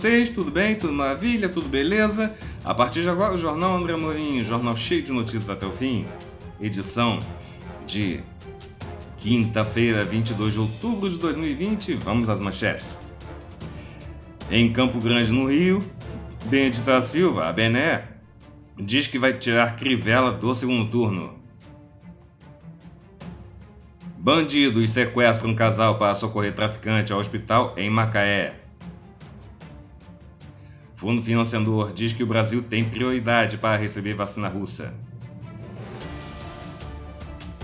vocês? Tudo bem? Tudo maravilha? Tudo beleza? A partir de agora, o Jornal André Morim, jornal cheio de notícias até o fim, edição de quinta-feira, 22 de outubro de 2020. Vamos às manchetes. Em Campo Grande, no Rio, Benedita Silva, a Bené, diz que vai tirar Crivella do segundo turno. Bandidos sequestram um casal para socorrer traficante ao hospital em Macaé. Fundo financiador diz que o Brasil tem prioridade para receber vacina russa.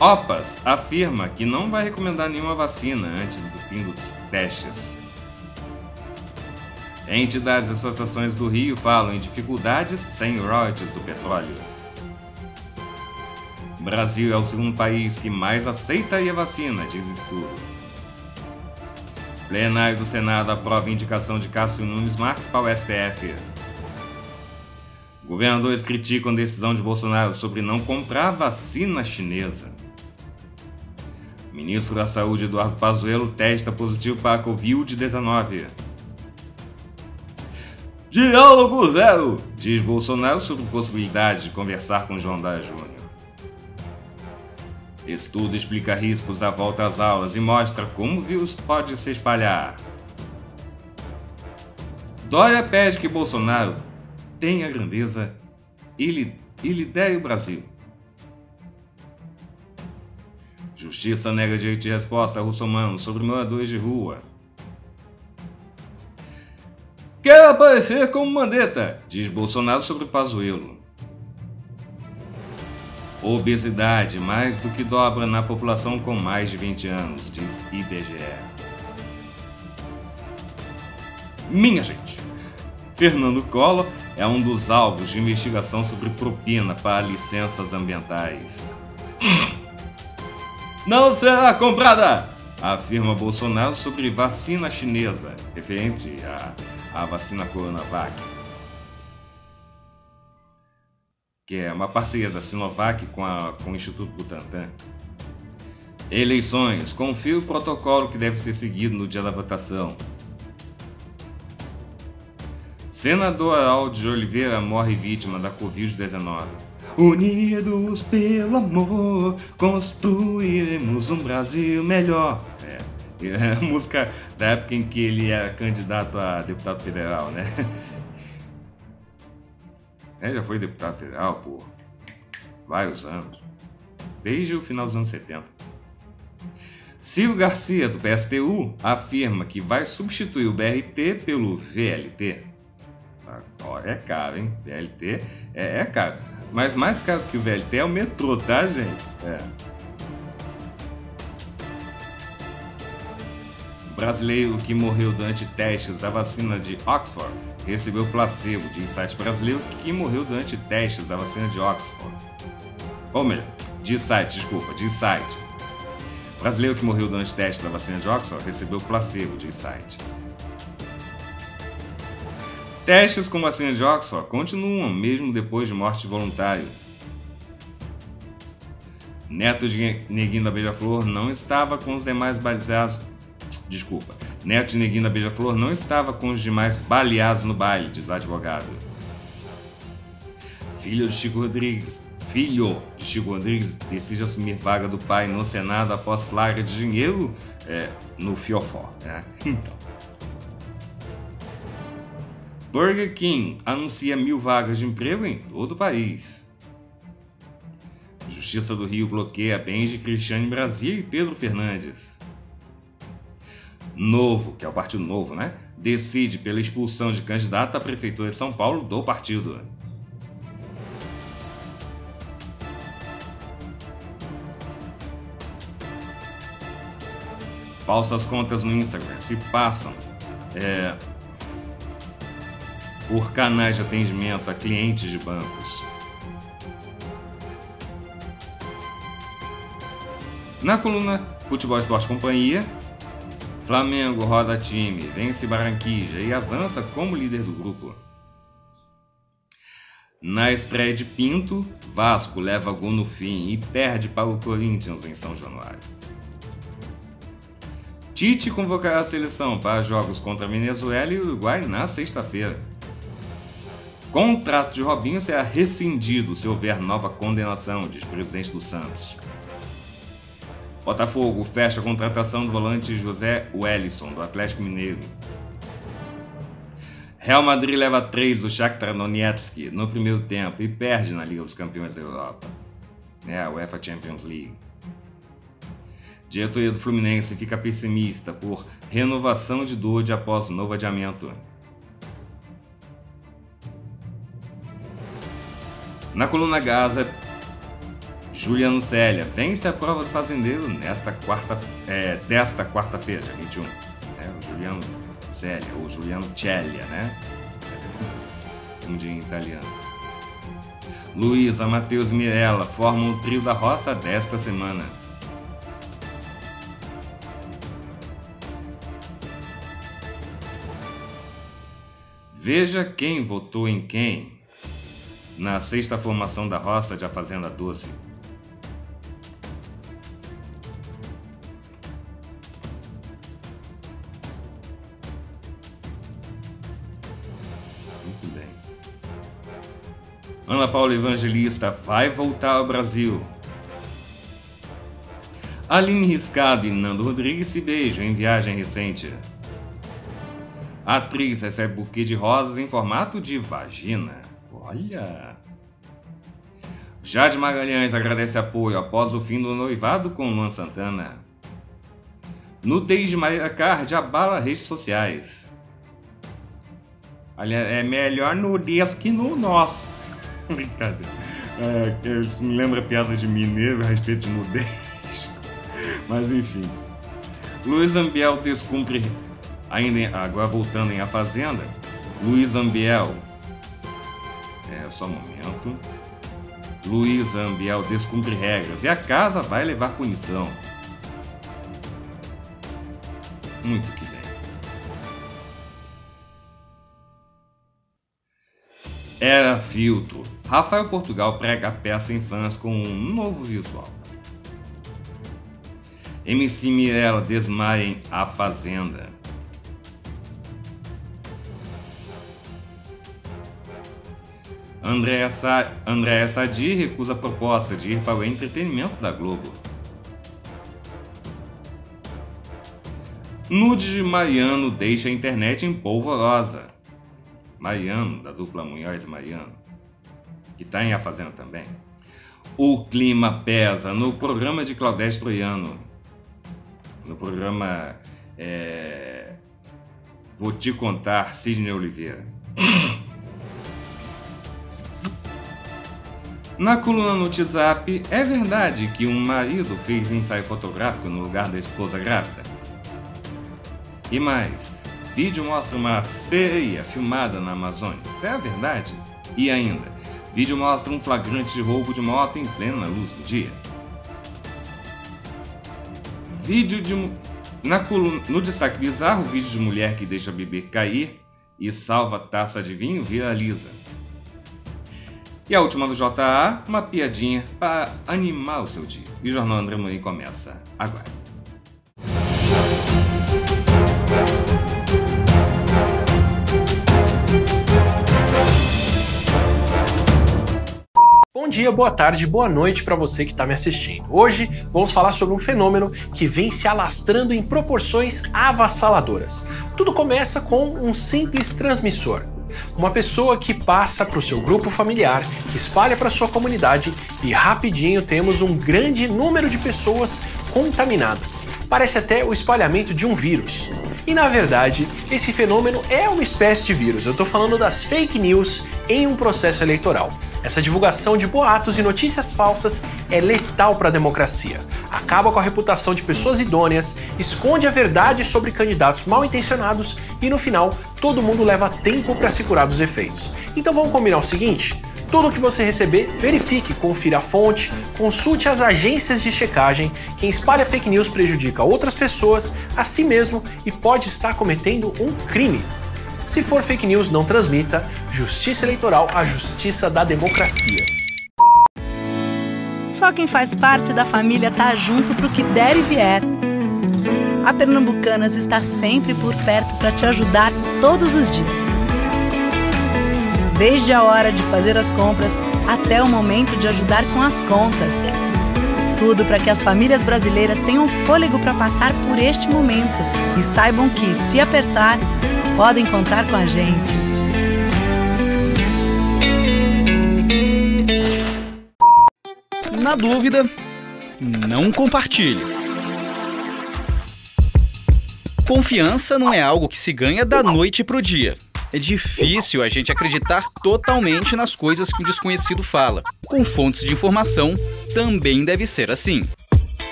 OPAS afirma que não vai recomendar nenhuma vacina antes do fim dos testes. Entidades e associações do Rio falam em dificuldades sem royalties do petróleo. Brasil é o segundo país que mais aceita a vacina, diz estudo. Plenário do Senado aprova indicação de Cássio Nunes Marques para o STF. Governadores criticam a decisão de Bolsonaro sobre não comprar vacina chinesa. Ministro da Saúde Eduardo Pazuello testa positivo para a Covid-19. Diálogo zero, diz Bolsonaro sobre possibilidade de conversar com João Dória Júnior. Estudo explica riscos da volta às aulas e mostra como o vírus pode se espalhar. Dória pede que Bolsonaro tenha grandeza e, li lidere o Brasil. Justiça nega direito de resposta a russomano sobre moradores de rua. Quer aparecer como Mandetta, diz Bolsonaro sobre Pazuello. Obesidade mais do que dobra na população com mais de 20 anos, diz IBGE. Minha gente, Fernando Collor é um dos alvos de investigação sobre propina para licenças ambientais. Não será comprada! Afirma Bolsonaro sobre vacina chinesa, referente à, à vacina Coronavac. Que é uma parceria da Sinovac com, a, com o Instituto Butantan. Eleições. Confira o protocolo que deve ser seguido no dia da votação. Senador Aldo de Oliveira morre vítima da Covid-19. Unidos pelo amor, construiremos um Brasil melhor. É, é a música da época em que ele era candidato a deputado federal, né? É, já foi deputado federal por vários anos, desde o final dos anos 70. Silvio Garcia, do PSTU, afirma que vai substituir o BRT pelo VLT. Ah, é caro, hein? VLT é, é caro. Mas mais caro que o VLT é o metrô, tá, gente? É. O brasileiro que morreu durante testes da vacina de Oxford recebeu placebo de site brasileiro que morreu durante testes da vacina de Oxford. Ou melhor, de site, desculpa, de. O brasileiro que morreu durante testes da vacina de Oxford recebeu placebo de site. Testes com vacina de Oxford continuam mesmo depois de morte voluntária. Neto de Neguinho da Beija-Flor não estava com os demais balizados. Desculpa, Neto de Neguinho da Beija-Flor não estava com os demais baleados no baile, diz advogado. Filho de Chico Rodrigues, filho de Chico Rodrigues decide assumir vaga do pai no Senado após flagra de dinheiro é, no fiofó. Né? Então. Burger King anuncia mil vagas de emprego em todo o país. Justiça do Rio bloqueia bens de Cristiane Brasil e Pedro Fernandes. Novo, que é o Partido Novo, né? Decide pela expulsão de candidato à Prefeitura de São Paulo do partido. Falsas contas no Instagram se passam é, por canais de atendimento a clientes de bancos. Na coluna Futebol Esporte Companhia, Flamengo roda time, vence Barranquilla e avança como líder do grupo. Na estreia de Pinto, Vasco leva gol no fim e perde para o Corinthians em São Januário. Tite convocará a seleção para jogos contra Venezuela e Uruguai na sexta-feira. Contrato de Robinho será rescindido se houver nova condenação, diz presidente do Santos. Botafogo fecha a contratação do volante José Wellison, do Atlético Mineiro. Real Madrid leva 3 do Shakhtar Donetsk no primeiro tempo e perde na Liga dos Campeões da Europa, né, a UEFA Champions League. Diretoria do Fluminense fica pessimista por renovação de Dodge após novo adiamento. Na coluna Gaza, Juliano Célia vence a prova do fazendeiro nesta quarta, é, desta quarta-feira, 21. Né? O Juliano Célia, ou Juliano Célia, né? É, um dia em italiano. Luísa, Matheus e Mirella formam o trio da roça desta semana. Veja quem votou em quem na sexta formação da roça de A Fazenda 12. Ana Paula Evangelista vai voltar ao Brasil. Aline Riscado e Nando Rodrigues se beijam em viagem recente. A atriz recebe buquê de rosas em formato de vagina. Olha! Jade Magalhães agradece apoio após o fim do noivado com Luan Santana. Nudez de Maria Card abala redes sociais. Olha, é melhor nudez que no nosso. Brincadeira. É, isso me lembra a piada de mineiro a respeito de nudez. Mas enfim. Luiz Ambiel descumpre Ainda agora voltando em A Fazenda, Luiz Ambiel. É, só um momento. Luiz Ambiel descumpre regras e a casa vai levar punição. Muito Era filtro. Rafael Portugal prega a peça em fãs com um novo visual. MC Mirella desmaia em A Fazenda. Andréa, Sa Andréa Sadi recusa a proposta de ir para o entretenimento da Globo. Nude de Mariano deixa a internet em polvorosa. Mariano, da dupla Munhoz Mariano, que está em A Fazenda também. O clima pesa no programa de Claudete Troiano. No programa é... Vou Te Contar, Sidney Oliveira. Na coluna no WhatsApp, é verdade que um marido fez ensaio fotográfico no lugar da esposa grávida? E mais, vídeo mostra uma sereia filmada na Amazônia. Isso é a verdade? E ainda, vídeo mostra um flagrante roubo de moto em plena luz do dia. Vídeo de. Na coluna, no destaque bizarro, vídeo de mulher que deixa bebê cair e salva taça de vinho viraliza. E a última do JA, uma piadinha para animar o seu dia. E o Jornal André Morim começa agora. Bom dia, boa tarde, boa noite para você que está me assistindo. Hoje vamos falar sobre um fenômeno que vem se alastrando em proporções avassaladoras. Tudo começa com um simples transmissor uma pessoa que passa para o seu grupo familiar, que espalha para sua comunidade e rapidinho temos um grande número de pessoas contaminadas. Parece até o espalhamento de um vírus. E na verdade, esse fenômeno é uma espécie de vírus. Eu estou falando das fake news em um processo eleitoral. Essa divulgação de boatos e notícias falsas é letal para a democracia. Acaba com a reputação de pessoas idôneas, esconde a verdade sobre candidatos mal intencionados e no final todo mundo leva tempo para se curar dos efeitos. Então vamos combinar o seguinte? Tudo que você receber, verifique, confira a fonte, consulte as agências de checagem. Quem espalha fake news prejudica outras pessoas, a si mesmo e pode estar cometendo um crime. Se for fake news, não transmita. Justiça eleitoral, a justiça da democracia. Só quem faz parte da família tá junto pro que der e vier. a Pernambucanas está sempre por perto para te ajudar todos os dias. Desde a hora de fazer as compras até o momento de ajudar com as contas. Tudo para que as famílias brasileiras tenham fôlego para passar por este momento e saibam que, se apertar, podem contar com a gente. Na dúvida, não compartilhe. Confiança não é algo que se ganha da noite pro dia. É difícil a gente acreditar totalmente nas coisas que um desconhecido fala. Com fontes de informação, também deve ser assim.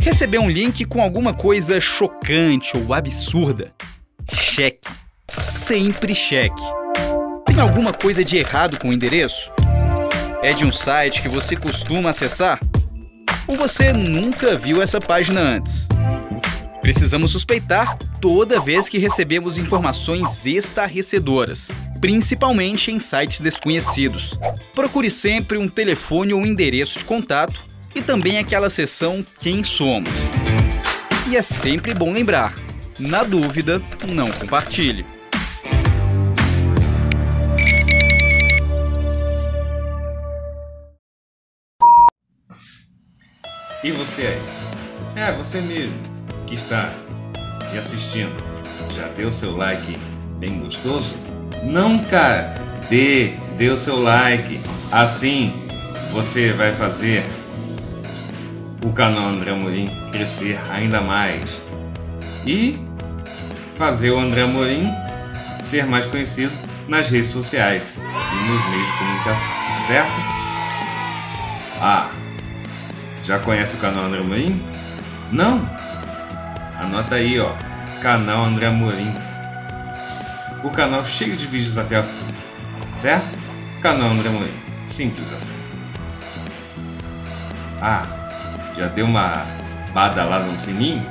Receber um link com alguma coisa chocante ou absurda? Cheque. Sempre cheque. Tem alguma coisa de errado com o endereço? É de um site que você costuma acessar? Ou você nunca viu essa página antes? Precisamos suspeitar toda vez que recebemos informações estarrecedoras, principalmente em sites desconhecidos. Procure sempre um telefone ou endereço de contato e também aquela seção Quem Somos. E é sempre bom lembrar: na dúvida, não compartilhe. E você aí? É, você mesmo que está me assistindo. Já deu seu like bem gostoso? Não, cara! Dê, dê o seu like. Assim você vai fazer o canal André Amorim crescer ainda mais e fazer o André Amorim ser mais conhecido nas redes sociais e nos meios de comunicação, certo? Ah, já conhece o canal André Amorim? Não? Anota aí, ó. Canal André Amorim. O canal cheio de vídeos até a fim. Certo? Canal André Amorim. Simples assim. Ah, já deu uma badalada no sininho?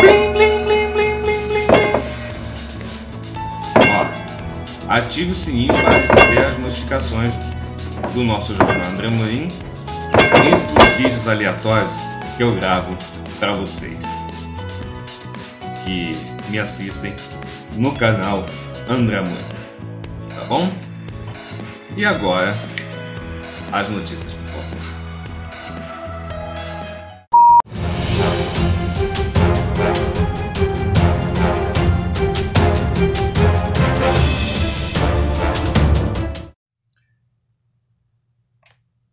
Blim, blim, blim, blim, blim, blim, blim. Ó, ative o sininho para receber as notificações do nosso jornal André Amorim e dos vídeos aleatórios que eu gravo para vocês que me assistem no canal André Amorim. Tá bom? E agora, as notícias, por favor.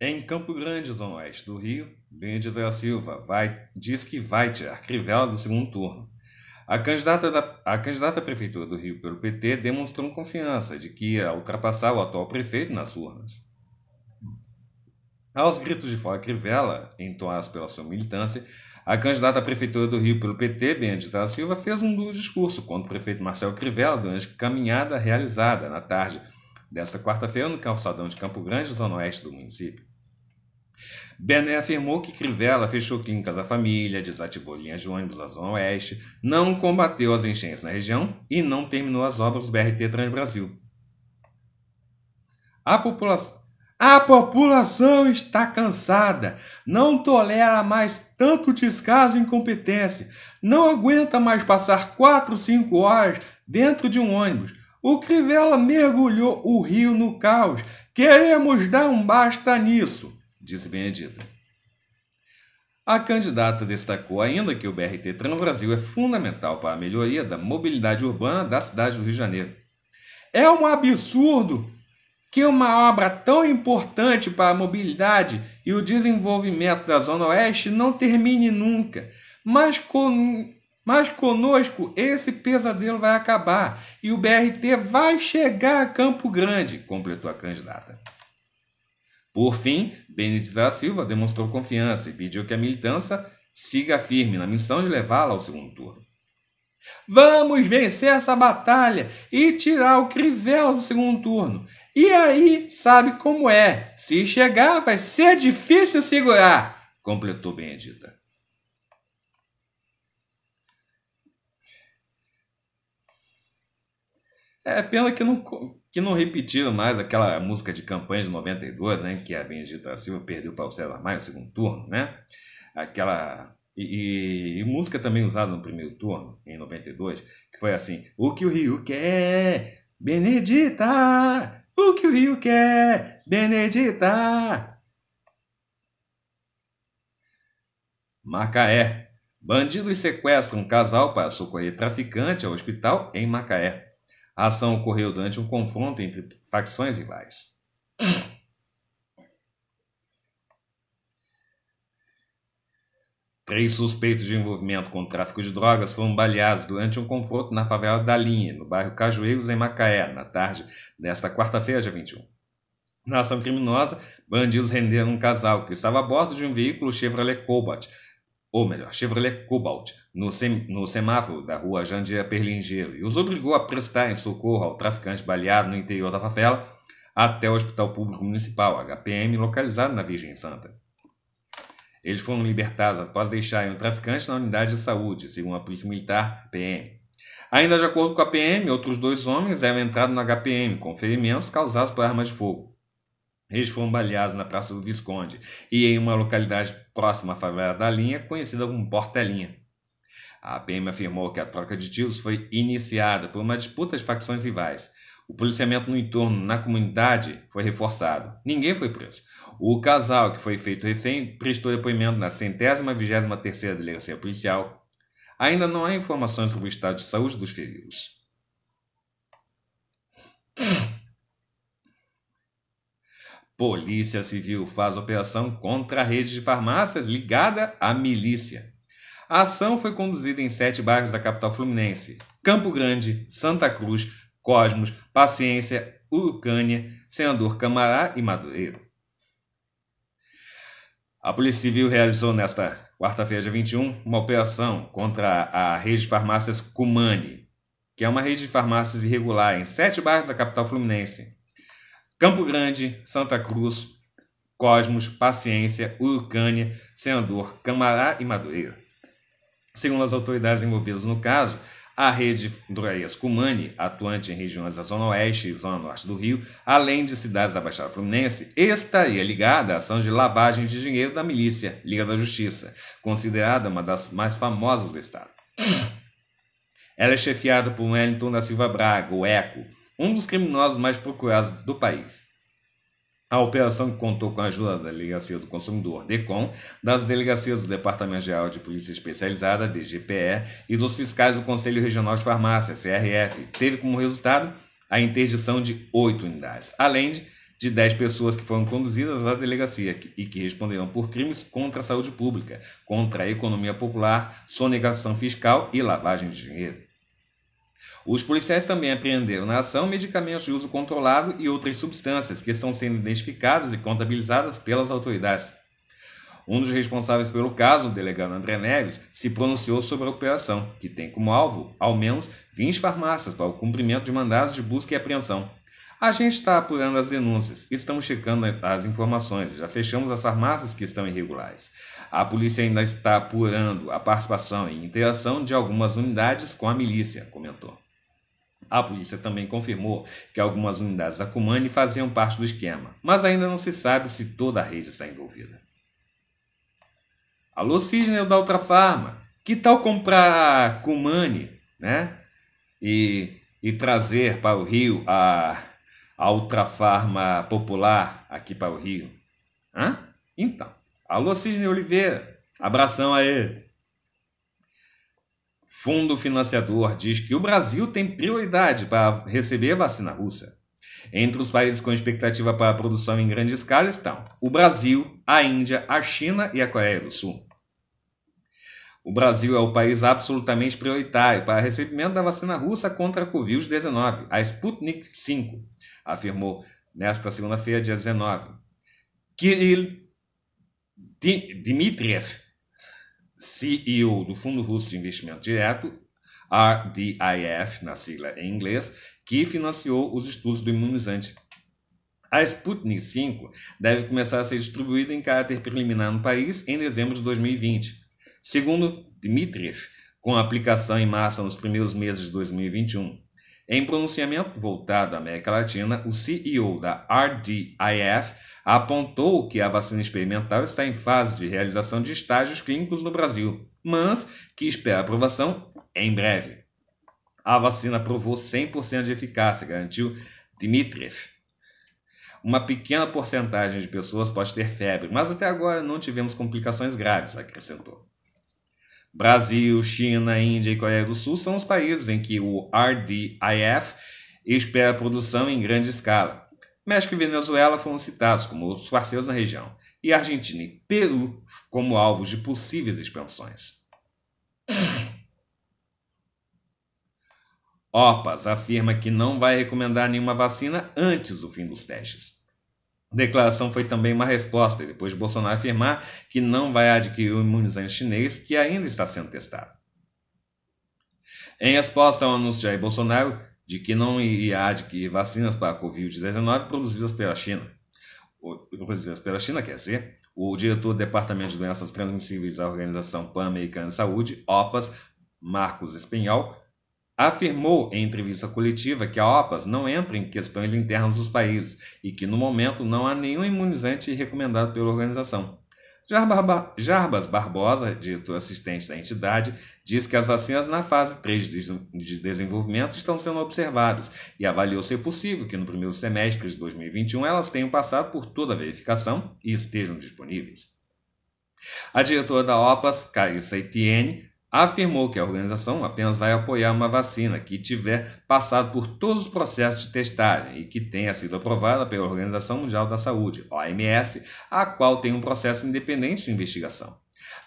Em Campo Grande, zona oeste do Rio, Benedito Silva vai, diz que vai tirar Crivella do segundo turno. A candidata, da, a candidata à Prefeitura do Rio pelo PT demonstrou confiança de que ia ultrapassar o atual prefeito nas urnas. Aos gritos de fora Crivella, entoados pela sua militância, a candidata à Prefeitura do Rio pelo PT, Benedita Silva, fez um duro discurso contra o prefeito Marcelo Crivella durante caminhada realizada na tarde desta quarta-feira no calçadão de Campo Grande, zona oeste do município. Bené afirmou que Crivella fechou clínicas da família, desativou linhas de ônibus da Zona Oeste, não combateu as enchentes na região e não terminou as obras do BRT Transbrasil. A a população está cansada, não tolera mais tanto descaso e incompetência, não aguenta mais passar 4, 5 horas dentro de um ônibus. O Crivella mergulhou o rio no caos. Queremos dar um basta nisso disse Benedita. A candidata destacou ainda que o BRT Transbrasil é fundamental para a melhoria da mobilidade urbana da cidade do Rio de Janeiro. É um absurdo que uma obra tão importante para a mobilidade e o desenvolvimento da Zona Oeste não termine nunca. Mas, con... Mas conosco esse pesadelo vai acabar e o BRT vai chegar a Campo Grande, completou a candidata. Por fim, Benedito da Silva demonstrou confiança e pediu que a militância siga firme na missão de levá-la ao segundo turno. Vamos vencer essa batalha e tirar o Crivella do segundo turno. E aí, sabe como é? Se chegar, vai ser difícil segurar, completou Benedita. É pena que não, que não repetiram mais aquela música de campanha de 92, né, que a Benedita Silva perdeu para o César Maia no segundo turno, né? Aquela e, e, música também usada no primeiro turno, em 92, que foi assim: O que o Rio quer, Benedita! O que o Rio quer, Benedita! Macaé. Bandidos sequestram um casal para socorrer traficante ao hospital em Macaé. A ação ocorreu durante um confronto entre facções rivais. Três suspeitos de envolvimento com tráfico de drogas foram baleados durante um confronto na favela da Linha, no bairro Cajueiros, em Macaé, na tarde desta quarta-feira, dia 21. Na ação criminosa, bandidos renderam um casal que estava a bordo de um veículo Chevrolet Cobalt, ou melhor, Chevrolet Cobalt, no, sem, no semáforo da rua Jandia Perlingeiro e os obrigou a prestarem socorro ao traficante baleado no interior da favela até o Hospital Público Municipal, HPM, localizado na Virgem Santa. Eles foram libertados após deixarem o traficante na unidade de saúde, segundo a Polícia Militar, PM. Ainda de acordo com a PM, outros dois homens devem entrar no HPM com ferimentos causados por armas de fogo. Eles foram baleados na Praça do Visconde e em uma localidade próxima à favela da linha, conhecida como Portelinha. A PM afirmou que a troca de tiros foi iniciada por uma disputa de facções rivais. O policiamento no entorno na comunidade foi reforçado. Ninguém foi preso. O casal que foi feito refém prestou depoimento na centésima vigésima terceira delegacia policial. Ainda não há informações sobre o estado de saúde dos feridos. Polícia Civil faz operação contra a rede de farmácias ligada à milícia. A ação foi conduzida em sete bairros da capital fluminense: Campo Grande, Santa Cruz, Cosmos, Paciência, Urucânia, Senador Camará e Madureira. A Polícia Civil realizou nesta quarta-feira, dia 21, uma operação contra a rede de farmácias Cumani, que é uma rede de farmácias irregular em sete bairros da capital fluminense. Campo Grande, Santa Cruz, Cosmos, Paciência, Urucânia, Senador, Camará e Madureira. Segundo as autoridades envolvidas no caso, a rede Drogarias Cumani, atuante em regiões da Zona Oeste e Zona Norte do Rio, além de cidades da Baixada Fluminense, estaria ligada à ação de lavagem de dinheiro da milícia Liga da Justiça, considerada uma das mais famosas do Estado. Ela é chefiada por Wellington da Silva Braga, o ECO, um dos criminosos mais procurados do país. A operação contou com a ajuda da Delegacia do Consumidor, DECOM, das delegacias do Departamento Geral de Polícia Especializada, DGPE, e dos fiscais do Conselho Regional de Farmácia, CRF. Teve como resultado a interdição de oito unidades, além de 10 pessoas que foram conduzidas à delegacia e que responderão por crimes contra a saúde pública, contra a economia popular, sonegação fiscal e lavagem de dinheiro. Os policiais também apreenderam na ação medicamentos de uso controlado e outras substâncias que estão sendo identificadas e contabilizadas pelas autoridades. Um dos responsáveis pelo caso, o delegado André Neves, se pronunciou sobre a operação, que tem como alvo ao menos 20 farmácias para o cumprimento de mandados de busca e apreensão. A gente está apurando as denúncias, estamos checando as informações, já fechamos as farmácias que estão irregulares. A polícia ainda está apurando a participação e interação de algumas unidades com a milícia, comentou. A polícia também confirmou que algumas unidades da Cumani faziam parte do esquema, mas ainda não se sabe se toda a rede está envolvida. Alô, Cisne da Ultrafarma, que tal comprar a Cumani, né? E, e trazer para o Rio a, a Ultrafarma popular aqui para o Rio? Hã? Então, Alô, Sidney Oliveira. Abração aí. Fundo financiador diz que o Brasil tem prioridade para receber a vacina russa. Entre os países com expectativa para a produção em grande escala estão o Brasil, a Índia, a China e a Coreia do Sul. O Brasil é o país absolutamente prioritário para recebimento da vacina russa contra a Covid-19, a Sputnik V, afirmou nesta segunda-feira, dia 19. Kirill Dmitriev, CEO do Fundo Russo de Investimento Direto, RDIF, na sigla em inglês, que financiou os estudos do imunizante. A Sputnik V deve começar a ser distribuída em caráter preliminar no país em dezembro de 2020. Segundo Dmitriev, com aplicação em massa nos primeiros meses de 2021. Em pronunciamento voltado à América Latina, o CEO da RDIF apontou que a vacina experimental está em fase de realização de estágios clínicos no Brasil, mas que espera aprovação em breve. A vacina provou 100% de eficácia, garantiu Dmitriev. Uma pequena porcentagem de pessoas pode ter febre, mas até agora não tivemos complicações graves, acrescentou. Brasil, China, Índia e Coreia do Sul são os países em que o RDIF espera produção em grande escala. México e Venezuela foram citados como outros parceiros na região, e Argentina e Peru como alvos de possíveis expansões. OPAS afirma que não vai recomendar nenhuma vacina antes do fim dos testes. A declaração foi também uma resposta depois de Bolsonaro afirmar que não vai adquirir o imunizante chinês que ainda está sendo testado. Em resposta ao anúncio de Jair Bolsonaro de que não iria adquirir vacinas para a Covid-19 produzidas pela China, produzidas pela China, quer dizer, o diretor do Departamento de Doenças Transmissíveis da Organização Pan-Americana de Saúde, OPAS, Marcos Espanhol, afirmou em entrevista coletiva que a OPAS não entra em questões internas dos países e que no momento não há nenhum imunizante recomendado pela organização. Jarbas Barbosa, diretor assistente da entidade, diz que as vacinas na fase 3 de desenvolvimento estão sendo observadas e avaliou ser possível que no primeiro semestre de 2021 elas tenham passado por toda a verificação e estejam disponíveis. A diretora da OPAS, Carissa Etienne, afirmou que a organização apenas vai apoiar uma vacina que tiver passado por todos os processos de testagem e que tenha sido aprovada pela Organização Mundial da Saúde, OMS, a qual tem um processo independente de investigação.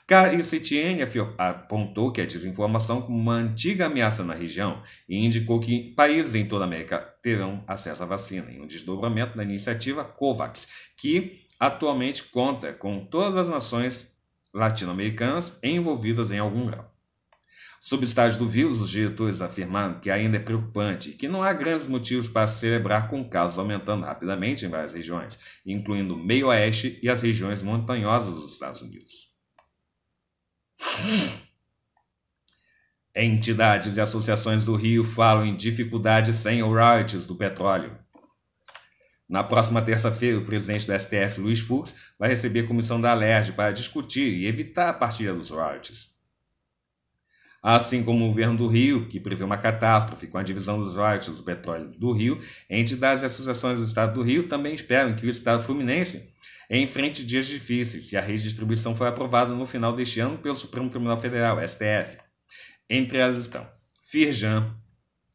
Carissa Etienne apontou que a desinformação como uma antiga ameaça na região e indicou que países em toda a América terão acesso à vacina, em um desdobramento da iniciativa COVAX, que atualmente conta com todas as nações latino-americanas envolvidas em algum grau. Estágio do vírus, os diretores afirmaram que ainda é preocupante e que não há grandes motivos para celebrar com casos aumentando rapidamente em várias regiões, incluindo o meio oeste e as regiões montanhosas dos Estados Unidos. Entidades e associações do Rio falam em dificuldades sem royalties do petróleo. Na próxima terça-feira, o presidente da STF, Luiz Fux, vai receber a comissão da Alerj para discutir e evitar a partilha dos royalties. Assim como o governo do Rio, que prevê uma catástrofe com a divisão dos royalties do petróleo do Rio, entidades e associações do Estado do Rio também esperam que o Estado fluminense enfrente dias difíceis se a redistribuição for aprovada no final deste ano pelo Supremo Tribunal Federal, STF. Entre elas estão Firjan,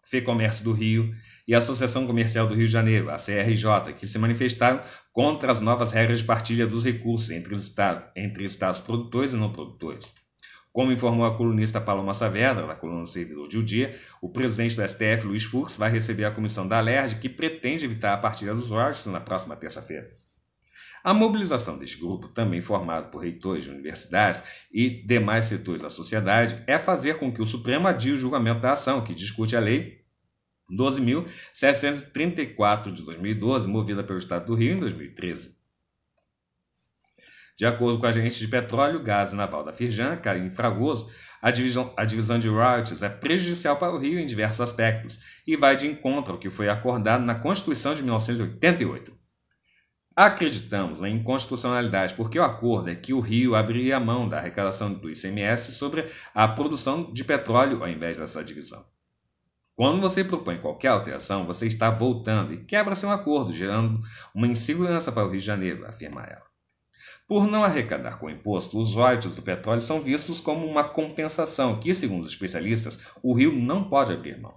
Fecomércio do Rio e a Associação Comercial do Rio de Janeiro, a CRJ, que se manifestaram contra as novas regras de partilha dos recursos entre, estados, entre estados produtores e não produtores. Como informou a colunista Paloma Saavedra, da coluna Servidor de O Dia, o presidente do STF, Luiz Fux, vai receber a comissão da LERJ, que pretende evitar a partida dos royalties na próxima terça-feira. A mobilização deste grupo, também formado por reitores de universidades e demais setores da sociedade, é fazer com que o Supremo adie o julgamento da ação, que discute a Lei 12.734 de 2012, movida pelo Estado do Rio em 2013. De acordo com a agente de petróleo, gás e naval da Firjan, Karim Fragoso, a divisão, a divisão de royalties é prejudicial para o Rio em diversos aspectos e vai de encontro ao que foi acordado na Constituição de 1988. Acreditamos na inconstitucionalidade porque o acordo é que o Rio abriria a mão da arrecadação do ICMS sobre a produção de petróleo ao invés dessa divisão. Quando você propõe qualquer alteração, você está voltando e quebra seu acordo, gerando uma insegurança para o Rio de Janeiro, afirma ela. Por não arrecadar com imposto, os royalties do petróleo são vistos como uma compensação que, segundo os especialistas, o Rio não pode abrir mão.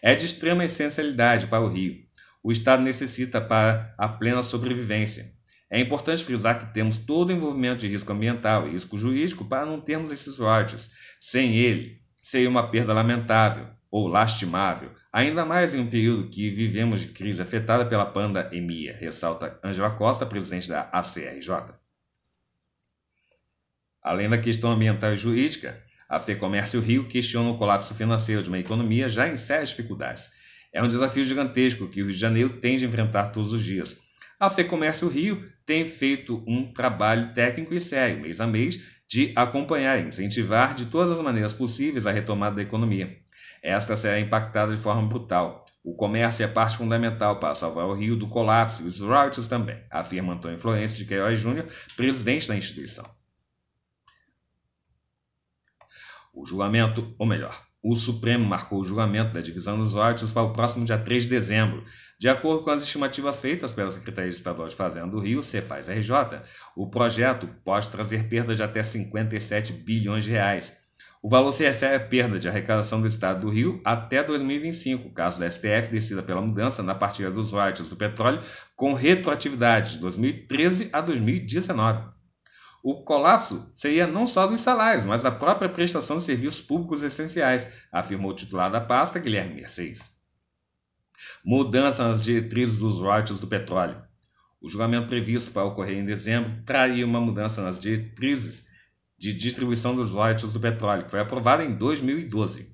É de extrema essencialidade para o Rio. O Estado necessita para a plena sobrevivência. É importante frisar que temos todo o envolvimento de risco ambiental e risco jurídico para não termos esses royalties. Sem ele, seria uma perda lamentável ou lastimável, ainda mais em um período que vivemos de crise afetada pela pandemia, ressalta Angela Costa, presidente da ACRJ. Além da questão ambiental e jurídica, a FEComércio Rio questiona o colapso financeiro de uma economia já em sérias dificuldades. É um desafio gigantesco que o Rio de Janeiro tem de enfrentar todos os dias. A FEComércio Rio tem feito um trabalho técnico e sério, mês a mês, de acompanhar e incentivar de todas as maneiras possíveis a retomada da economia. Esta será impactada de forma brutal. O comércio é parte fundamental para salvar o Rio do colapso e os royalties também, afirma Antônio Florencio de Queiroz Júnior, presidente da instituição. O julgamento, ou melhor, o Supremo marcou o julgamento da divisão dos royalties para o próximo dia 3 de dezembro. De acordo com as estimativas feitas pela Secretaria Estadual de Fazenda do Rio, Cefaz RJ, o projeto pode trazer perda de até 57 bilhões de reais. O valor se refere à perda de arrecadação do Estado do Rio até 2025, caso da STF decida pela mudança na partida dos royalties do petróleo com retroatividade de 2013 a 2019. O colapso seria não só dos salários, mas da própria prestação de serviços públicos essenciais, afirmou o titular da pasta, Guilherme Mercedes. Mudança nas diretrizes dos royalties do petróleo. O julgamento previsto para ocorrer em dezembro traria uma mudança nas diretrizes de distribuição dos royalties do petróleo, que foi aprovada em 2012.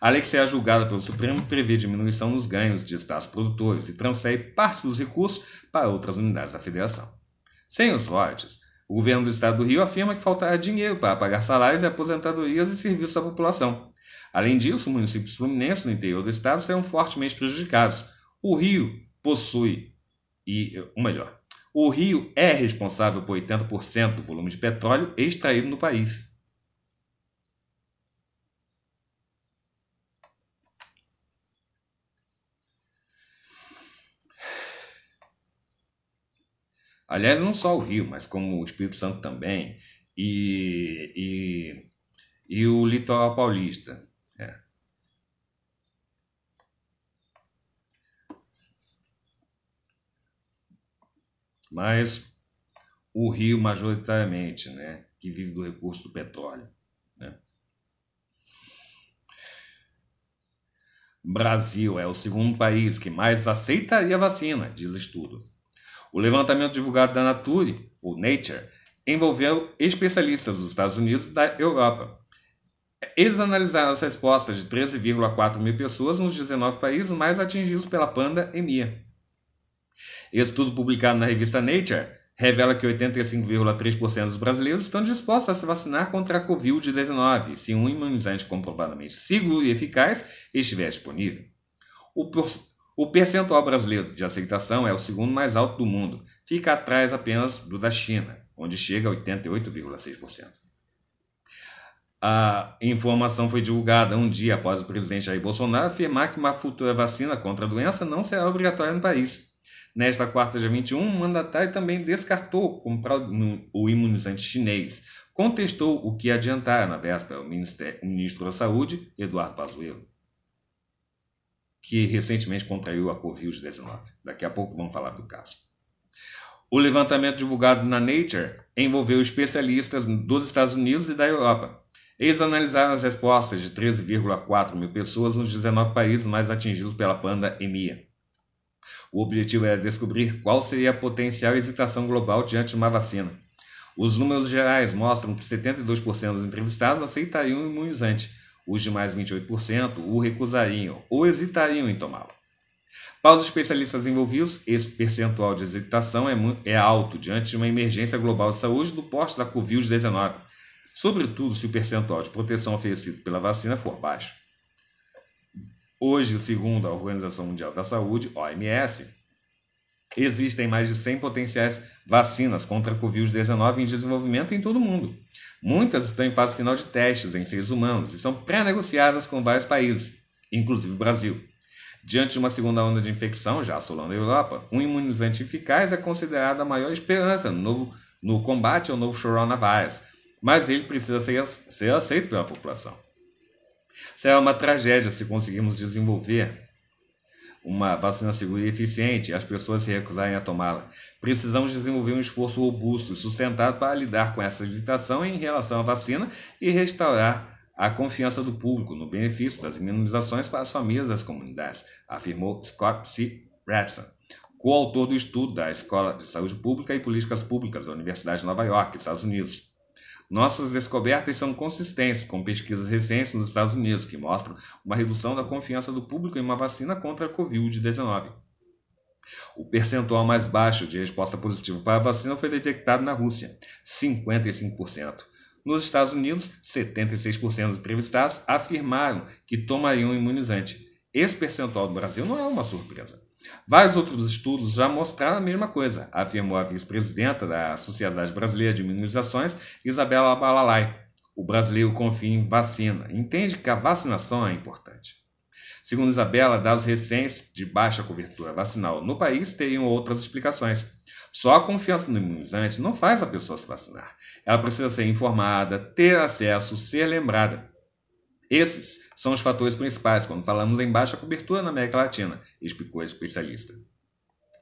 A lei que será julgada pelo Supremo prevê diminuição nos ganhos de estados produtores e transfere parte dos recursos para outras unidades da federação. Sem os royalties, o governo do estado do Rio afirma que faltará dinheiro para pagar salários e aposentadorias e serviços à população. Além disso, municípios fluminenses no interior do estado serão fortemente prejudicados. O Rio possui, e, ou melhor, o Rio é responsável por 80% do volume de petróleo extraído no país. Aliás, não só o Rio, mas como o Espírito Santo também, e, e, e o litoral paulista. É. Mas o Rio, majoritariamente, né, que vive do recurso do petróleo. Né? Brasil é o segundo país que mais aceitaria vacina, diz estudo. O levantamento divulgado da Nature, o Nature, envolveu especialistas dos Estados Unidos e da Europa. Eles analisaram as respostas de 13,4 mil pessoas nos 19 países mais atingidos pela pandemia. Estudo publicado na revista Nature revela que 85,3% dos brasileiros estão dispostos a se vacinar contra a Covid-19 se um imunizante comprovadamente seguro e eficaz estiver disponível. O, o percentual brasileiro de aceitação é o segundo mais alto do mundo, fica atrás apenas do da China, onde chega a 88,6%. A informação foi divulgada um dia após o presidente Jair Bolsonaro afirmar que uma futura vacina contra a doença não será obrigatória no país. Nesta quarta, dia 21, o mandatário também descartou comprar o imunizante chinês. Contestou o que adiantara na véspera o ministro da Saúde, Eduardo Pazuello que recentemente contraiu a Covid-19. Daqui a pouco vamos falar do caso. O levantamento divulgado na Nature envolveu especialistas dos Estados Unidos e da Europa. Eles analisaram as respostas de 13,4 mil pessoas nos 19 países mais atingidos pela pandemia. O objetivo era descobrir qual seria a potencial hesitação global diante de uma vacina. Os números gerais mostram que 72% dos entrevistados aceitariam o imunizante, os demais 28% o recusariam ou hesitariam em tomá-lo. Para os especialistas envolvidos, esse percentual de hesitação é, é alto diante de uma emergência global de saúde do porte da Covid-19, sobretudo se o percentual de proteção oferecido pela vacina for baixo. Hoje, segundo a Organização Mundial da Saúde, OMS, Existem mais de 100 potenciais vacinas contra a Covid-19 em desenvolvimento em todo o mundo. Muitas estão em fase final de testes em seres humanos e são pré-negociadas com vários países, inclusive o Brasil. Diante de uma segunda onda de infecção já assolando a Europa, um imunizante eficaz é considerado a maior esperança no, novo, no combate ao novo coronavírus, mas ele precisa ser, ser aceito pela população. Será uma tragédia se conseguirmos desenvolver uma vacina segura e eficiente e as pessoas se recusarem a tomá-la. Precisamos desenvolver um esforço robusto e sustentado para lidar com essa hesitação em relação à vacina e restaurar a confiança do público no benefício das imunizações para as famílias das comunidades, afirmou Scott C. Ratson, coautor do estudo da Escola de Saúde Pública e Políticas Públicas da Universidade de Nova York, Estados Unidos. Nossas descobertas são consistentes com pesquisas recentes nos Estados Unidos que mostram uma redução da confiança do público em uma vacina contra a Covid-19. O percentual mais baixo de resposta positiva para a vacina foi detectado na Rússia, 55%. Nos Estados Unidos, 76% dos entrevistados afirmaram que tomariam imunizante. esse percentual do Brasil não é uma surpresa. Vários outros estudos já mostraram a mesma coisa, afirmou a vice-presidenta da Sociedade Brasileira de Imunizações, Isabela Balalai. O brasileiro confia em vacina, entende que a vacinação é importante. Segundo Isabela, dados recentes de baixa cobertura vacinal no país teriam outras explicações. Só a confiança no imunizante não faz a pessoa se vacinar. Ela precisa ser informada, ter acesso, ser lembrada. Esses são os fatores principais quando falamos em baixa cobertura na América Latina, explicou a especialista.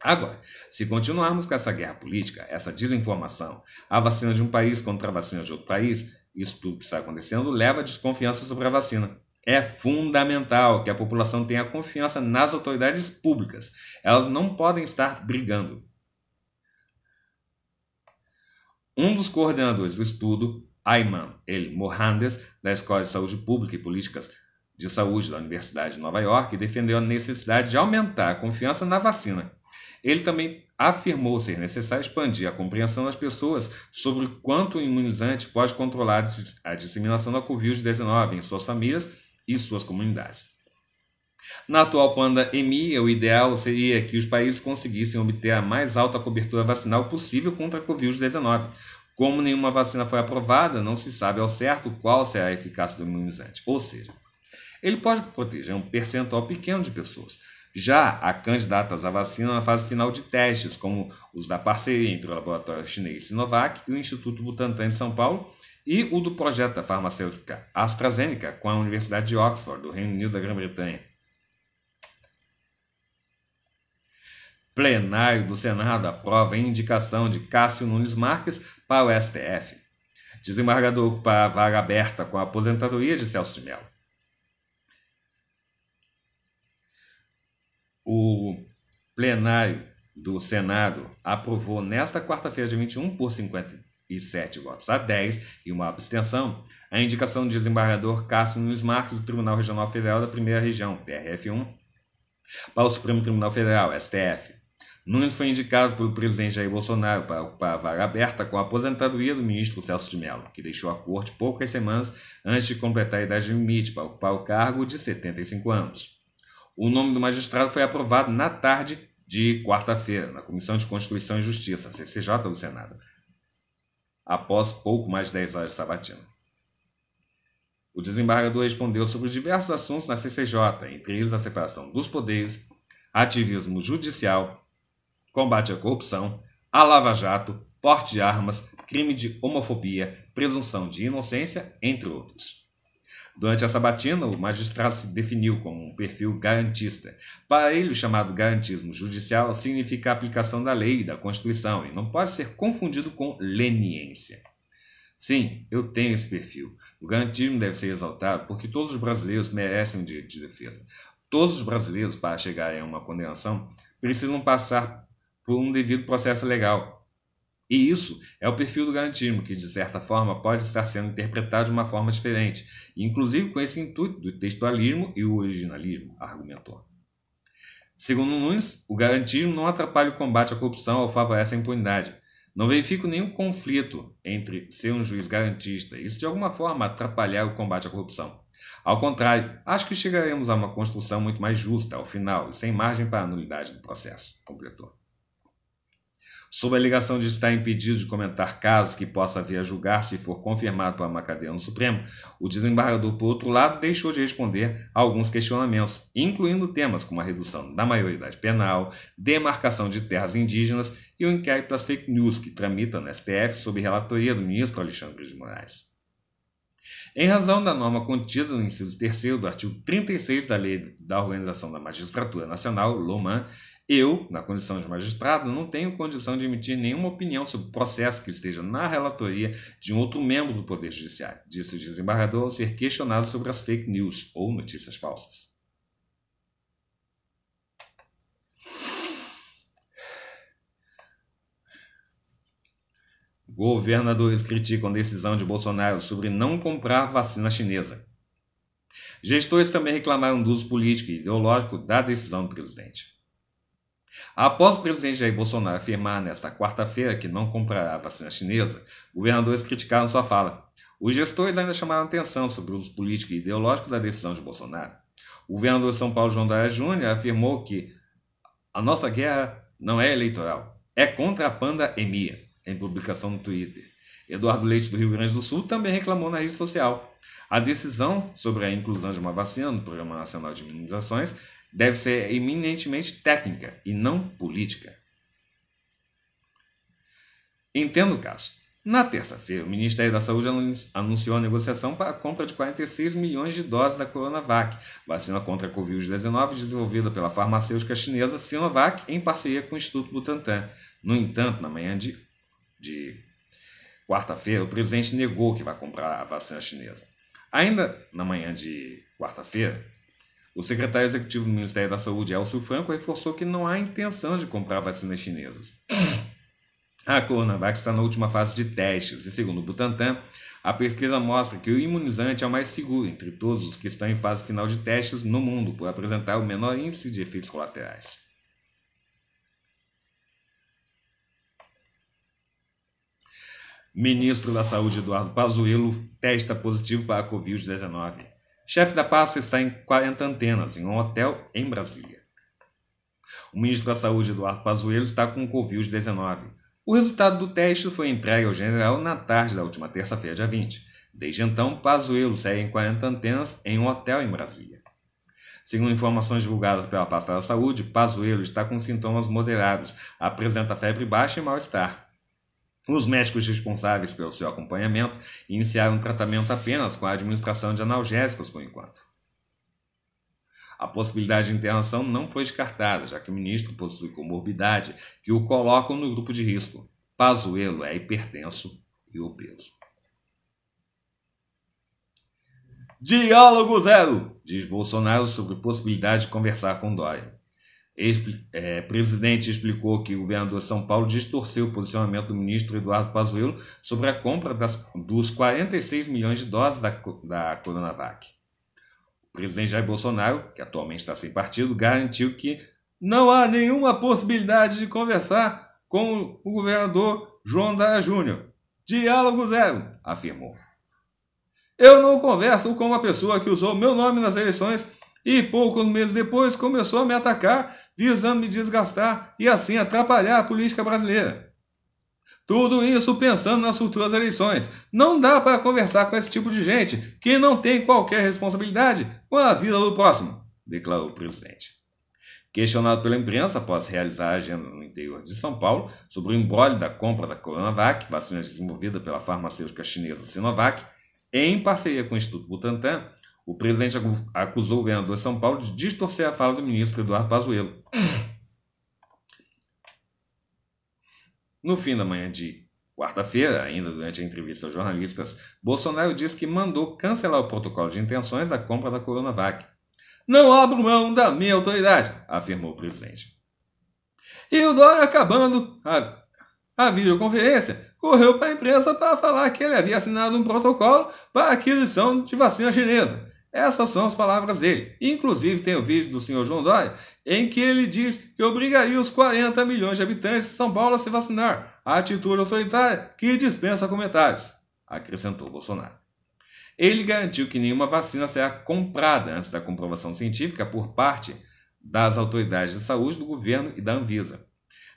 Agora, se continuarmos com essa guerra política, essa desinformação, a vacina de um país contra a vacina de outro país, isso tudo que está acontecendo leva a desconfiança sobre a vacina. É fundamental que a população tenha confiança nas autoridades públicas. Elas não podem estar brigando. Um dos coordenadores do estudo, Ayman El Mohandes, da Escola de Saúde Pública e Políticas de Saúde da Universidade de Nova York, defendeu a necessidade de aumentar a confiança na vacina. Ele também afirmou ser necessário expandir a compreensão das pessoas sobre quanto o imunizante pode controlar a disseminação da Covid-19 em suas famílias e suas comunidades. Na atual pandemia, o ideal seria que os países conseguissem obter a mais alta cobertura vacinal possível contra a Covid-19, como nenhuma vacina foi aprovada, não se sabe ao certo qual será a eficácia do imunizante. Ou seja, ele pode proteger um percentual pequeno de pessoas. Já há candidatas à vacina na fase final de testes, como os da parceria entre o laboratório chinês Sinovac e o Instituto Butantan de São Paulo, e o do projeto da farmacêutica AstraZeneca com a Universidade de Oxford, do Reino Unido da Grã-Bretanha. Plenário do Senado aprova a indicação de Cássio Nunes Marques para o STF. Desembargador ocupa a vaga aberta com a aposentadoria de Celso de Mello. O plenário do Senado aprovou nesta quarta-feira, dia 21, por 57 votos a 10 e uma abstenção, a indicação do desembargador Cássio Nunes Marques do Tribunal Regional Federal da Primeira Região, TRF1, para o Supremo Tribunal Federal, STF. Nunes foi indicado pelo presidente Jair Bolsonaro para ocupar a vaga aberta com a aposentadoria do ministro Celso de Mello, que deixou a corte poucas semanas antes de completar a idade limite para ocupar o cargo de 75 anos. O nome do magistrado foi aprovado na tarde de quarta-feira, na Comissão de Constituição e Justiça, CCJ do Senado, após pouco mais de 10 horas de sabatina. O desembargador respondeu sobre diversos assuntos na CCJ, entre eles a separação dos poderes, ativismo judicial, combate à corrupção, a lava-jato, porte de armas, crime de homofobia, presunção de inocência, entre outros. Durante a sabatina, o magistrado se definiu como um perfil garantista. Para ele, o chamado garantismo judicial significa a aplicação da lei e da Constituição e não pode ser confundido com leniência. Sim, eu tenho esse perfil. O garantismo deve ser exaltado porque todos os brasileiros merecem um direito de defesa. Todos os brasileiros, para chegarem a uma condenação, precisam passar por um devido processo legal. E isso é o perfil do garantismo, que de certa forma pode estar sendo interpretado de uma forma diferente, inclusive com esse intuito do textualismo e o originalismo, argumentou. Segundo Nunes, o garantismo não atrapalha o combate à corrupção ou favorece a impunidade. Não verifico nenhum conflito entre ser um juiz garantista e isso de alguma forma atrapalhar o combate à corrupção. Ao contrário, acho que chegaremos a uma construção muito mais justa ao final e sem margem para a nulidade do processo, completou. Sob a alegação de estar impedido de comentar casos que possa vir a julgar se for confirmado por uma no Supremo, o desembargador, por outro lado, deixou de responder a alguns questionamentos, incluindo temas como a redução da maioridade penal, demarcação de terras indígenas e o inquérito das fake news que tramita no STF sob relatoria do ministro Alexandre de Moraes. Em razão da norma contida no inciso 3 do artigo 36 da Lei da Organização da Magistratura Nacional, LOMAN, eu, na condição de magistrado, não tenho condição de emitir nenhuma opinião sobre o processo que esteja na relatoria de um outro membro do Poder Judiciário, disse o desembargador ao ser questionado sobre as fake news ou notícias falsas. Governadores criticam decisão de Bolsonaro sobre não comprar vacina chinesa. Gestores também reclamaram do uso político e ideológico da decisão do presidente. Após o presidente Jair Bolsonaro afirmar nesta quarta-feira que não comprará a vacina chinesa, governadores criticaram sua fala. Os gestores ainda chamaram atenção sobre o uso político e ideológico da decisão de Bolsonaro. O governador de São Paulo, João Dória Júnior, afirmou que a nossa guerra não é eleitoral, é contra a pandemia, em publicação no Twitter. Eduardo Leite, do Rio Grande do Sul, também reclamou na rede social. A decisão sobre a inclusão de uma vacina no Programa Nacional de Imunizações deve ser eminentemente técnica e não política. Entendo o caso. Na terça-feira, o Ministério da Saúde anunciou a negociação para a compra de 46 milhões de doses da Coronavac, vacina contra a Covid-19 desenvolvida pela farmacêutica chinesa Sinovac em parceria com o Instituto Butantan. No entanto, na manhã de, de quarta-feira, o presidente negou que vai comprar a vacina chinesa. Ainda na manhã de quarta-feira, o secretário executivo do Ministério da Saúde, Elcio Franco, reforçou que não há intenção de comprar vacinas chinesas. A Coronavac está na última fase de testes e, segundo o Butantan, a pesquisa mostra que o imunizante é o mais seguro entre todos os que estão em fase final de testes no mundo, por apresentar o menor índice de efeitos colaterais. Ministro da Saúde Eduardo Pazuello testa positivo para a Covid-19. Chefe da pasta está em quarentenas em um hotel em Brasília. O ministro da Saúde Eduardo Pazuello está com Covid-19. O resultado do teste foi entregue ao general na tarde da última terça-feira, dia 20. Desde então, Pazuello segue em 40 antenas em um hotel em Brasília. Segundo informações divulgadas pela pasta da saúde, Pazuello está com sintomas moderados, apresenta febre baixa e mal-estar. Os médicos responsáveis pelo seu acompanhamento iniciaram um tratamento apenas com a administração de analgésicos por enquanto. A possibilidade de internação não foi descartada, já que o ministro possui comorbidade que o colocam no grupo de risco. Pazuello é hipertenso e obeso. Diálogo zero, diz Bolsonaro sobre possibilidade de conversar com Dória. Ex-presidente é, explicou que o governador de São Paulo distorceu o posicionamento do ministro Eduardo Pazuello sobre a compra das, dos 46 milhões de doses da, da Coronavac. O presidente Jair Bolsonaro, que atualmente está sem partido, garantiu que não há nenhuma possibilidade de conversar com o governador João Dara Júnior. Diálogo zero, afirmou. Eu não converso com uma pessoa que usou meu nome nas eleições e poucos meses depois começou a me atacar, visando me desgastar e assim atrapalhar a política brasileira. Tudo isso pensando nas futuras eleições. Não dá para conversar com esse tipo de gente que não tem qualquer responsabilidade com a vida do próximo, declarou o presidente. Questionado pela imprensa após realizar a agenda no interior de São Paulo sobre o embrólio da compra da Coronavac, vacina desenvolvida pela farmacêutica chinesa Sinovac, em parceria com o Instituto Butantan, o presidente acusou o governador de São Paulo de distorcer a fala do ministro Eduardo Pazuello. No fim da manhã de quarta-feira, ainda durante a entrevista aos jornalistas, Bolsonaro disse que mandou cancelar o protocolo de intenções da compra da Coronavac. Não abro mão da minha autoridade, afirmou o presidente. E o Dória, acabando a, a videoconferência, correu para a imprensa para falar que ele havia assinado um protocolo para a aquisição de vacina chinesa. Essas são as palavras dele. Inclusive tem o vídeo do senhor João Dória em que ele diz que obrigaria os 40 milhões de habitantes de São Paulo a se vacinar. A atitude autoritária que dispensa comentários, acrescentou Bolsonaro. Ele garantiu que nenhuma vacina será comprada antes da comprovação científica por parte das autoridades de saúde do governo e da Anvisa.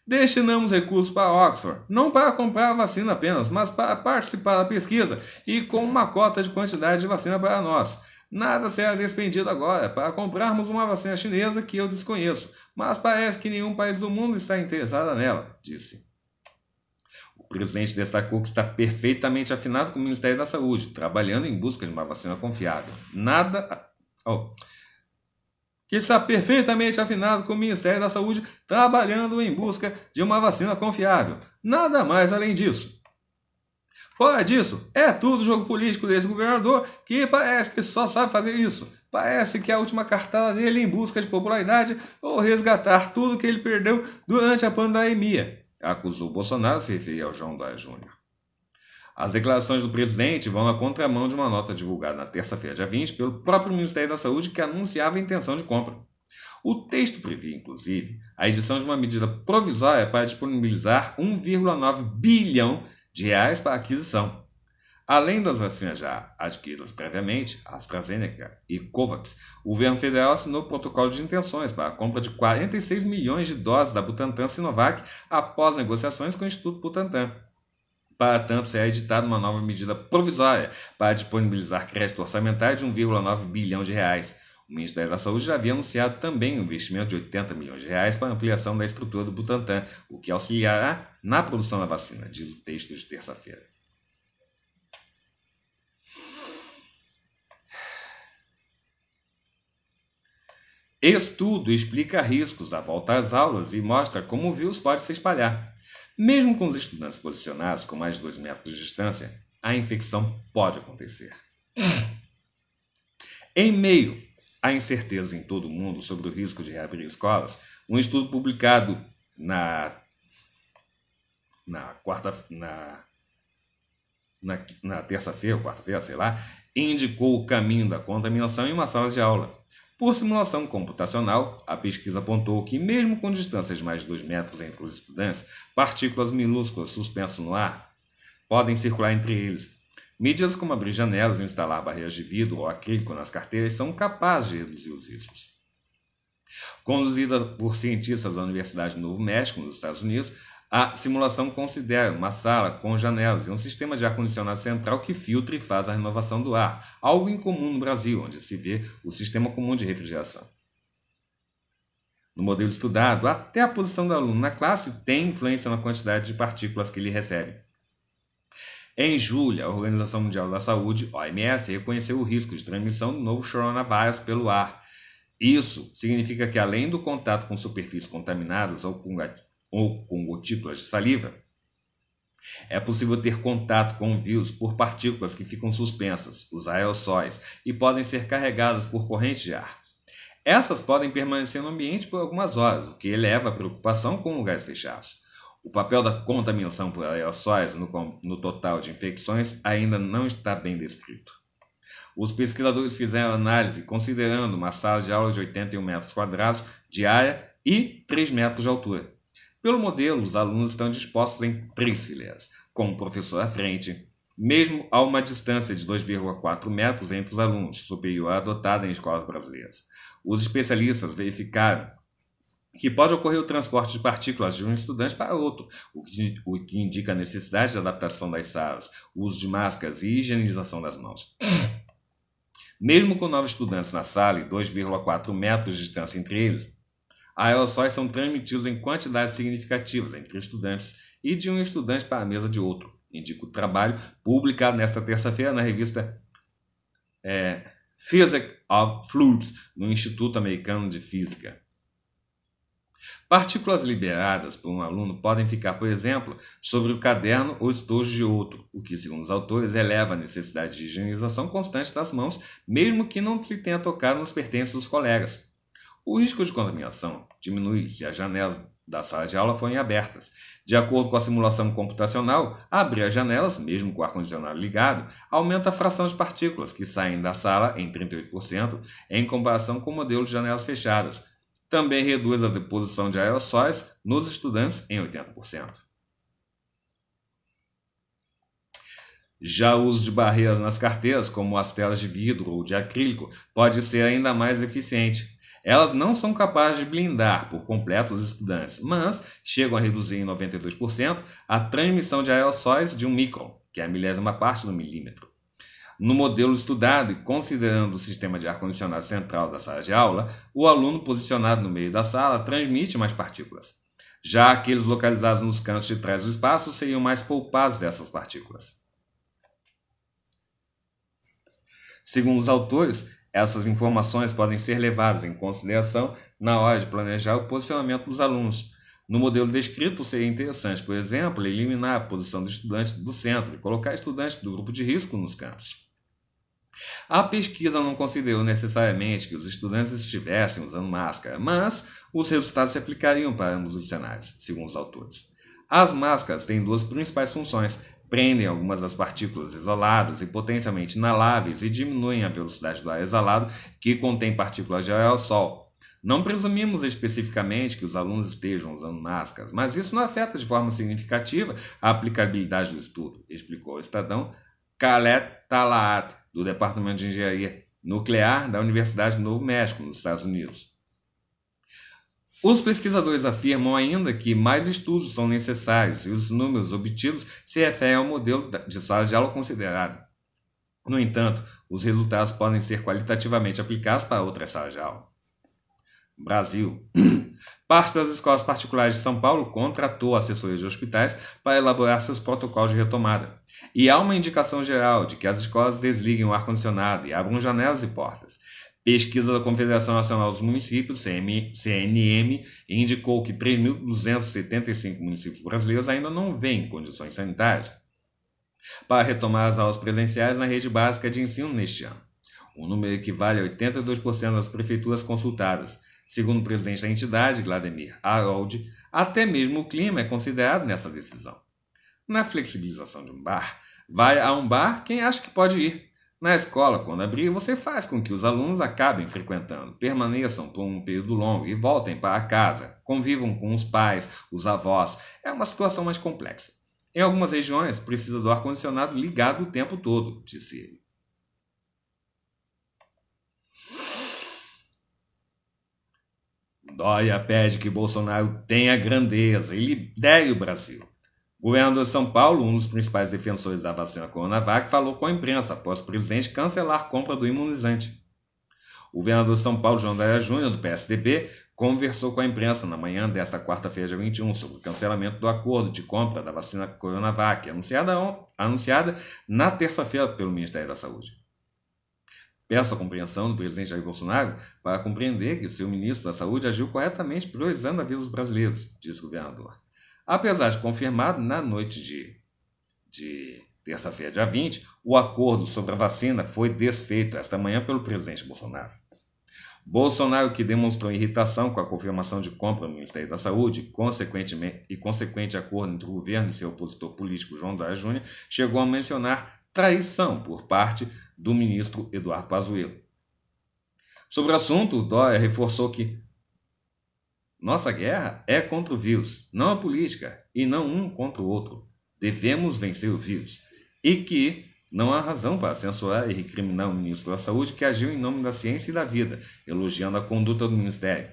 Destinamos recursos para Oxford, não para comprar a vacina apenas, mas para participar da pesquisa e com uma cota de quantidade de vacina para nós. Nada será despendido agora para comprarmos uma vacina chinesa que eu desconheço, mas parece que nenhum país do mundo está interessado nela, disse. O presidente destacou que está perfeitamente afinado com o Ministério da Saúde, trabalhando em busca de uma vacina confiável. Nada. Oh, que está perfeitamente afinado com o Ministério da Saúde, trabalhando em busca de uma vacina confiável. Nada mais além disso. Fora disso, é tudo jogo político desse governador que parece que só sabe fazer isso. Parece que é a última cartada dele em busca de popularidade ou resgatar tudo que ele perdeu durante a pandemia, acusou Bolsonaro se referir ao João Dória Júnior. As declarações do presidente vão na contramão de uma nota divulgada na terça-feira, dia 20, pelo próprio Ministério da Saúde, que anunciava a intenção de compra. O texto previa, inclusive, a edição de uma medida provisória para disponibilizar 1,9 bilhão de reais para aquisição. Além das vacinas já adquiridas previamente, AstraZeneca e Covax, o governo federal assinou protocolo de intenções para a compra de 46 milhões de doses da Butantan Sinovac após negociações com o Instituto Butantan. Para tanto, será editada uma nova medida provisória para disponibilizar crédito orçamentário de 1,9 bilhão de reais. O Ministério da Saúde já havia anunciado também um investimento de 80 milhões de reais para a ampliação da estrutura do Butantan, o que auxiliará na produção da vacina, diz o texto de terça-feira. Estudo explica riscos da volta às aulas e mostra como o vírus pode se espalhar. Mesmo com os estudantes posicionados com mais de 2 metros de distância, a infecção pode acontecer. Em meio à incerteza em todo o mundo sobre o risco de reabrir escolas, um estudo publicado na na quarta na na, na terça-feira, quarta-feira, sei lá, indicou o caminho da contaminação em uma sala de aula. Por simulação computacional, a pesquisa apontou que, mesmo com distâncias de mais de 2 metros entre os estudantes, partículas minúsculas suspensas no ar podem circular entre eles. Mídias como abrir janelas e instalar barreiras de vidro ou acrílico nas carteiras são capazes de reduzir os riscos. Conduzida por cientistas da Universidade do Novo México, nos Estados Unidos, a simulação considera uma sala com janelas e um sistema de ar-condicionado central que filtra e faz a renovação do ar, algo incomum no Brasil, onde se vê o sistema comum de refrigeração. No modelo estudado, até a posição do aluno na classe tem influência na quantidade de partículas que ele recebe. Em julho, a Organização Mundial da Saúde, OMS, reconheceu o risco de transmissão do novo coronavírus pelo ar. Isso significa que, além do contato com superfícies contaminadas ou com ou com gotículas de saliva, é possível ter contato com o vírus por partículas que ficam suspensas, os aerossóis, e podem ser carregadas por corrente de ar. Essas podem permanecer no ambiente por algumas horas, o que eleva a preocupação com lugares fechados. O papel da contaminação por aerossóis no, no total de infecções ainda não está bem descrito. Os pesquisadores fizeram análise considerando uma sala de aula de 81 metros quadrados de área e 3 metros de altura. Pelo modelo, os alunos estão dispostos em três fileiras, com o professor à frente, mesmo a uma distância de 2,4 metros entre os alunos, superior à adotada em escolas brasileiras. Os especialistas verificaram que pode ocorrer o transporte de partículas de um estudante para outro, o que, indica a necessidade de adaptação das salas, uso de máscaras e higienização das mãos. Mesmo com nove estudantes na sala e 2,4 metros de distância entre eles, aerossóis são transmitidos em quantidades significativas entre estudantes e de um estudante para a mesa de outro, indica o trabalho publicado nesta terça-feira na revista é, Physics of Fluids, no Instituto Americano de Física. Partículas liberadas por um aluno podem ficar, por exemplo, sobre o caderno ou estojo de outro, o que, segundo os autores, eleva a necessidade de higienização constante das mãos, mesmo que não se tenha tocado nos pertences dos colegas. O risco de contaminação diminui se as janelas da sala de aula forem abertas. De acordo com a simulação computacional, abrir as janelas, mesmo com o ar-condicionado ligado, aumenta a fração de partículas que saem da sala em 38%, em comparação com o modelo de janelas fechadas. Também reduz a deposição de aerossóis nos estudantes em 80%. Já o uso de barreiras nas carteiras, como as telas de vidro ou de acrílico, pode ser ainda mais eficiente. Elas não são capazes de blindar por completo os estudantes, mas chegam a reduzir em 92% a transmissão de aerossóis de um micron, que é a milésima parte do milímetro. No modelo estudado e considerando o sistema de ar-condicionado central da sala de aula, o aluno posicionado no meio da sala transmite mais partículas. Já aqueles localizados nos cantos de trás do espaço seriam mais poupados dessas partículas. Segundo os autores, essas informações podem ser levadas em consideração na hora de planejar o posicionamento dos alunos. No modelo descrito, seria interessante, por exemplo, eliminar a posição do estudante do centro e colocar estudantes do grupo de risco nos cantos. A pesquisa não considerou necessariamente que os estudantes estivessem usando máscara, mas os resultados se aplicariam para ambos os cenários, segundo os autores. As máscaras têm duas principais funções: prendem algumas das partículas isoladas e potencialmente inaláveis e diminuem a velocidade do ar exalado que contém partículas de aerossol. Não presumimos especificamente que os alunos estejam usando máscaras, mas isso não afeta de forma significativa a aplicabilidade do estudo, explicou o Estadão Khaled Talaat, do Departamento de Engenharia Nuclear da Universidade do Novo México, nos Estados Unidos. Os pesquisadores afirmam ainda que mais estudos são necessários e os números obtidos se referem ao modelo de sala de aula considerado. No entanto, os resultados podem ser qualitativamente aplicados para outras salas de aula. Brasil. Parte das escolas particulares de São Paulo contratou assessores de hospitais para elaborar seus protocolos de retomada. E há uma indicação geral de que as escolas desliguem o ar-condicionado e abram janelas e portas. Pesquisa da Confederação Nacional dos Municípios, CNM, indicou que 3.275 municípios brasileiros ainda não vêem condições sanitárias para retomar as aulas presenciais na rede básica de ensino neste ano. O número equivale a 82% das prefeituras consultadas. Segundo o presidente da entidade, Vladimir Harold, até mesmo o clima é considerado nessa decisão. Na flexibilização de um bar, vai a um bar quem acha que pode ir. Na escola, quando abrir, você faz com que os alunos acabem frequentando, permaneçam por um período longo e voltem para casa, convivam com os pais, os avós. É uma situação mais complexa. Em algumas regiões, precisa do ar-condicionado ligado o tempo todo, disse ele. Dória pede que Bolsonaro tenha grandeza e lidere o Brasil. O governador de São Paulo, um dos principais defensores da vacina Coronavac, falou com a imprensa após o presidente cancelar compra do imunizante. O governador de São Paulo, João Dória Júnior, do PSDB, conversou com a imprensa na manhã desta quarta-feira, 21, sobre o cancelamento do acordo de compra da vacina Coronavac, anunciada, anunciada na terça-feira pelo Ministério da Saúde. Peço a compreensão do presidente Jair Bolsonaro para compreender que seu ministro da Saúde agiu corretamente priorizando a vida dos brasileiros, disse o governador. Apesar de confirmado na noite de, de terça-feira, dia 20, o acordo sobre a vacina foi desfeito esta manhã pelo presidente Bolsonaro. Bolsonaro, que demonstrou irritação com a confirmação de compra no Ministério da Saúde consequentemente, e consequente acordo entre o governo e seu opositor político João Dória Júnior, chegou a mencionar traição por parte do ministro Eduardo Pazuello. Sobre o assunto, Dória reforçou que nossa guerra é contra o vírus, não a política, e não um contra o outro. Devemos vencer o vírus. E que não há razão para censurar e recriminar o ministro da Saúde que agiu em nome da ciência e da vida, elogiando a conduta do ministério.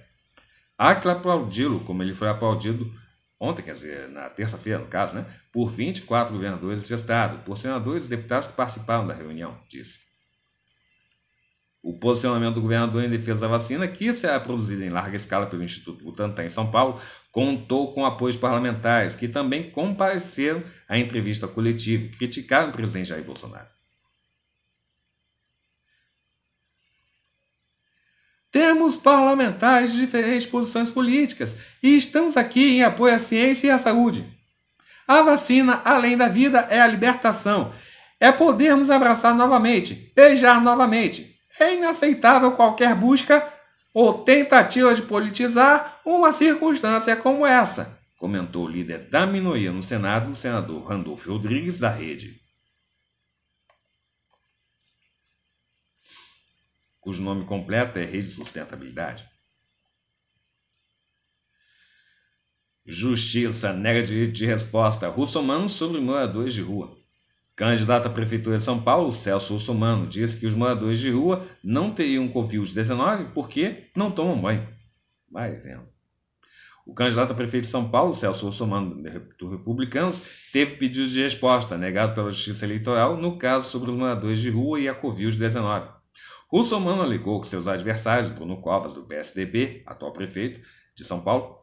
Há que aplaudi-lo, como ele foi aplaudido ontem, quer dizer, na terça-feira, no caso, né, por 24 governadores de Estado, por senadores e deputados que participaram da reunião, disse. O posicionamento do governador em defesa da vacina, que será produzida em larga escala pelo Instituto Butantan em São Paulo, contou com apoios parlamentares, que também compareceram à entrevista coletiva e criticaram o presidente Jair Bolsonaro. Temos parlamentares de diferentes posições políticas e estamos aqui em apoio à ciência e à saúde. A vacina, além da vida, é a libertação. É podermos abraçar novamente, beijar novamente. É inaceitável qualquer busca ou tentativa de politizar uma circunstância como essa, comentou o líder da minoria no Senado, o senador Randolfo Rodrigues, da Rede. cujo nome completo é Rede Sustentabilidade. Justiça nega direito de resposta russomano sobre moradores de rua. Candidato à Prefeitura de São Paulo, Celso Russomano, disse que os moradores de rua não teriam Covid-19 porque não tomam banho. Vai vendo. O candidato a prefeito de São Paulo, Celso Russomano, do Republicanos, teve pedido de resposta negado pela Justiça Eleitoral no caso sobre os moradores de rua e a Covid-19. Russomano alegou que seus adversários, Bruno Covas, do PSDB, atual prefeito de São Paulo,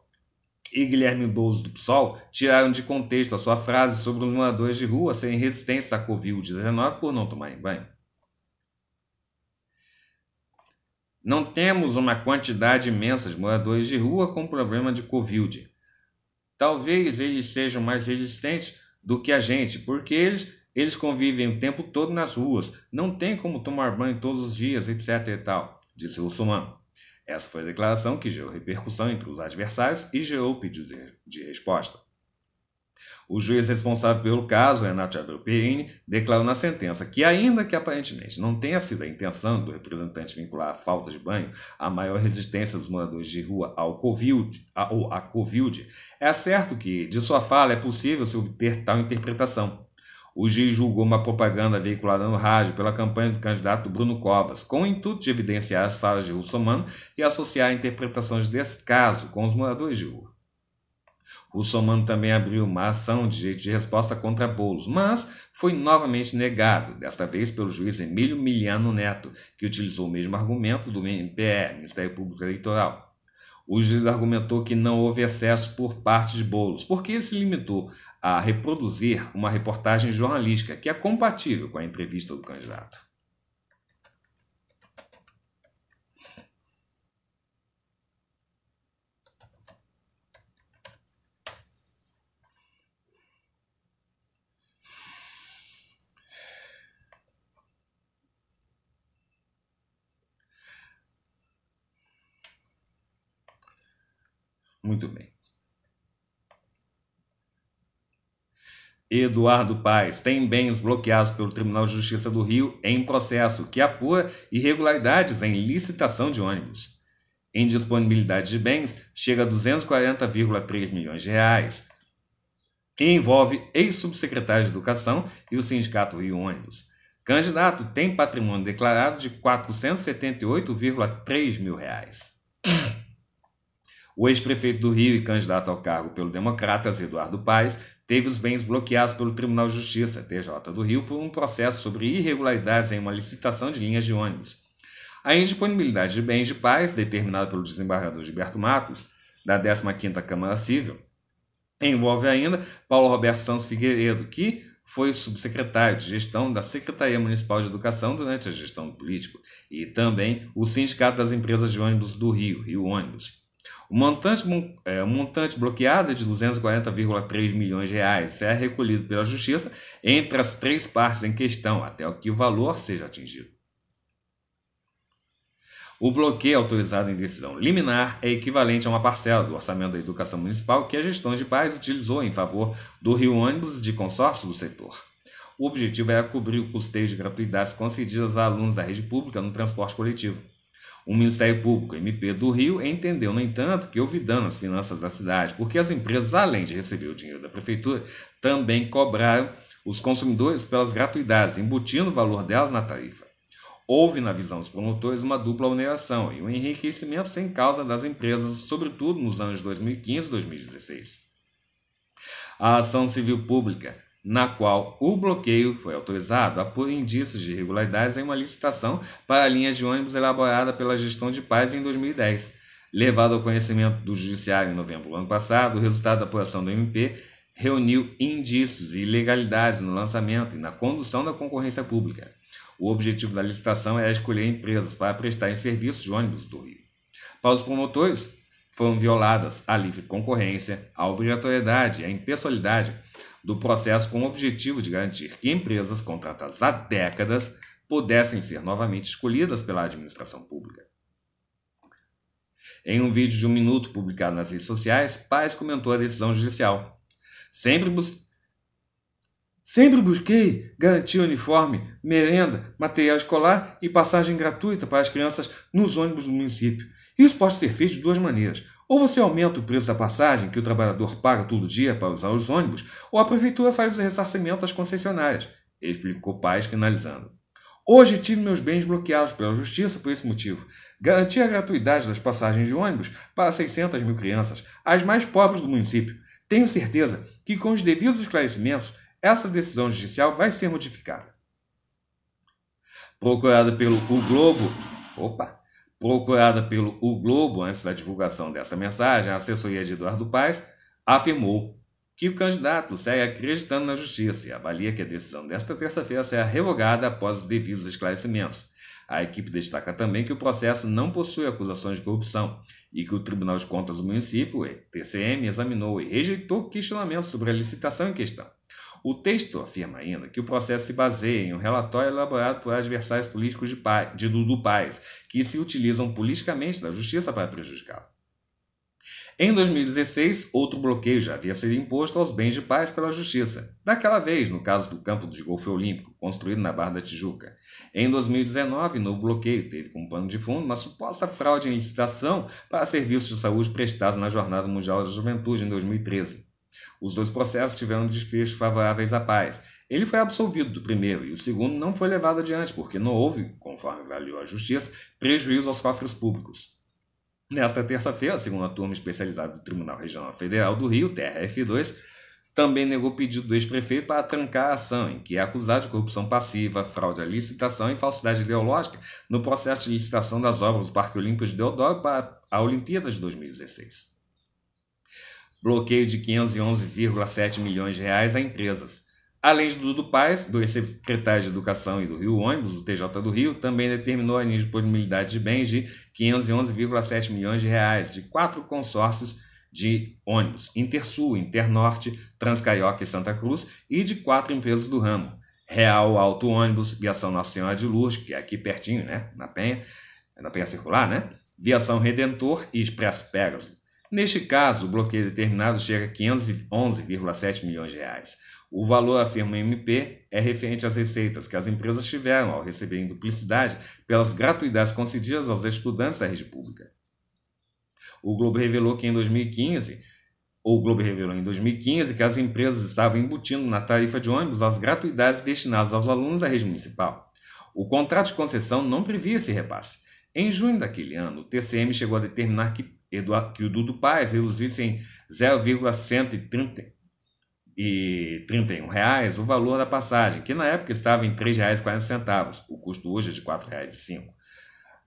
e Guilherme Boulos, do PSOL, tiraram de contexto a sua frase sobre os moradores de rua serem resistentes à Covid-19 por não tomarem banho. Não temos uma quantidade imensa de moradores de rua com problema de Covid. Talvez eles sejam mais resistentes do que a gente, porque eles eles convivem o tempo todo nas ruas, não tem como tomar banho todos os dias, etc e tal, disse o muçulmano. Essa foi a declaração que gerou repercussão entre os adversários e gerou pedido de resposta. O juiz responsável pelo caso, Renato Abreu Perini, declarou na sentença que, ainda que aparentemente não tenha sido a intenção do representante vincular a falta de banho à maior resistência dos moradores de rua ao COVID, ou à COVID, é certo que, de sua fala, é possível se obter tal interpretação, o juiz julgou uma propaganda veiculada no rádio pela campanha do candidato Bruno Covas, com o intuito de evidenciar as falas de Russomano e associar interpretações desse caso com os moradores de rua. Russomano também abriu uma ação de jeito de resposta contra Boulos, mas foi novamente negado, desta vez pelo juiz Emílio Miliano Neto, que utilizou o mesmo argumento do MPE, Ministério Público Eleitoral. O juiz argumentou que não houve excesso por parte de Boulos, porque ele se limitou a reproduzir uma reportagem jornalística que é compatível com a entrevista do candidato. Muito bem. Eduardo Paes tem bens bloqueados pelo Tribunal de Justiça do Rio em processo que apura irregularidades em licitação de ônibus. Indisponibilidade de bens chega a 240,3 milhões de reais e envolve ex-subsecretário de Educação e o Sindicato Rio Ônibus. Candidato tem patrimônio declarado de 478,3 mil reais. O ex-prefeito do Rio e candidato ao cargo pelo Democratas, Eduardo Paes, teve os bens bloqueados pelo Tribunal de Justiça, TJ do Rio, por um processo sobre irregularidades em uma licitação de linhas de ônibus. A indisponibilidade de bens de Paes, determinada pelo desembargador Gilberto Matos, da 15ª Câmara Civil, envolve ainda Paulo Roberto Santos Figueiredo, que foi subsecretário de gestão da Secretaria Municipal de Educação durante a gestão político, e também o Sindicato das Empresas de Ônibus do Rio, Rio Ônibus. O montante, é, o montante bloqueado é de 240,3 milhões de reais será recolhido pela Justiça entre as três partes em questão, até que o valor seja atingido. O bloqueio autorizado em decisão liminar é equivalente a uma parcela do orçamento da educação municipal que a gestão de paz utilizou em favor do Rio Ônibus de consórcio do setor. O objetivo era cobrir o custeio de gratuidades concedidas a alunos da rede pública no transporte coletivo. O Ministério Público, MP do Rio, entendeu, no entanto, que houve dano às finanças da cidade, porque as empresas, além de receber o dinheiro da prefeitura, também cobraram os consumidores pelas gratuidades, embutindo o valor delas na tarifa. Houve, na visão dos promotores, uma dupla oneração e um enriquecimento sem causa das empresas, sobretudo nos anos 2015 e 2016. A ação civil pública na qual o bloqueio foi autorizado apura indícios de irregularidades em uma licitação para linhas de ônibus elaborada pela gestão de paz em 2010. Levado ao conhecimento do Judiciário em novembro do ano passado, o resultado da apuração do MP reuniu indícios e ilegalidades no lançamento e na condução da concorrência pública. O objetivo da licitação era escolher empresas para prestarem serviços de ônibus do Rio. Para os promotores, foram violadas a livre concorrência, a obrigatoriedade e a impessoalidade do processo com o objetivo de garantir que empresas contratadas há décadas pudessem ser novamente escolhidas pela administração pública. Em um vídeo de um minuto publicado nas redes sociais, Paz comentou a decisão judicial. Sempre, bus... Sempre busquei garantir uniforme, merenda, material escolar e passagem gratuita para as crianças nos ônibus do município. Isso pode ser feito de duas maneiras ou você aumenta o preço da passagem que o trabalhador paga todo dia para usar os ônibus, ou a prefeitura faz o ressarcimento às concessionárias, explicou Paz, finalizando. Hoje tive meus bens bloqueados pela justiça por esse motivo. Garanti a gratuidade das passagens de ônibus para 600 mil crianças, as mais pobres do município. Tenho certeza que, com os devidos esclarecimentos, essa decisão judicial vai ser modificada. Procurada pelo O Globo. Opa! Procurada pelo O Globo antes da divulgação dessa mensagem, a assessoria de Eduardo Paes afirmou que o candidato segue acreditando na justiça e avalia que a decisão desta terça-feira será revogada após os devidos esclarecimentos. A equipe destaca também que o processo não possui acusações de corrupção e que o Tribunal de Contas do município, TCM, examinou e rejeitou questionamentos sobre a licitação em questão. O texto afirma ainda que o processo se baseia em um relatório elaborado por adversários políticos de, pai, de Dudu Paes, que se utilizam politicamente da justiça para prejudicá-lo. Em 2016, outro bloqueio já havia sido imposto aos bens de paz pela Justiça, daquela vez no caso do campo de golfe olímpico, construído na Barra da Tijuca. Em 2019, no bloqueio teve como pano de fundo uma suposta fraude em licitação para serviços de saúde prestados na Jornada Mundial da Juventude em 2013. Os dois processos tiveram desfechos favoráveis à paz. Ele foi absolvido do primeiro e o segundo não foi levado adiante, porque não houve, conforme avaliou a Justiça, prejuízo aos cofres públicos. Nesta terça-feira, a segunda turma especializada do Tribunal Regional Federal do Rio, TRF2, também negou pedido do ex-prefeito para trancar a ação, em que é acusado de corrupção passiva, fraude à licitação e falsidade ideológica no processo de licitação das obras do Parque Olímpico de Deodoro para a Olimpíada de 2016. Bloqueio de 511,7 milhões de reais a empresas. Além de Dudu Paes, do secretário de Educação e do Rio Ônibus, o TJ do Rio, também determinou a disponibilidade de bens de 511,7 milhões de reais de quatro consórcios de ônibus, Intersul, Internorte, Transcarioca e Santa Cruz, e de quatro empresas do ramo, Real Auto Ônibus, Viação Nossa Senhora de Lourdes, que é aqui pertinho, né, na Penha, na Penha Circular, né, Viação Redentor e Expresso Pegasus. Neste caso, o bloqueio determinado chega a 511,7 milhões de reais. O valor, afirma o MP, é referente às receitas que as empresas tiveram ao receberem duplicidade pelas gratuidades concedidas aos estudantes da rede pública. O Globo revelou que em 2015, o Globo revelou em 2015 que as empresas estavam embutindo na tarifa de ônibus as gratuidades destinadas aos alunos da rede municipal. O contrato de concessão não previa esse repasse. Em junho daquele ano, o TCM chegou a determinar que, que o Dudu Paz reduzisse em 0,130 e 31 reais o valor da passagem, que na época estava em R$ 3,40, o custo hoje é de R$ 4,05.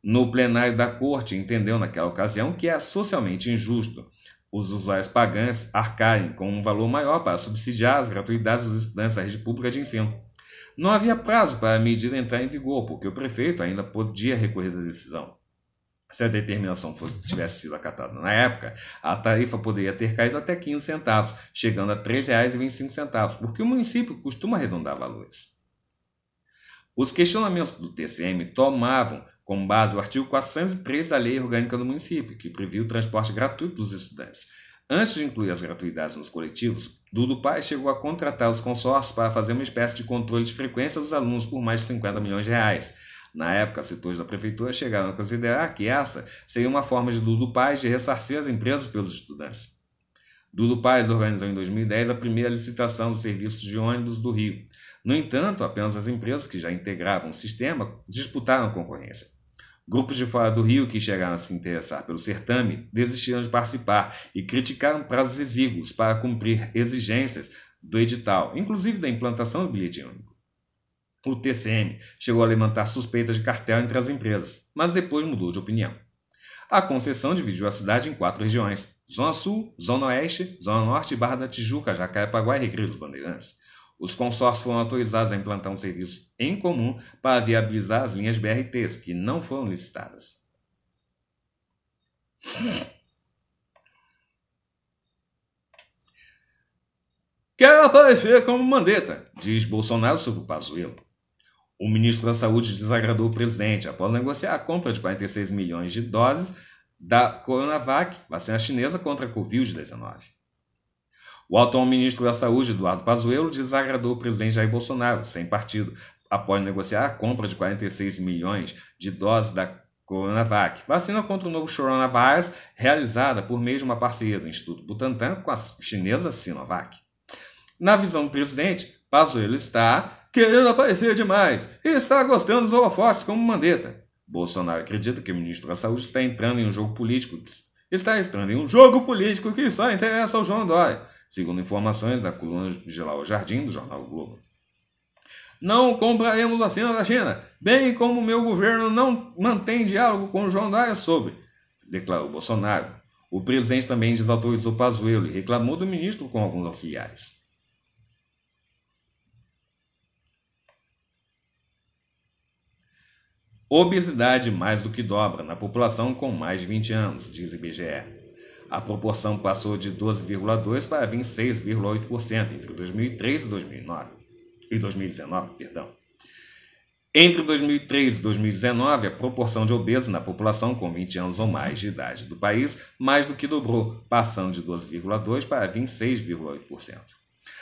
No plenário da corte, entendeu naquela ocasião que é socialmente injusto os usuários pagantes arcarem com um valor maior para subsidiar as gratuidades dos estudantes da rede pública de ensino. Não havia prazo para a medida entrar em vigor, porque o prefeito ainda podia recorrer da decisão. Se a determinação fosse, tivesse sido acatada na época, a tarifa poderia ter caído até 15 centavos, chegando a R$ 3,25, porque o município costuma arredondar valores. Os questionamentos do TCM tomavam como base o artigo 403 da Lei Orgânica do Município, que previa o transporte gratuito dos estudantes. Antes de incluir as gratuidades nos coletivos, Dudu Pai chegou a contratar os consórcios para fazer uma espécie de controle de frequência dos alunos por mais de 50 milhões de reais na época, setores da prefeitura chegaram a considerar que essa seria uma forma de Dudu Paz de ressarcir as empresas pelos estudantes. Dudu Paz organizou em 2010 a primeira licitação dos serviços de ônibus do Rio. No entanto, apenas as empresas que já integravam o sistema disputaram a concorrência. Grupos de fora do Rio que chegaram a se interessar pelo certame desistiram de participar e criticaram prazos exíguos para cumprir exigências do edital, inclusive da implantação do bilhete único. O TCM chegou a levantar suspeitas de cartel entre as empresas, mas depois mudou de opinião. A concessão dividiu a cidade em quatro regiões: Zona Sul, Zona Oeste, Zona Norte e Barra da Tijuca, Jacarepaguá e Recreio dos Bandeirantes. Os consórcios foram autorizados a implantar um serviço em comum para viabilizar as linhas BRTs, que não foram licitadas. Quer aparecer como mandeta, diz Bolsonaro sobre o Pazuello. O ministro da Saúde desagradou o presidente após negociar a compra de 46 milhões de doses da Coronavac, vacina chinesa contra a Covid-19. O atual ministro da Saúde, Eduardo Pazuello, desagradou o presidente Jair Bolsonaro, sem partido, após negociar a compra de 46 milhões de doses da Coronavac, vacina contra o novo coronavírus, realizada por meio de uma parceria do Instituto Butantan com a chinesa Sinovac. Na visão do presidente, Pazuello está querendo aparecer demais e está gostando dos holofotes como mandeta. Bolsonaro acredita que o ministro da Saúde está entrando em um jogo político. Está entrando em um jogo político que só interessa ao João Dória, segundo informações da coluna de Lauro Jardim do jornal Globo. Não compraremos vacina da China, bem como meu governo não mantém diálogo com o João Dória sobre, declarou Bolsonaro. O presidente também desautorizou Pazuello e reclamou do ministro com alguns auxiliares. Obesidade mais do que dobra na população com mais de 20 anos, diz IBGE. A proporção passou de 12,2% para 26,8% entre 2003 e 2009 e 2019, perdão. Entre 2003 e 2019, a proporção de obesos na população com 20 anos ou mais de idade do país mais do que dobrou, passando de 12,2% para 26,8%.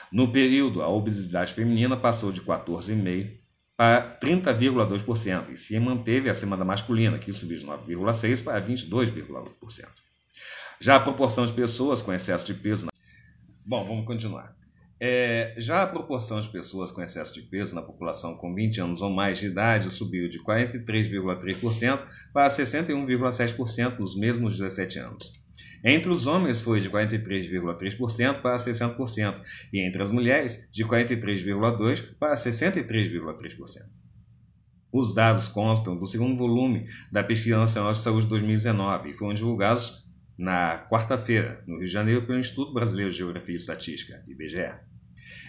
No período, a obesidade feminina passou de 14,5% para 30,2% e se manteve acima da masculina, que subiu de 9,6% para 22,8%. Já a proporção de pessoas com excesso de peso. Na... Bom, vamos continuar. É, já a proporção de pessoas com excesso de peso na população com 20 anos ou mais de idade subiu de 43,3% para 61,7% nos mesmos 17 anos. Entre os homens foi de 43,3% para 60% e entre as mulheres de 43,2% para 63,3%. Os dados constam do segundo volume da Pesquisa Nacional de Saúde 2019 e foram divulgados na quarta-feira, no Rio de Janeiro, pelo Instituto Brasileiro de Geografia e Estatística, IBGE.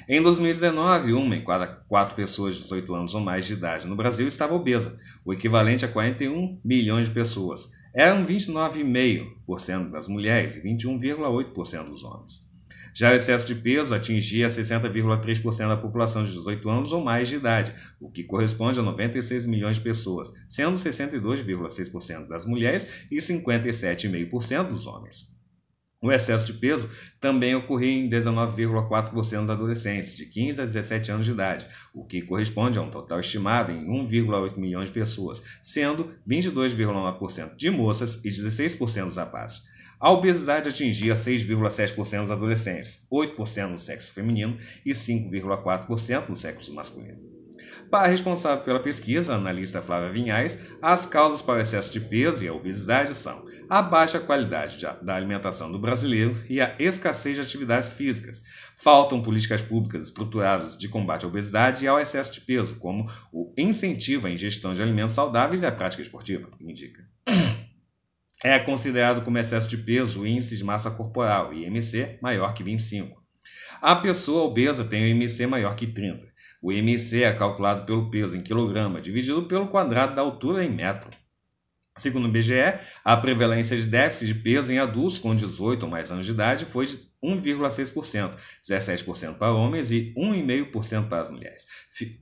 Em 2019, uma em cada quatro pessoas de 18 anos ou mais de idade no Brasil estava obesa, o equivalente a 41 milhões de pessoas. Eram 29,5% das mulheres e 21,8% dos homens. Já o excesso de peso atingia 60,3% da população de 18 anos ou mais de idade, o que corresponde a 96 milhões de pessoas, sendo 62,6% das mulheres e 57,5% dos homens. O excesso de peso também ocorria em 19,4% dos adolescentes, de 15 a 17 anos de idade, o que corresponde a um total estimado em 1,8 milhões de pessoas, sendo 22,9% de moças e 16% dos rapazes. A obesidade atingia 6,7% dos adolescentes, 8% no sexo feminino e 5,4% no sexo masculino. Para a responsável pela pesquisa, analista Flávia Vinhais, as causas para o excesso de peso e a obesidade são a baixa qualidade da alimentação do brasileiro e a escassez de atividades físicas. Faltam políticas públicas estruturadas de combate à obesidade e ao excesso de peso, como o incentivo à ingestão de alimentos saudáveis e a prática esportiva, indica. É considerado como excesso de peso o índice de massa corporal, IMC, maior que 25. A pessoa obesa tem o IMC maior que 30. O IMC é calculado pelo peso em quilograma dividido pelo quadrado da altura em metro. Segundo o IBGE, a prevalência de déficit de peso em adultos com 18 ou mais anos de idade foi de 1,6%, 17% para homens e 1,5% para as mulheres.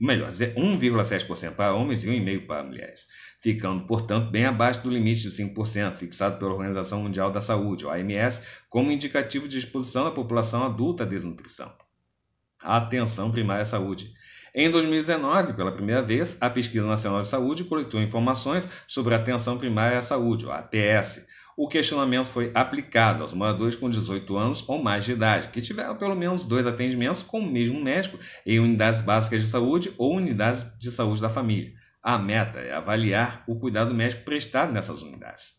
Melhor, 1,7% para homens e 1,5% para mulheres, ficando, portanto, bem abaixo do limite de 5% fixado pela Organização Mundial da Saúde, OMS, como indicativo de exposição da população adulta à desnutrição. A atenção primária à saúde. Em 2019, pela primeira vez, a Pesquisa Nacional de Saúde coletou informações sobre a atenção primária à saúde, a APS. O questionamento foi aplicado aos moradores com 18 anos ou mais de idade, que tiveram pelo menos dois atendimentos com o mesmo médico em unidades básicas de saúde ou unidades de saúde da família. A meta é avaliar o cuidado médico prestado nessas unidades.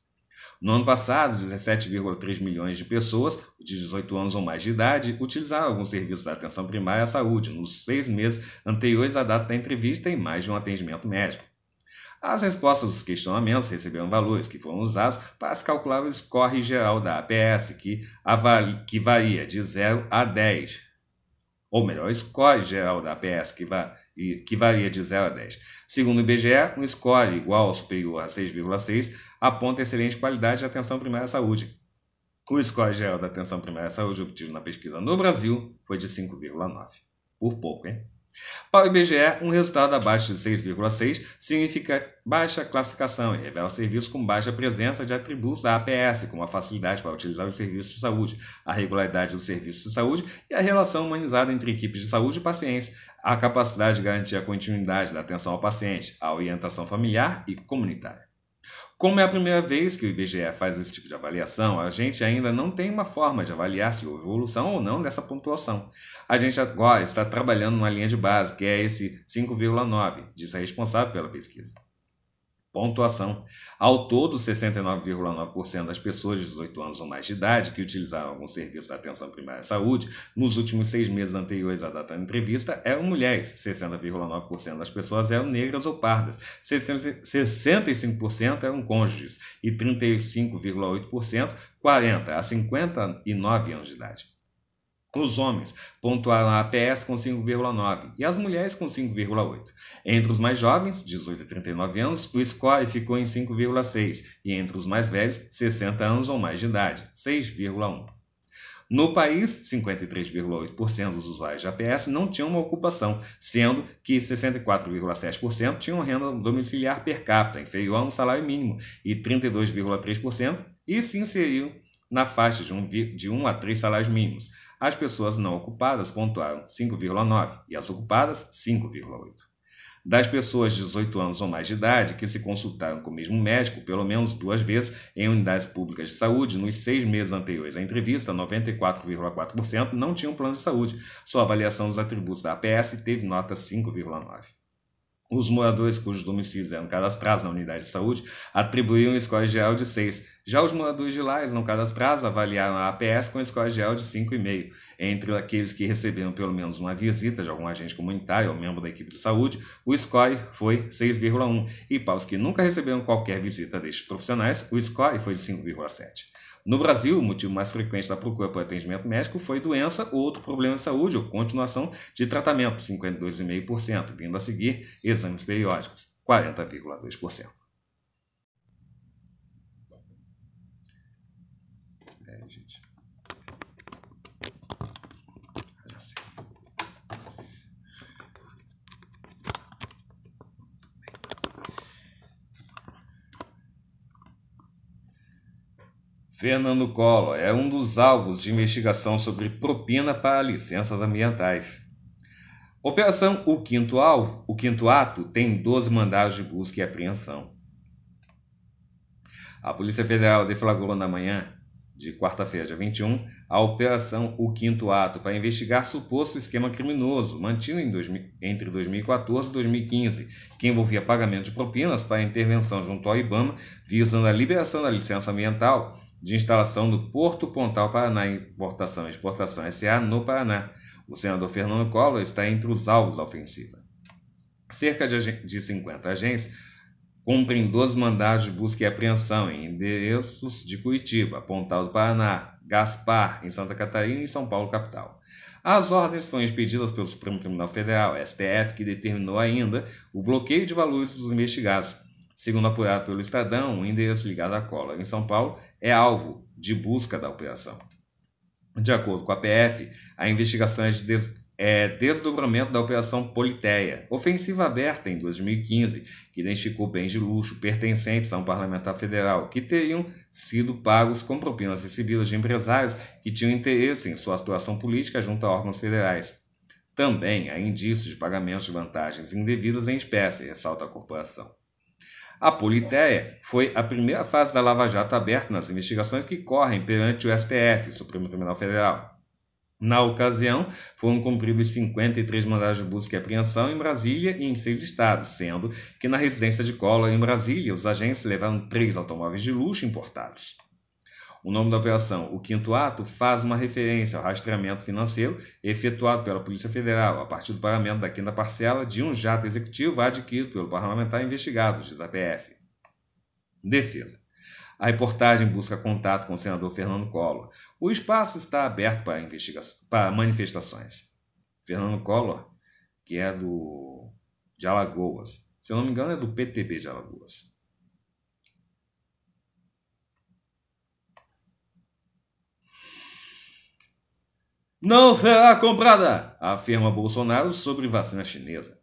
No ano passado, 17,3 milhões de pessoas de 18 anos ou mais de idade utilizaram algum serviço da atenção primária à saúde nos seis meses anteriores à data da entrevista em mais de um atendimento médico. As respostas dos questionamentos receberam valores que foram usados para se calcular o score geral da APS, que, que varia de 0 a 10. Ou melhor, o score geral da APS, que, va que varia de 0 a 10. Segundo o IBGE, um score igual ou superior a 6,6 aponta excelente qualidade de atenção primária à saúde. O score geral da atenção primária à saúde obtido na pesquisa no Brasil foi de 5,9. Por pouco, hein? Para o IBGE, um resultado abaixo de 6,6 significa baixa classificação e revela serviços com baixa presença de atributos da APS, como a facilidade para utilizar os serviços de saúde, a regularidade dos serviços de saúde e a relação humanizada entre equipes de saúde e pacientes, a capacidade de garantir a continuidade da atenção ao paciente, a orientação familiar e comunitária. Como é a primeira vez que o IBGE faz esse tipo de avaliação, a gente ainda não tem uma forma de avaliar se houve evolução ou não dessa pontuação. A gente agora está trabalhando numa linha de base, que é esse 5,9, disso é responsável pela pesquisa. Pontuação. Ao todo, 69,9% das pessoas de 18 anos ou mais de idade que utilizaram algum serviço da atenção primária à saúde nos últimos seis meses anteriores à data da entrevista eram mulheres. 60,9% das pessoas eram negras ou pardas. 65% eram cônjuges. E 35,8% 40 a 59 anos de idade. Os homens pontuaram a APS com 5,9 e as mulheres com 5,8. Entre os mais jovens, 18 a 39 anos, o score ficou em 5,6 e entre os mais velhos, 60 anos ou mais de idade, 6,1. No país, 53,8% dos usuários de APS não tinham uma ocupação, sendo que 64,7% tinham renda domiciliar per capita inferior a um salário mínimo e 32,3% e se inseriram na faixa de 1, de 1 a 3 salários mínimos. As pessoas não ocupadas pontuaram 5,9 e as ocupadas 5,8. das pessoas de 18 anos ou mais de idade que se consultaram com o mesmo médico pelo menos duas vezes em unidades públicas de saúde nos seis meses anteriores à entrevista, 94,4% não tinham plano de saúde. Sua avaliação dos atributos da APS teve nota 5,9%. Os moradores cujos domicílios eram cadastrados na unidade de saúde atribuíam score geral de 6. Já os moradores de lares não cadastrados avaliaram a APS com score geral de 5,5. Entre aqueles que receberam pelo menos uma visita de algum agente comunitário ou membro da equipe de saúde, o score foi 6,1. E para os que nunca receberam qualquer visita destes profissionais, o score foi de 5,7. No Brasil, o motivo mais frequente da procura por atendimento médico foi doença ou outro problema de saúde ou continuação de tratamento, 52,5%, vindo a seguir exames periódicos, 40,2%. Fernando Collor é um dos alvos de investigação sobre propina para licenças ambientais. Operação O Quinto Alvo, o quinto ato, tem 12 mandados de busca e apreensão. A Polícia Federal deflagrou na manhã de quarta-feira, dia 21, a Operação O Quinto Ato para investigar suposto esquema criminoso mantido entre 2014 e 2015, que envolvia pagamento de propinas para intervenção junto ao IBAMA, visando a liberação da licença ambiental de instalação do Porto Pontal Paraná Importação e Exportação SA no Paraná. O senador Fernando Collor está entre os alvos da ofensiva. Cerca de 50 agentes cumprem 12 mandados de busca e apreensão em endereços de Curitiba, Pontal do Paraná, Gaspar, em Santa Catarina e São Paulo, capital. As ordens foram expedidas pelo Supremo Tribunal Federal, STF, que determinou ainda o bloqueio de valores dos investigados. Segundo apurado pelo Estadão, o endereço ligado à cola em São Paulo é alvo de busca da operação. De acordo com a PF, a investigação é de des é desdobramento da Operação Politeia, ofensiva aberta em 2015, que identificou bens de luxo pertencentes a um parlamentar federal que teriam sido pagos com propinas recebidas de empresários que tinham interesse em sua atuação política junto a órgãos federais. Também há indícios de pagamentos de vantagens indevidas em espécie, ressalta a corporação. A Politeia foi a primeira fase da Lava Jato aberta nas investigações que correm perante o STF, Supremo Tribunal Federal. Na ocasião, foram cumpridos 53 mandados de busca e apreensão em Brasília e em seis estados, sendo que na residência de Collor, em Brasília, os agentes levaram três automóveis de luxo importados. O nome da operação, o quinto ato, faz uma referência ao rastreamento financeiro efetuado pela Polícia Federal a partir do pagamento da quinta parcela de um jato executivo adquirido pelo parlamentar investigado, diz a PF. Defesa. A reportagem busca contato com o senador Fernando Collor. O espaço está aberto para, para manifestações. Fernando Collor, que é do de Alagoas, se eu não me engano é do PTB de Alagoas. Não será comprada, afirma Bolsonaro sobre vacina chinesa.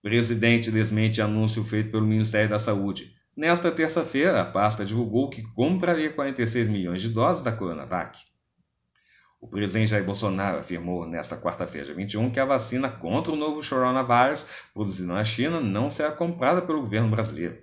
Presidente desmente anúncio feito pelo Ministério da Saúde. Nesta terça-feira, a pasta divulgou que compraria 46 milhões de doses da Coronavac. O presidente Jair Bolsonaro afirmou nesta quarta-feira, 21, que a vacina contra o novo coronavírus produzida na China não será comprada pelo governo brasileiro.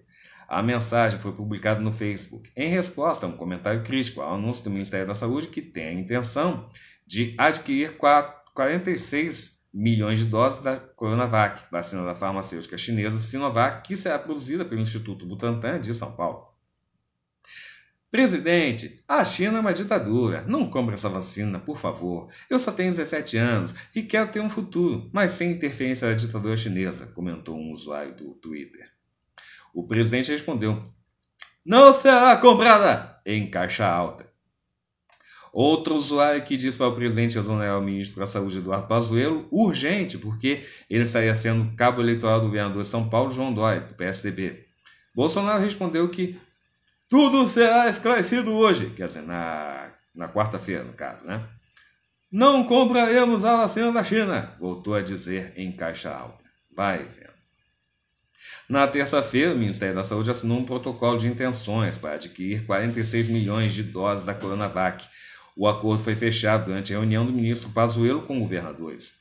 A mensagem foi publicada no Facebook em resposta a um comentário crítico ao anúncio do Ministério da Saúde que tem a intenção de adquirir 46 milhões de doses da Coronavac, vacina da farmacêutica chinesa Sinovac, que será produzida pelo Instituto Butantan de São Paulo. Presidente, a China é uma ditadura. Não compre essa vacina, por favor. Eu só tenho 17 anos e quero ter um futuro, mas sem interferência da ditadura chinesa, comentou um usuário do Twitter. O presidente respondeu: Não será comprada em caixa alta. Outro usuário que diz para o presidente exonerar o ministro da Saúde, Eduardo Pazuello, urgente, porque ele estaria sendo cabo eleitoral do governador de São Paulo, João Dória, do PSDB. Bolsonaro respondeu que tudo será esclarecido hoje, quer dizer, na, na quarta-feira, no caso, né? Não compraremos a vacina da China, voltou a dizer em caixa alta. Vai vendo. Na terça-feira, o Ministério da Saúde assinou um protocolo de intenções para adquirir 46 milhões de doses da Coronavac, o acordo foi fechado durante a reunião do ministro Pazuello com governadores.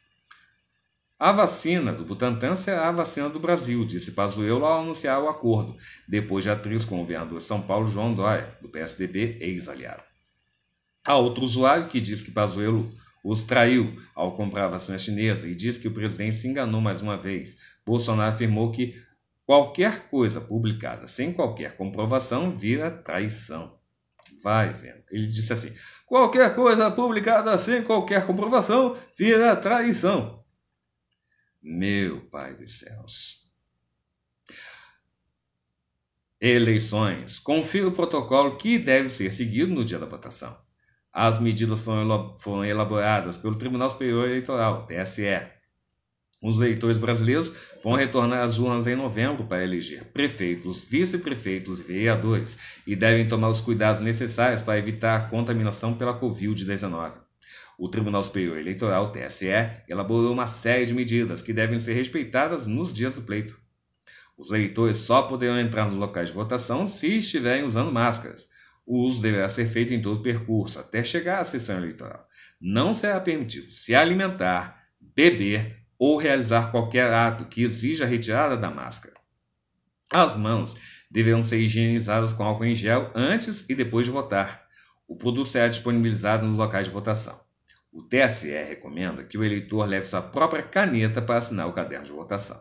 A vacina do Butantan será a vacina do Brasil, disse Pazuello ao anunciar o acordo, depois de atriz com o governador de São Paulo, João Dória, do PSDB, ex-aliado. Há outro usuário que diz que Pazuello os traiu ao comprar a vacina chinesa e diz que o presidente se enganou mais uma vez. Bolsonaro afirmou que qualquer coisa publicada sem qualquer comprovação vira traição. Vai vendo. Ele disse assim: qualquer coisa publicada sem qualquer comprovação vira traição. Meu Pai dos céus. Eleições. Confira o protocolo que deve ser seguido no dia da votação. As medidas foram elaboradas pelo Tribunal Superior Eleitoral, TSE. Os eleitores brasileiros vão retornar às urnas em novembro para eleger prefeitos, vice-prefeitos e vereadores e devem tomar os cuidados necessários para evitar a contaminação pela Covid-19. O Tribunal Superior Eleitoral, TSE, elaborou uma série de medidas que devem ser respeitadas nos dias do pleito. Os eleitores só poderão entrar nos locais de votação se estiverem usando máscaras. O uso deverá ser feito em todo o percurso, até chegar à sessão eleitoral. Não será permitido se alimentar, beber ou realizar qualquer ato que exija a retirada da máscara. As mãos deverão ser higienizadas com álcool em gel antes e depois de votar. O produto será disponibilizado nos locais de votação. O TSE recomenda que o eleitor leve sua própria caneta para assinar o caderno de votação.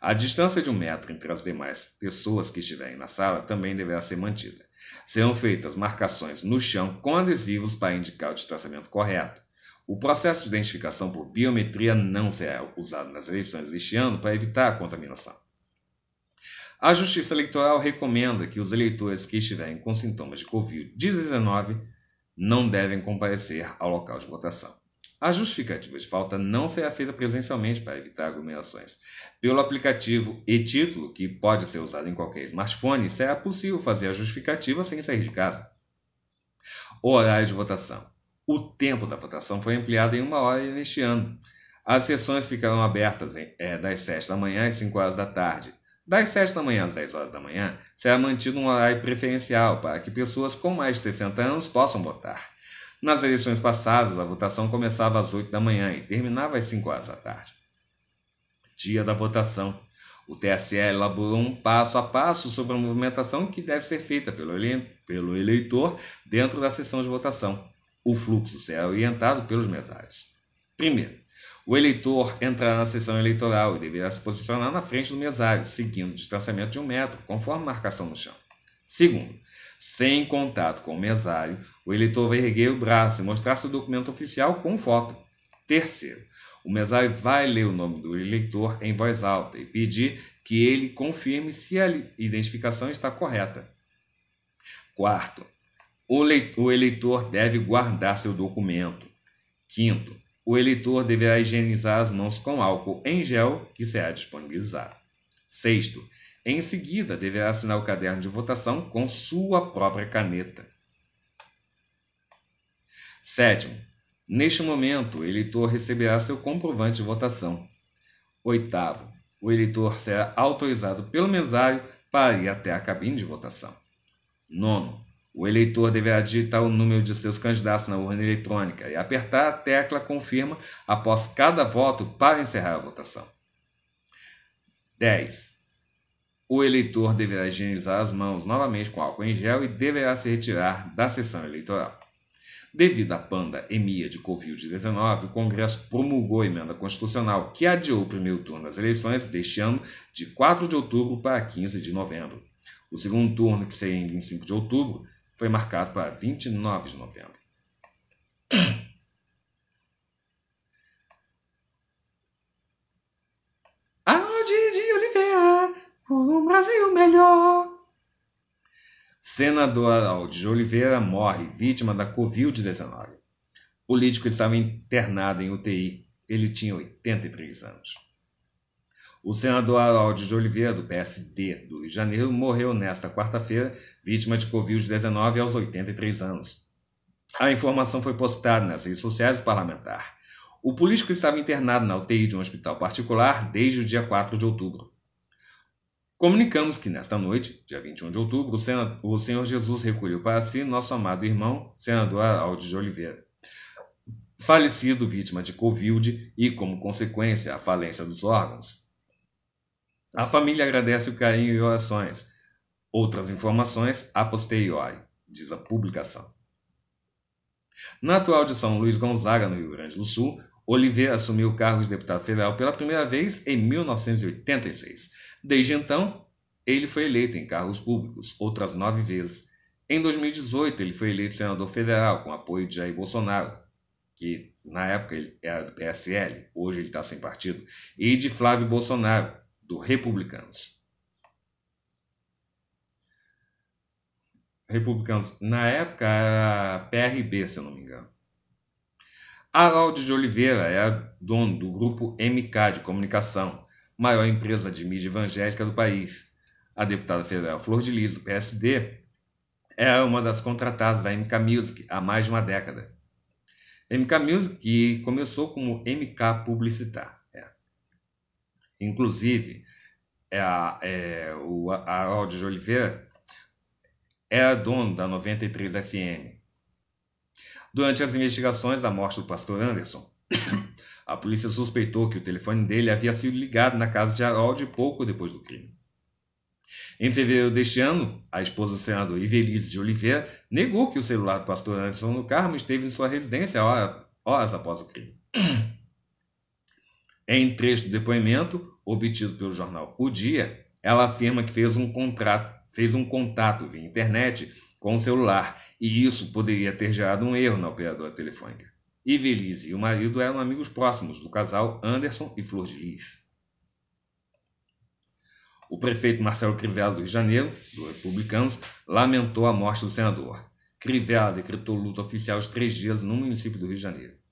A distância de um metro entre as demais pessoas que estiverem na sala também deverá ser mantida. Serão feitas marcações no chão com adesivos para indicar o distanciamento correto. O processo de identificação por biometria não será usado nas eleições deste ano para evitar a contaminação. A Justiça Eleitoral recomenda que os eleitores que estiverem com sintomas de Covid-19 não devem comparecer ao local de votação. A justificativa de falta não será feita presencialmente para evitar aglomerações. Pelo aplicativo e-título, que pode ser usado em qualquer smartphone, será possível fazer a justificativa sem sair de casa. O horário de votação. O tempo da votação foi ampliado em uma hora neste ano. As sessões ficarão abertas é, das 7 da manhã às 5 horas da tarde. Das 7 da manhã às 10 horas da manhã, será mantido um horário preferencial para que pessoas com mais de 60 anos possam votar. Nas eleições passadas, a votação começava às 8 da manhã e terminava às 5 horas da tarde. Dia da votação. O TSE elaborou um passo a passo sobre a movimentação que deve ser feita pelo, eleitor dentro da sessão de votação. O fluxo será orientado pelos mesários. Primeiro, o eleitor entrará na sessão eleitoral e deverá se posicionar na frente do mesário, seguindo o distanciamento de um metro, conforme marcação no chão. Segundo, sem contato com o mesário, o eleitor vai erguer o braço e mostrar seu documento oficial com foto. Terceiro, o mesário vai ler o nome do eleitor em voz alta e pedir que ele confirme se a identificação está correta. Quarto, o eleitor deve guardar seu documento. Quinto, o eleitor deverá higienizar as mãos com álcool em gel que será disponibilizado. Sexto, em seguida deverá assinar o caderno de votação com sua própria caneta. Sétimo, neste momento o eleitor receberá seu comprovante de votação. Oitavo, o eleitor será autorizado pelo mesário para ir até a cabine de votação. Nono, o eleitor deverá digitar o número de seus candidatos na urna eletrônica e apertar a tecla confirma após cada voto para encerrar a votação. 10. O eleitor deverá higienizar as mãos novamente com álcool em gel e deverá se retirar da sessão eleitoral. Devido à pandemia de Covid-19, o Congresso promulgou a emenda constitucional que adiou o primeiro turno das eleições deste ano de 4 de outubro para 15 de novembro. O segundo turno, que seria em 25 de outubro, foi marcado para 29 de novembro. Aldi de Oliveira, um Brasil melhor. Senador Aldi de Oliveira morre vítima da Covid-19. O político estava internado em UTI. Ele tinha 83 anos. O senador Harold de Oliveira, do PSD do Rio de Janeiro, morreu nesta quarta-feira, vítima de Covid-19 aos 83 anos. A informação foi postada nas redes sociais do parlamentar. O político estava internado na UTI de um hospital particular desde o dia 4 de outubro. Comunicamos que nesta noite, dia 21 de outubro, o Senhor Jesus recolheu para si nosso amado irmão, senador Harold de Oliveira. falecido vítima de Covid e, como consequência, a falência dos órgãos. A família agradece o carinho e orações. Outras informações a posteriori, diz a publicação. Natural de São Luís Gonzaga, no Rio Grande do Sul, Oliveira assumiu o cargo de deputado federal pela primeira vez em 1986. Desde então, ele foi eleito em cargos públicos outras nove vezes. Em 2018, ele foi eleito senador federal com apoio de Jair Bolsonaro, que na época ele era do PSL, hoje ele está sem partido, e de Flávio Bolsonaro, do Republicanos. Republicanos, na época era PRB, se eu não me engano. Haroldo de Oliveira é dono do grupo MK de Comunicação, maior empresa de mídia evangélica do país. A deputada federal Flor de Lis, do PSD, é uma das contratadas da MK Music há mais de uma década. MK Music começou como MK Publicitar. Inclusive, é, a, é, o Haroldo de Oliveira é dono da 93 FM, Durante as investigações da morte do pastor Anderson, a polícia suspeitou que o telefone dele havia sido ligado na casa de Harold pouco depois do crime. Em fevereiro deste ano, a esposa do senador Ivelise de Oliveira negou que o celular do pastor Anderson no Carmo esteve em sua residência horas após o crime. Em trecho do depoimento, obtido pelo jornal O Dia, ela afirma que fez um, contrato, fez um contato via internet com o celular e isso poderia ter gerado um erro na operadora telefônica. Ivelise e o marido eram amigos próximos do casal Anderson e Flor de Lis. O prefeito Marcelo Crivella do Rio de Janeiro, do Republicanos, lamentou a morte do senador. Crivella decretou luta oficial de três dias no município do Rio de Janeiro.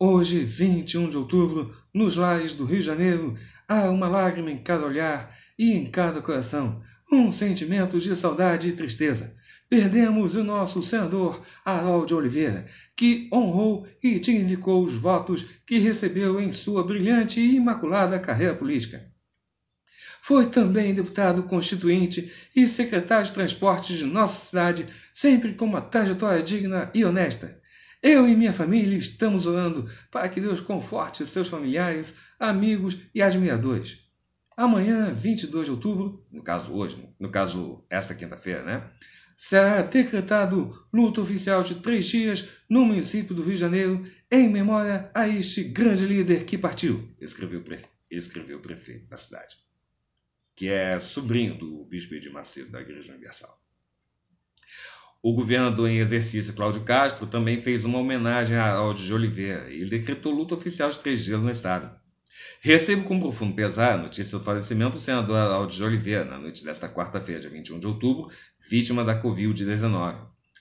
Hoje, 21 de outubro, nos lares do Rio de Janeiro, há uma lágrima em cada olhar e em cada coração, um sentimento de saudade e tristeza. Perdemos o nosso senador Harold Oliveira, que honrou e dignificou os votos que recebeu em sua brilhante e imaculada carreira política. Foi também deputado constituinte e secretário de transportes de nossa cidade, sempre com uma trajetória digna e honesta. Eu e minha família estamos orando para que Deus conforte seus familiares, amigos e admiradores. Amanhã, 22 de outubro, no caso hoje, no caso esta quinta-feira, né? será decretado luto oficial de três dias no município do Rio de Janeiro em memória a este grande líder que partiu, escreveu, escreveu o prefeito da cidade, que é sobrinho do bispo de Macedo da Igreja Universal. O governador em exercício, Cláudio Castro, também fez uma homenagem a Aldo de Oliveira e decretou luto oficial de três dias no estado. Recebo com profundo pesar a notícia do falecimento do senador Aldo de Oliveira, na noite desta quarta-feira, dia 21 de outubro, vítima da Covid-19.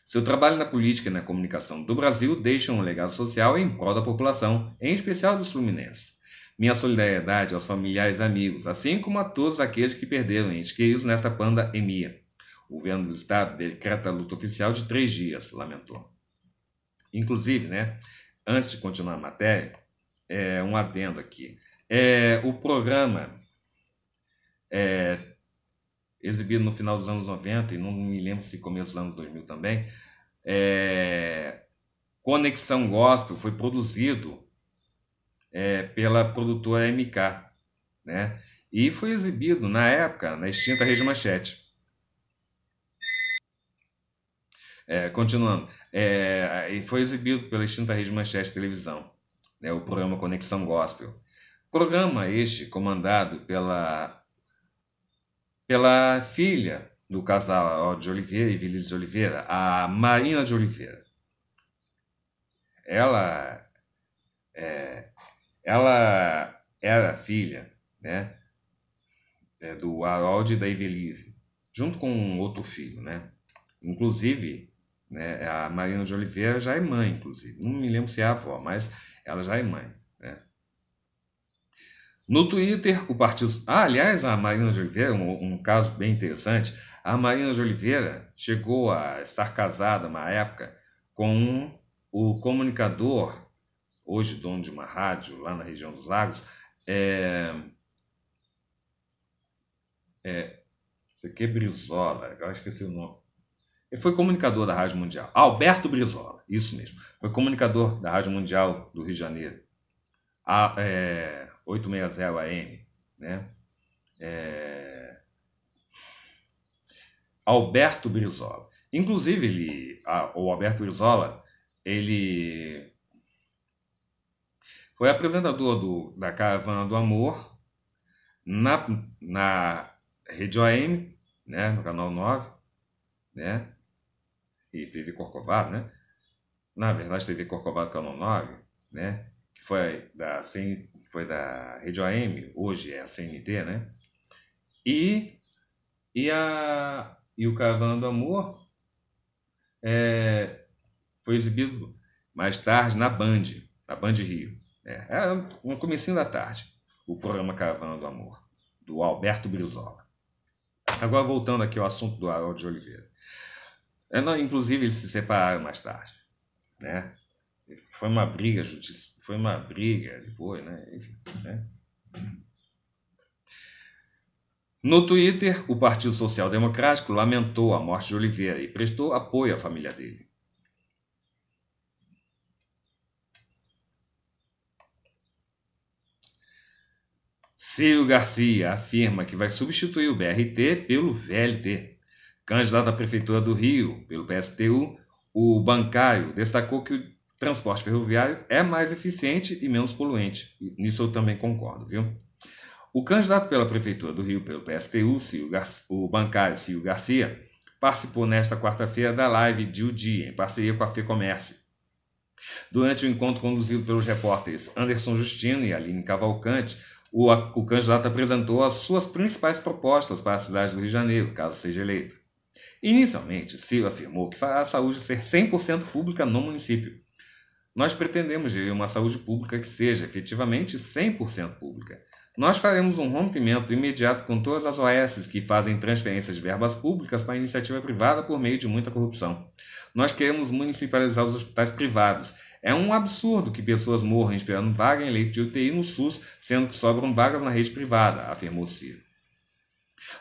Seu trabalho na política e na comunicação do Brasil deixa um legado social em prol da população, em especial dos fluminenses. Minha solidariedade aos familiares e amigos, assim como a todos aqueles que perderam entes queridos nesta pandemia. O governo do estado decreta a luta oficial de três dias, lamentou. Inclusive, né, antes de continuar a matéria, é, um adendo aqui. É, o programa é, exibido no final dos anos 90, e não me lembro se começo dos anos 2000 também, é, Conexão Gospel foi produzido é, pela produtora MK, né? E foi exibido na época na extinta Rede Manchete. É, continuando, é, foi exibido pela extinta Rede Manchete Televisão, né, o programa Conexão Gospel. Programa este comandado pela, pela filha do casal de Oliveira e Vilis de Oliveira, a Marina de Oliveira. Ela, é, ela era filha né, é, do Harold e da Evelise, junto com outro filho. Né? Inclusive, né, a Marina de Oliveira já é mãe, inclusive. Não me lembro se é avó, mas ela já é mãe. Né? No Twitter, o partido. Ah, aliás, a Marina de Oliveira, um, um caso bem interessante. A Marina de Oliveira chegou a estar casada uma época com o comunicador, hoje dono de uma rádio lá na região dos Lagos, é, é, isso aqui é Brizola, eu esqueci o nome. Ele foi comunicador da Rádio Mundial. Alberto Brizola, isso mesmo. Foi comunicador da Rádio Mundial do Rio de Janeiro. A, é, 860 AM, né? É, Alberto Brizola. Inclusive, ele, a, o Alberto Brizola, ele foi apresentador do, da Caravana do Amor na, na Rede OM, né, no Canal 9, né, e TV Corcovado, né, na verdade TV Corcovado Canal 9, né, que foi da, foi da Rede OM, hoje é a CNT, né, e, e, a, e o Caravana do Amor é, foi exibido mais tarde na Band, na Band Rio. É, é no comecinho da tarde, o programa Caravana do Amor, do Alberto Brizola. Agora voltando aqui ao assunto do Harold de Oliveira. Inclusive eles se separaram mais tarde, né? Foi uma briga, foi uma briga depois, né? Enfim, né? No Twitter, o Partido Social Democrático lamentou a morte de Oliveira e prestou apoio à família dele. Ciro Garcia afirma que vai substituir o BRT pelo VLT. Candidato à Prefeitura do Rio pelo PSTU, o bancário destacou que o transporte ferroviário é mais eficiente e menos poluente. Nisso eu também concordo, viu? O candidato pela Prefeitura do Rio pelo PSTU, o bancário Ciro Garcia, participou nesta quarta-feira da live de o Dia, em parceria com a FEComércio. Durante o encontro conduzido pelos repórteres Anderson Justino e Aline Cavalcante, o, o candidato apresentou as suas principais propostas para a cidade do Rio de Janeiro, caso seja eleito. Inicialmente, Ciro afirmou que fará a saúde ser 100% pública no município. Nós pretendemos gerir uma saúde pública que seja efetivamente 100% pública. Nós faremos um rompimento imediato com todas as OS que fazem transferências de verbas públicas para iniciativa privada por meio de muita corrupção. Nós queremos municipalizar os hospitais privados é um absurdo que pessoas morram esperando vaga em leito de UTI no SUS, sendo que sobram vagas na rede privada, afirmou Ciro.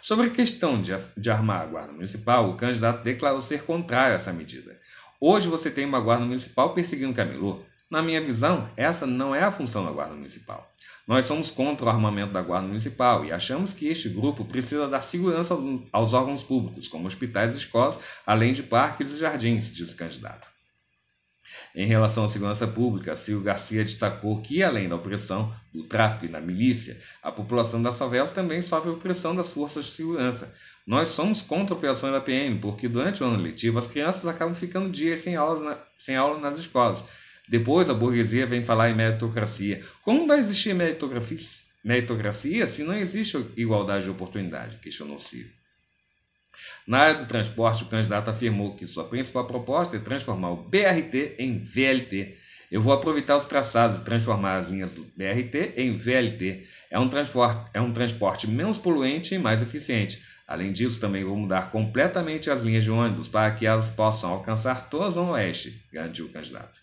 Sobre a questão de, de armar a Guarda Municipal, o candidato declarou ser contrário a essa medida. Hoje você tem uma Guarda Municipal perseguindo Camilô. Na minha visão, essa não é a função da Guarda Municipal. Nós somos contra o armamento da Guarda Municipal e achamos que este grupo precisa dar segurança aos órgãos públicos, como hospitais e escolas, além de parques e jardins, diz o candidato. Em relação à segurança pública, Ciro Garcia destacou que, além da opressão do tráfico e da milícia, a população das favelas também sofre opressão das forças de segurança. Nós somos contra operações da PM, porque durante o ano letivo as crianças acabam ficando dias sem, aulas na, sem aula nas escolas. Depois a burguesia vem falar em meritocracia. Como vai existir meritocracia, meritocracia se não existe igualdade de oportunidade? Questionou Ciro. Na área do transporte, o candidato afirmou que sua principal proposta é transformar o BRT em VLT. Eu vou aproveitar os traçados e transformar as linhas do BRT em VLT. É um, transporte, é um transporte menos poluente e mais eficiente. Além disso, também vou mudar completamente as linhas de ônibus para que elas possam alcançar toda a Zona Oeste, garantiu o candidato.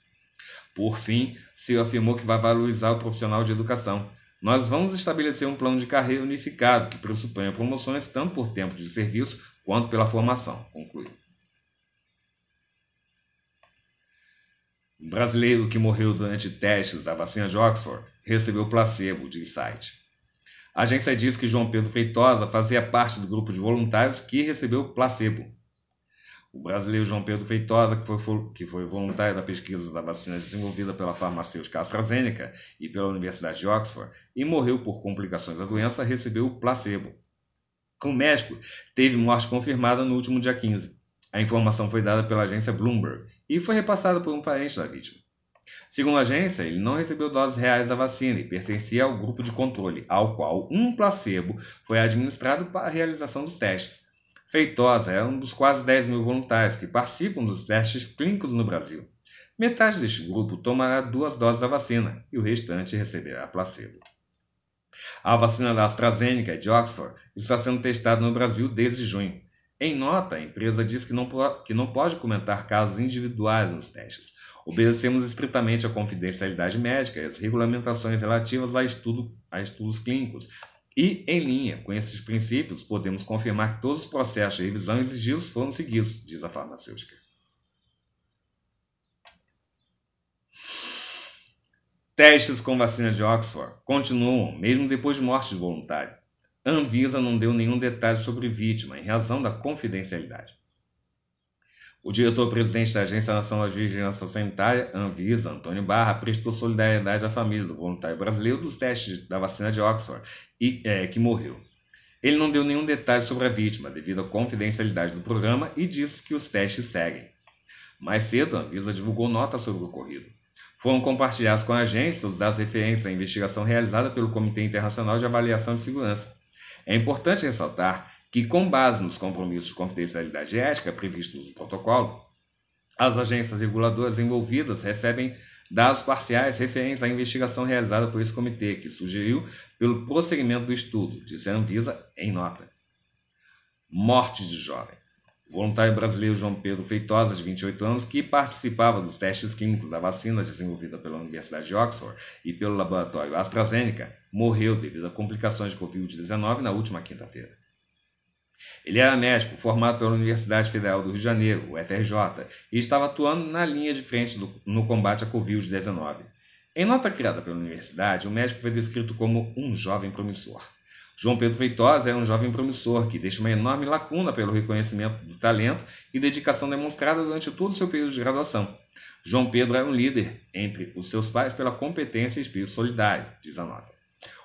Por fim, Ciro afirmou que vai valorizar o profissional de educação. Nós vamos estabelecer um plano de carreira unificado que pressuponha promoções tanto por tempo de serviço quanto pela formação, concluiu. Um brasileiro que morreu durante testes da vacina de Oxford recebeu placebo, de site. A agência diz que João Pedro Feitosa fazia parte do grupo de voluntários que recebeu placebo. O brasileiro João Pedro Feitosa, que foi, que foi voluntário da pesquisa da vacina desenvolvida pela farmacêutica AstraZeneca e pela Universidade de Oxford, e morreu por complicações da doença, recebeu placebo. O médico teve morte confirmada no último dia 15. A informação foi dada pela agência Bloomberg e foi repassada por um parente da vítima. Segundo a agência, ele não recebeu doses reais da vacina e pertencia ao grupo de controle, ao qual um placebo foi administrado para a realização dos testes. Feitosa é um dos quase 10 mil voluntários que participam dos testes clínicos no Brasil. Metade deste grupo tomará duas doses da vacina e o restante receberá placebo. A vacina da AstraZeneca de Oxford está sendo testada no Brasil desde junho. Em nota, a empresa diz que não, que não pode comentar casos individuais nos testes. Obedecemos estritamente a confidencialidade médica e as regulamentações relativas a, estudo, a estudos clínicos E, em linha com esses princípios, podemos confirmar que todos os processos de revisão exigidos foram seguidos, diz a farmacêutica. Testes com vacina de Oxford continuam, mesmo depois de morte de voluntário. Anvisa não deu nenhum detalhe sobre vítima, em razão da confidencialidade. O diretor-presidente da Agência Nacional de Vigilância Sanitária, Anvisa, Antônio Barra, prestou solidariedade à família do voluntário brasileiro dos testes da vacina de Oxford, e, é, que morreu. Ele não deu nenhum detalhe sobre a vítima, devido à confidencialidade do programa, e disse que os testes seguem. Mais cedo, a Anvisa divulgou notas sobre o ocorrido. Foram compartilhados com a agência os dados referentes à investigação realizada pelo Comitê Internacional de Avaliação de Segurança. É importante ressaltar que, com base nos compromissos de confidencialidade ética previstos no protocolo, as agências reguladoras envolvidas recebem dados parciais referentes à investigação realizada por esse comitê, que sugeriu pelo prosseguimento do estudo, disse a Anvisa em nota. Morte de jovem. O voluntário brasileiro João Pedro Feitosa, de 28 anos, que participava dos testes clínicos da vacina desenvolvida pela Universidade de Oxford e pelo laboratório AstraZeneca, morreu devido a complicações de Covid-19 na última quinta-feira. Ele era médico formado pela Universidade Federal do Rio de Janeiro, UFRJ, e estava atuando na linha de frente do, no combate à Covid-19. Em nota criada pela universidade, o médico foi descrito como um jovem promissor. João Pedro Feitosa é um jovem promissor que deixa uma enorme lacuna pelo reconhecimento do talento e dedicação demonstrada durante todo o seu período de graduação. João Pedro é um líder entre os seus pais pela competência e espírito solidário, diz a nota.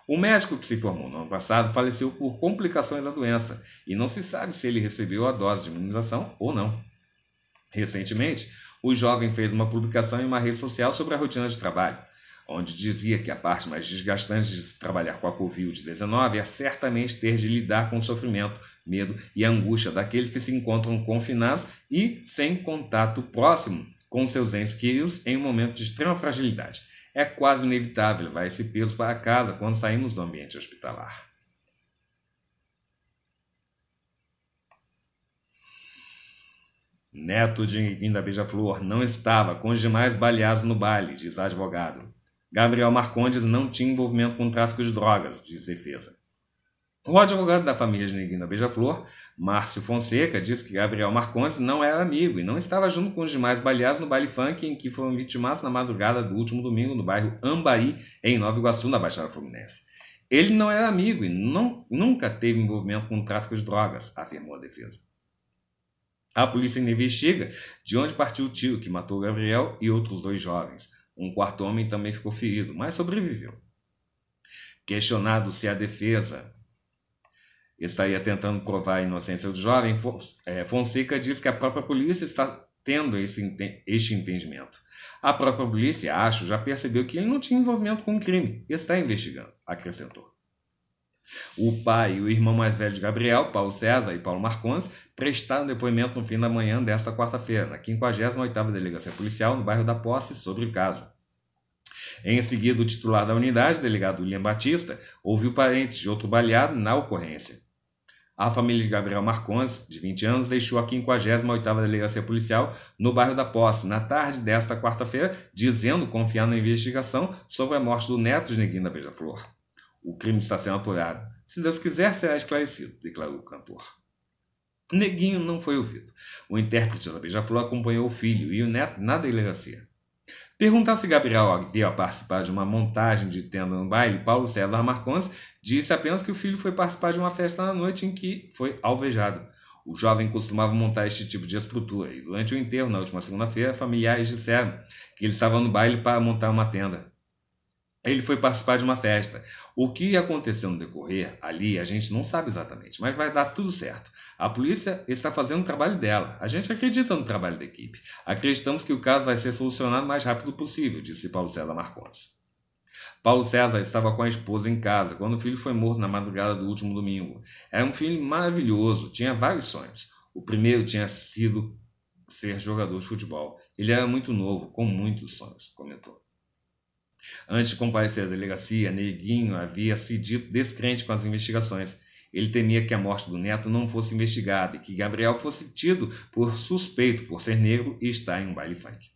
O médico que se formou no ano passado faleceu por complicações da doença e não se sabe se ele recebeu a dose de imunização ou não. Recentemente, o jovem fez uma publicação em uma rede social sobre a rotina de trabalho, onde dizia que a parte mais desgastante de trabalhar com a Covid-19 é certamente ter de lidar com o sofrimento, medo e angústia daqueles que se encontram confinados e sem contato próximo com seus entes queridos em um momento de extrema fragilidade é quase inevitável levar esse peso para casa quando saímos do ambiente hospitalar. Neto de Guinda Beija-Flor não estava com os demais baleados no baile, diz advogado. Gabriel Marcondes não tinha envolvimento com tráfico de drogas, diz defesa. O advogado da família de Neguinho Beija-Flor, Márcio Fonseca, disse que Gabriel Marcondes não era amigo e não estava junto com os demais baleados no baile funk em que foram vitimados na madrugada do último domingo no bairro Ambaí, em Nova Iguaçu, na Baixada Fluminense. Ele não era amigo e não, nunca teve envolvimento com tráfico de drogas, afirmou a defesa. A polícia investiga de onde partiu o tiro que matou Gabriel e outros dois jovens. Um quarto homem também ficou ferido, mas sobreviveu. Questionado se a defesa estaria tentando provar a inocência do jovem, é, Fonseca diz que a própria polícia está tendo esse, este entendimento. A própria polícia, acho, já percebeu que ele não tinha envolvimento com o crime e está investigando, acrescentou. O pai e o irmão mais velho de Gabriel, Paulo César e Paulo Marcondes, prestaram depoimento no fim da manhã desta quarta-feira, na 58ª Delegacia Policial, no bairro da Posse, sobre o caso. Em seguida, o titular da unidade, delegado William Batista, ouviu parentes de outro baleado na ocorrência. A família de Gabriel Marcondes, de 20 anos, deixou a 58ª Delegacia Policial no bairro da Posse na tarde desta quarta-feira, dizendo confiar na investigação sobre a morte do neto de Neguinho da Beija-Flor. O crime está sendo apurado. Se Deus quiser, será esclarecido, declarou o cantor. Neguinho não foi ouvido. O intérprete da Beija-Flor acompanhou o filho e o neto na delegacia. Perguntar se Gabriel havia participado de uma montagem de tenda no baile, Paulo César Marcondes disse apenas que o filho foi participar de uma festa na noite em que foi alvejado. O jovem costumava montar este tipo de estrutura e durante o enterro, na última segunda-feira, familiares disseram que ele estava no baile para montar uma tenda. Ele foi participar de uma festa. O que aconteceu no decorrer ali, a gente não sabe exatamente, mas vai dar tudo certo. A polícia está fazendo o trabalho dela. A gente acredita no trabalho da equipe. Acreditamos que o caso vai ser solucionado o mais rápido possível, disse Paulo César Marcondes. Paulo César estava com a esposa em casa quando o filho foi morto na madrugada do último domingo. Era um filho maravilhoso, tinha vários sonhos. O primeiro tinha sido ser jogador de futebol. Ele era muito novo, com muitos sonhos, comentou. Antes de comparecer à delegacia, Neguinho havia se dito descrente com as investigações. Ele temia que a morte do neto não fosse investigada e que Gabriel fosse tido por suspeito por ser negro e estar em um baile funk.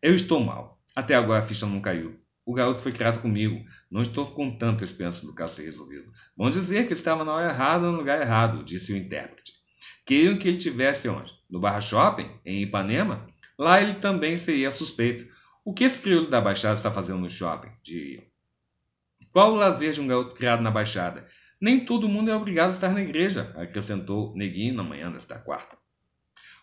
Eu estou mal. Até agora a ficha não caiu. O garoto foi criado comigo. Não estou com tanta esperança do caso ser resolvido. Vão dizer que estava na hora errada no lugar errado, disse o intérprete. Queriam que ele tivesse onde? No Barra Shopping, em Ipanema? Lá ele também seria suspeito. O que esse crioulo da Baixada está fazendo no shopping? Diriam. Qual o lazer de um garoto criado na Baixada? Nem todo mundo é obrigado a estar na igreja, acrescentou Neguinho na manhã desta quarta.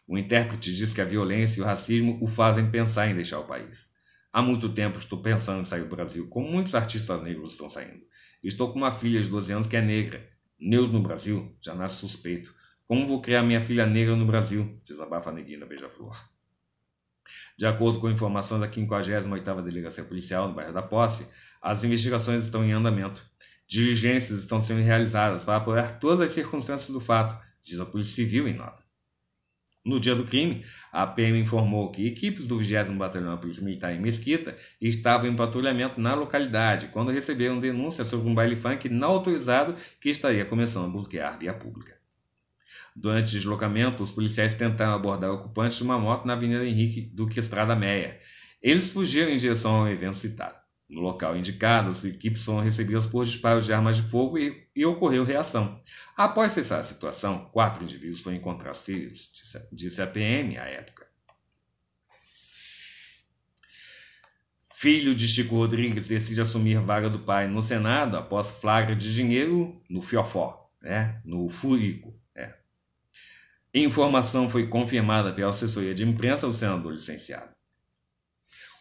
O intérprete diz que a violência e o racismo o fazem pensar em deixar o país. Há muito tempo estou pensando em sair do Brasil, como muitos artistas negros estão saindo. Estou com uma filha de 12 anos que é negra. Neus no Brasil já nasce suspeito. Como vou criar minha filha negra no Brasil? Desabafa a neguinha Beija-Flor. De acordo com informações da 58ª Delegacia Policial no bairro da Posse, as investigações estão em andamento. Diligências estão sendo realizadas para apurar todas as circunstâncias do fato, diz a Polícia Civil em nota. No dia do crime, a PM informou que equipes do 20 Batalhão da Polícia Militar em Mesquita estavam em patrulhamento na localidade quando receberam denúncia sobre um baile funk não autorizado que estaria começando a bloquear via pública. Durante o deslocamento, os policiais tentaram abordar ocupantes de uma moto na Avenida Henrique Duque Estrada Meia. Eles fugiram em direção ao evento citado. No local indicado, as equipes foram recebidas por disparos de armas de fogo e, e ocorreu reação. Após cessar a situação, quatro indivíduos foram encontrados feridos, disse a PM à época. Filho de Chico Rodrigues decide assumir vaga do pai no Senado após flagra de dinheiro no fiofó, né? no furico. Informação foi confirmada pela assessoria de imprensa do senador licenciado.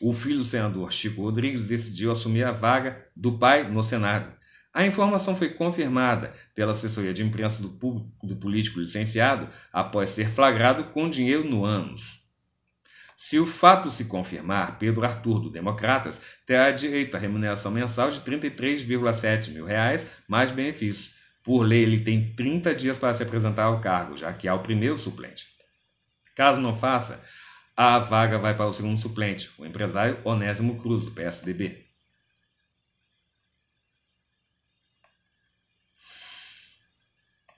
O filho do senador Chico Rodrigues decidiu assumir a vaga do pai no Senado. A informação foi confirmada pela assessoria de imprensa do, do político licenciado após ser flagrado com dinheiro no ânus. Se o fato se confirmar, Pedro Arthur, do Democratas, terá direito à remuneração mensal de 33,7 mil reais, mais benefícios. Por lei, ele tem 30 dias para se apresentar ao cargo, já que é o primeiro suplente. Caso não faça, a vaga vai para o segundo suplente, o empresário Onésimo Cruz, do PSDB.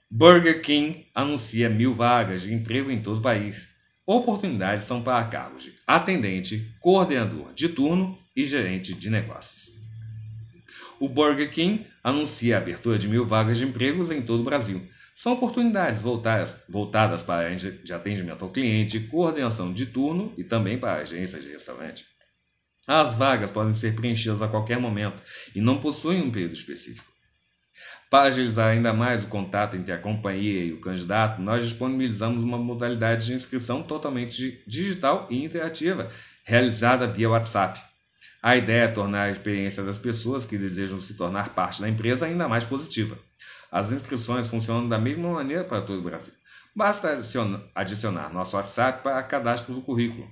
Burger King anuncia mil vagas de emprego em todo o país. Oportunidades são para cargos de atendente, coordenador de turno e gerente de negócios. O Burger King anuncia a abertura de mil vagas de empregos em todo o Brasil são oportunidades voltadas, voltadas para a de atendimento ao cliente, coordenação de turno e também para agências de restaurante. As vagas podem ser preenchidas a qualquer momento e não possuem um período específico. Para agilizar ainda mais o contato entre a companhia e o candidato, nós disponibilizamos uma modalidade de inscrição totalmente digital e interativa, realizada via WhatsApp. A ideia é tornar a experiência das pessoas que desejam se tornar parte da empresa ainda mais positiva. As inscrições funcionam da mesma maneira para todo o Brasil. Basta adicionar nosso WhatsApp para cadastro do currículo.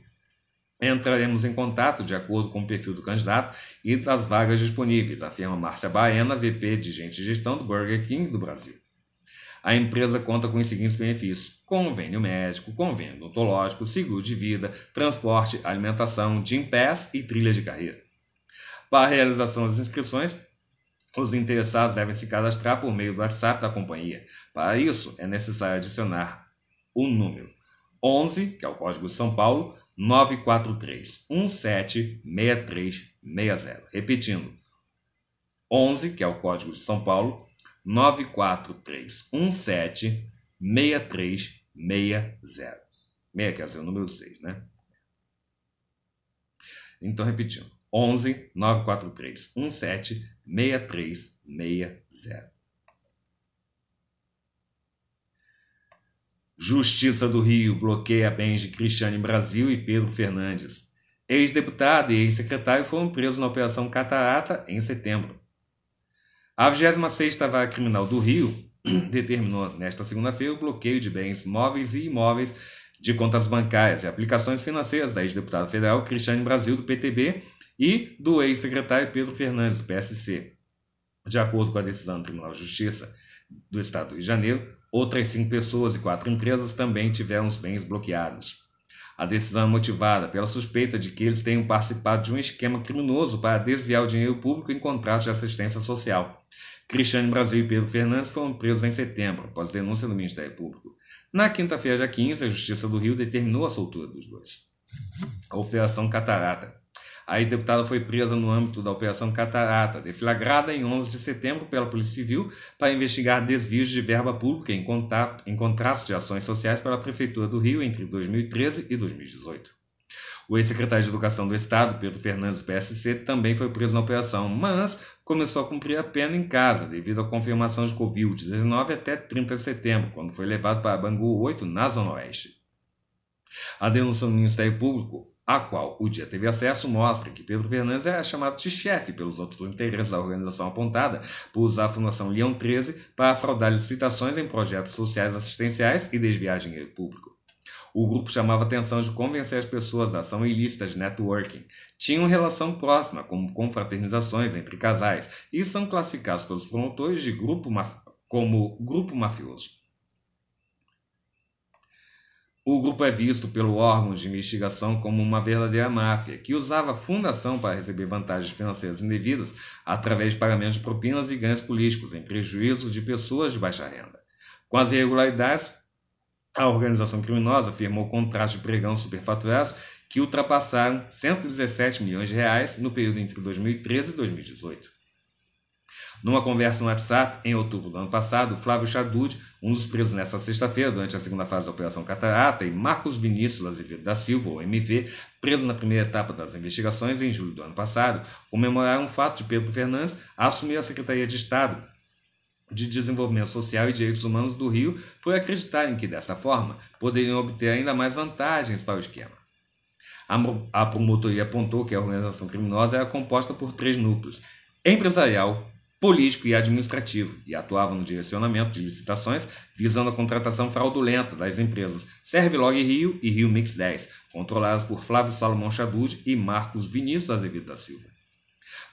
Entraremos em contato de acordo com o perfil do candidato e das vagas disponíveis, afirma Márcia Baena, VP de Gente e Gestão do Burger King do Brasil. A empresa conta com os seguintes benefícios: convênio médico, convênio odontológico, seguro de vida, transporte, alimentação, Gym Pass e trilha de carreira. Para a realização das inscrições, os interessados devem se cadastrar por meio do WhatsApp da companhia. Para isso, é necessário adicionar o número 11, que é o código de São Paulo, 943 176360. Repetindo, 11, que é o código de São Paulo, 943 176360. Meia quer dizer o número 6, né? Então, repetindo, 11 943 17 6360. Justiça do Rio bloqueia bens de Cristiane Brasil e Pedro Fernandes. Ex-deputado e ex-secretário foram presos na Operação Catarata em setembro. A 26ª Vara Criminal do Rio determinou nesta segunda-feira o bloqueio de bens móveis e imóveis de contas bancárias e aplicações financeiras da ex-deputada federal Cristiane Brasil do PTB e do ex-secretário Pedro Fernandes, do PSC. De acordo com a decisão do Tribunal de Justiça do Estado do Rio de Janeiro, outras cinco pessoas e quatro empresas também tiveram os bens bloqueados. A decisão é motivada pela suspeita de que eles tenham participado de um esquema criminoso para desviar o dinheiro público em contratos de assistência social. Cristiane Brasil e Pedro Fernandes foram presos em setembro, após denúncia do Ministério Público. Na quinta-feira, dia 15, a Justiça do Rio determinou a soltura dos dois. A Operação Catarata A ex-deputada foi presa no âmbito da Operação Catarata, deflagrada em 11 de setembro pela Polícia Civil para investigar desvios de verba pública em, contato, em contratos de ações sociais pela Prefeitura do Rio entre 2013 e 2018. O ex-secretário de Educação do Estado, Pedro Fernandes, do PSC, também foi preso na operação, mas começou a cumprir a pena em casa devido à confirmação de Covid-19 até 30 de setembro, quando foi levado para Bangu 8, na Zona Oeste. A denúncia do Ministério Público, a qual o dia teve acesso, mostra que Pedro Fernandes é chamado de chefe pelos outros integrantes da organização apontada por usar a Fundação Leão 13 para fraudar licitações em projetos sociais assistenciais e desviar dinheiro público. O grupo chamava atenção de convencer as pessoas da ação ilícita de networking. Tinham relação próxima, como confraternizações entre casais, e são classificados pelos promotores de grupo como grupo mafioso. O grupo é visto pelo órgão de investigação como uma verdadeira máfia, que usava a fundação para receber vantagens financeiras indevidas através de pagamentos de propinas e ganhos políticos, em prejuízo de pessoas de baixa renda. Com as irregularidades, a organização criminosa firmou contratos de pregão superfaturados que ultrapassaram 117 milhões de reais no período entre 2013 e 2018. Numa conversa no WhatsApp, em outubro do ano passado, Flávio Chadud, um dos presos nesta sexta-feira durante a segunda fase da Operação Catarata, e Marcos Vinícius Azevedo da Silva, ou MV, preso na primeira etapa das investigações em julho do ano passado, comemoraram o fato de Pedro Fernandes assumir a Secretaria de Estado de Desenvolvimento Social e Direitos Humanos do Rio por acreditarem que, desta forma, poderiam obter ainda mais vantagens para o esquema. A promotoria apontou que a organização criminosa era composta por três núcleos: empresarial, político e administrativo, e atuava no direcionamento de licitações visando a contratação fraudulenta das empresas Servilog Rio e Rio Mix 10, controladas por Flávio Salomão Chadud e Marcos Vinícius Azevedo da Silva.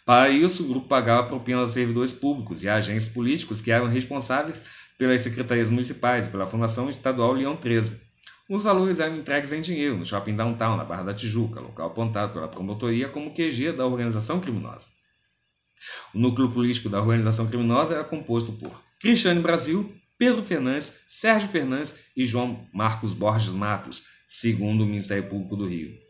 Para isso, o grupo pagava propina aos servidores públicos e agentes políticos que eram responsáveis pelas secretarias municipais e pela Fundação Estadual Leão 13. Os valores eram entregues em dinheiro no shopping downtown, na Barra da Tijuca, local apontado pela promotoria como QG da organização criminosa. O núcleo político da organização criminosa era composto por Cristiane Brasil, Pedro Fernandes, Sérgio Fernandes e João Marcos Borges Matos, segundo o Ministério Público do Rio.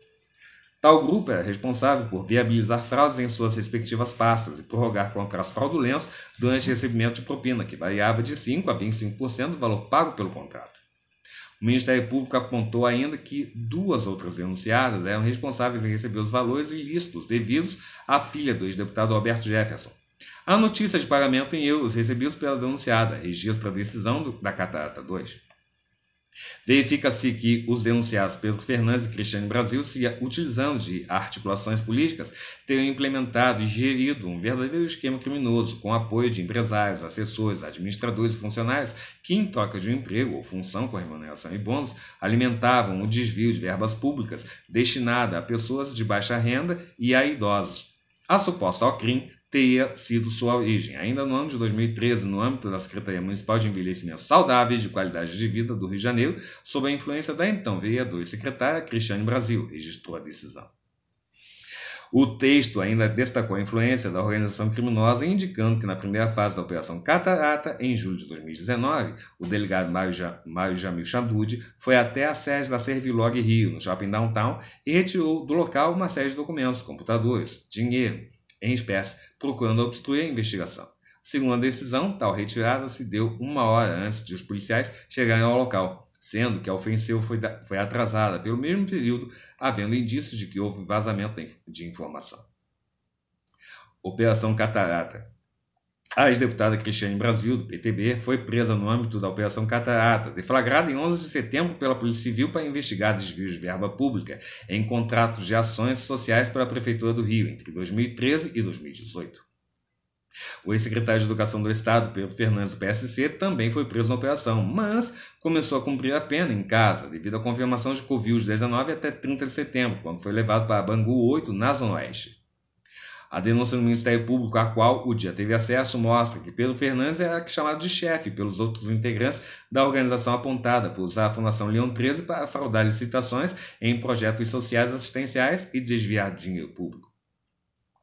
Tal grupo era responsável por viabilizar fraudes em suas respectivas pastas e prorrogar contratos fraudulentos durante recebimento de propina, que variava de 5% a 25% do valor pago pelo contrato. O Ministério Público apontou ainda que duas outras denunciadas eram responsáveis em receber os valores ilícitos devidos à filha do ex-deputado Alberto Jefferson. A notícia de pagamento em euros recebidos pela denunciada registra a decisão da Catarata 2. Verifica-se que os denunciados Pedro Fernandes e Cristiane Brasil, se utilizando de articulações políticas, teriam implementado e gerido um verdadeiro esquema criminoso com apoio de empresários, assessores, administradores e funcionários que, em troca de um emprego ou função com remuneração e bônus, alimentavam o desvio de verbas públicas destinada a pessoas de baixa renda e a idosos. A suposta OCRIM teria sido sua origem. Ainda no ano de 2013, no âmbito da Secretaria Municipal de Envelhecimento Saudável e de Qualidade de Vida do Rio de Janeiro, sob a influência da então vereadora e secretária Cristiane Brasil, registrou a decisão. O texto ainda destacou a influência da organização criminosa, indicando que na primeira fase da Operação Catarata, em julho de 2019, o delegado Mário, Jamil Chandud foi até a sede da Servilog Rio, no Shopping Downtown, e retirou do local uma série de documentos, computadores, dinheiro, em espécie, procurando obstruir a investigação. Segundo a decisão, tal retirada se deu uma hora antes de os policiais chegarem ao local, sendo que a ofensiva foi, foi atrasada pelo mesmo período, havendo indícios de que houve vazamento de informação. Operação Catarata. A ex-deputada Cristiane Brasil, do PTB, foi presa no âmbito da Operação Catarata, deflagrada em 11 de setembro pela Polícia Civil para investigar desvios de verba pública em contratos de ações sociais pela Prefeitura do Rio entre 2013 e 2018. O ex-secretário de Educação do Estado, Pedro Fernandes, do PSC, também foi preso na operação, mas começou a cumprir a pena em casa, devido à confirmação de Covid-19 até 30 de setembro, quando foi levado para Bangu 8, na Zona Oeste. A denúncia do Ministério Público, a qual o dia teve acesso, mostra que Pedro Fernandes era chamado de chefe pelos outros integrantes da organização apontada por usar a Fundação Leão 13 para fraudar licitações em projetos sociais assistenciais e desviar dinheiro público.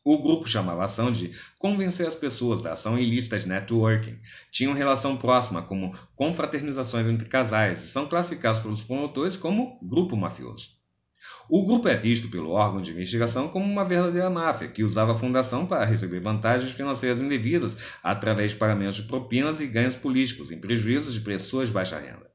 O grupo chamava a ação de convencer as pessoas da ação ilícita de networking. Tinham relação próxima, como confraternizações entre casais, e são classificados pelos promotores como grupo mafioso. O grupo é visto pelo órgão de investigação como uma verdadeira máfia que usava a fundação para receber vantagens financeiras indevidas através de pagamentos de propinas e ganhos políticos em prejuízos de pessoas de baixa renda.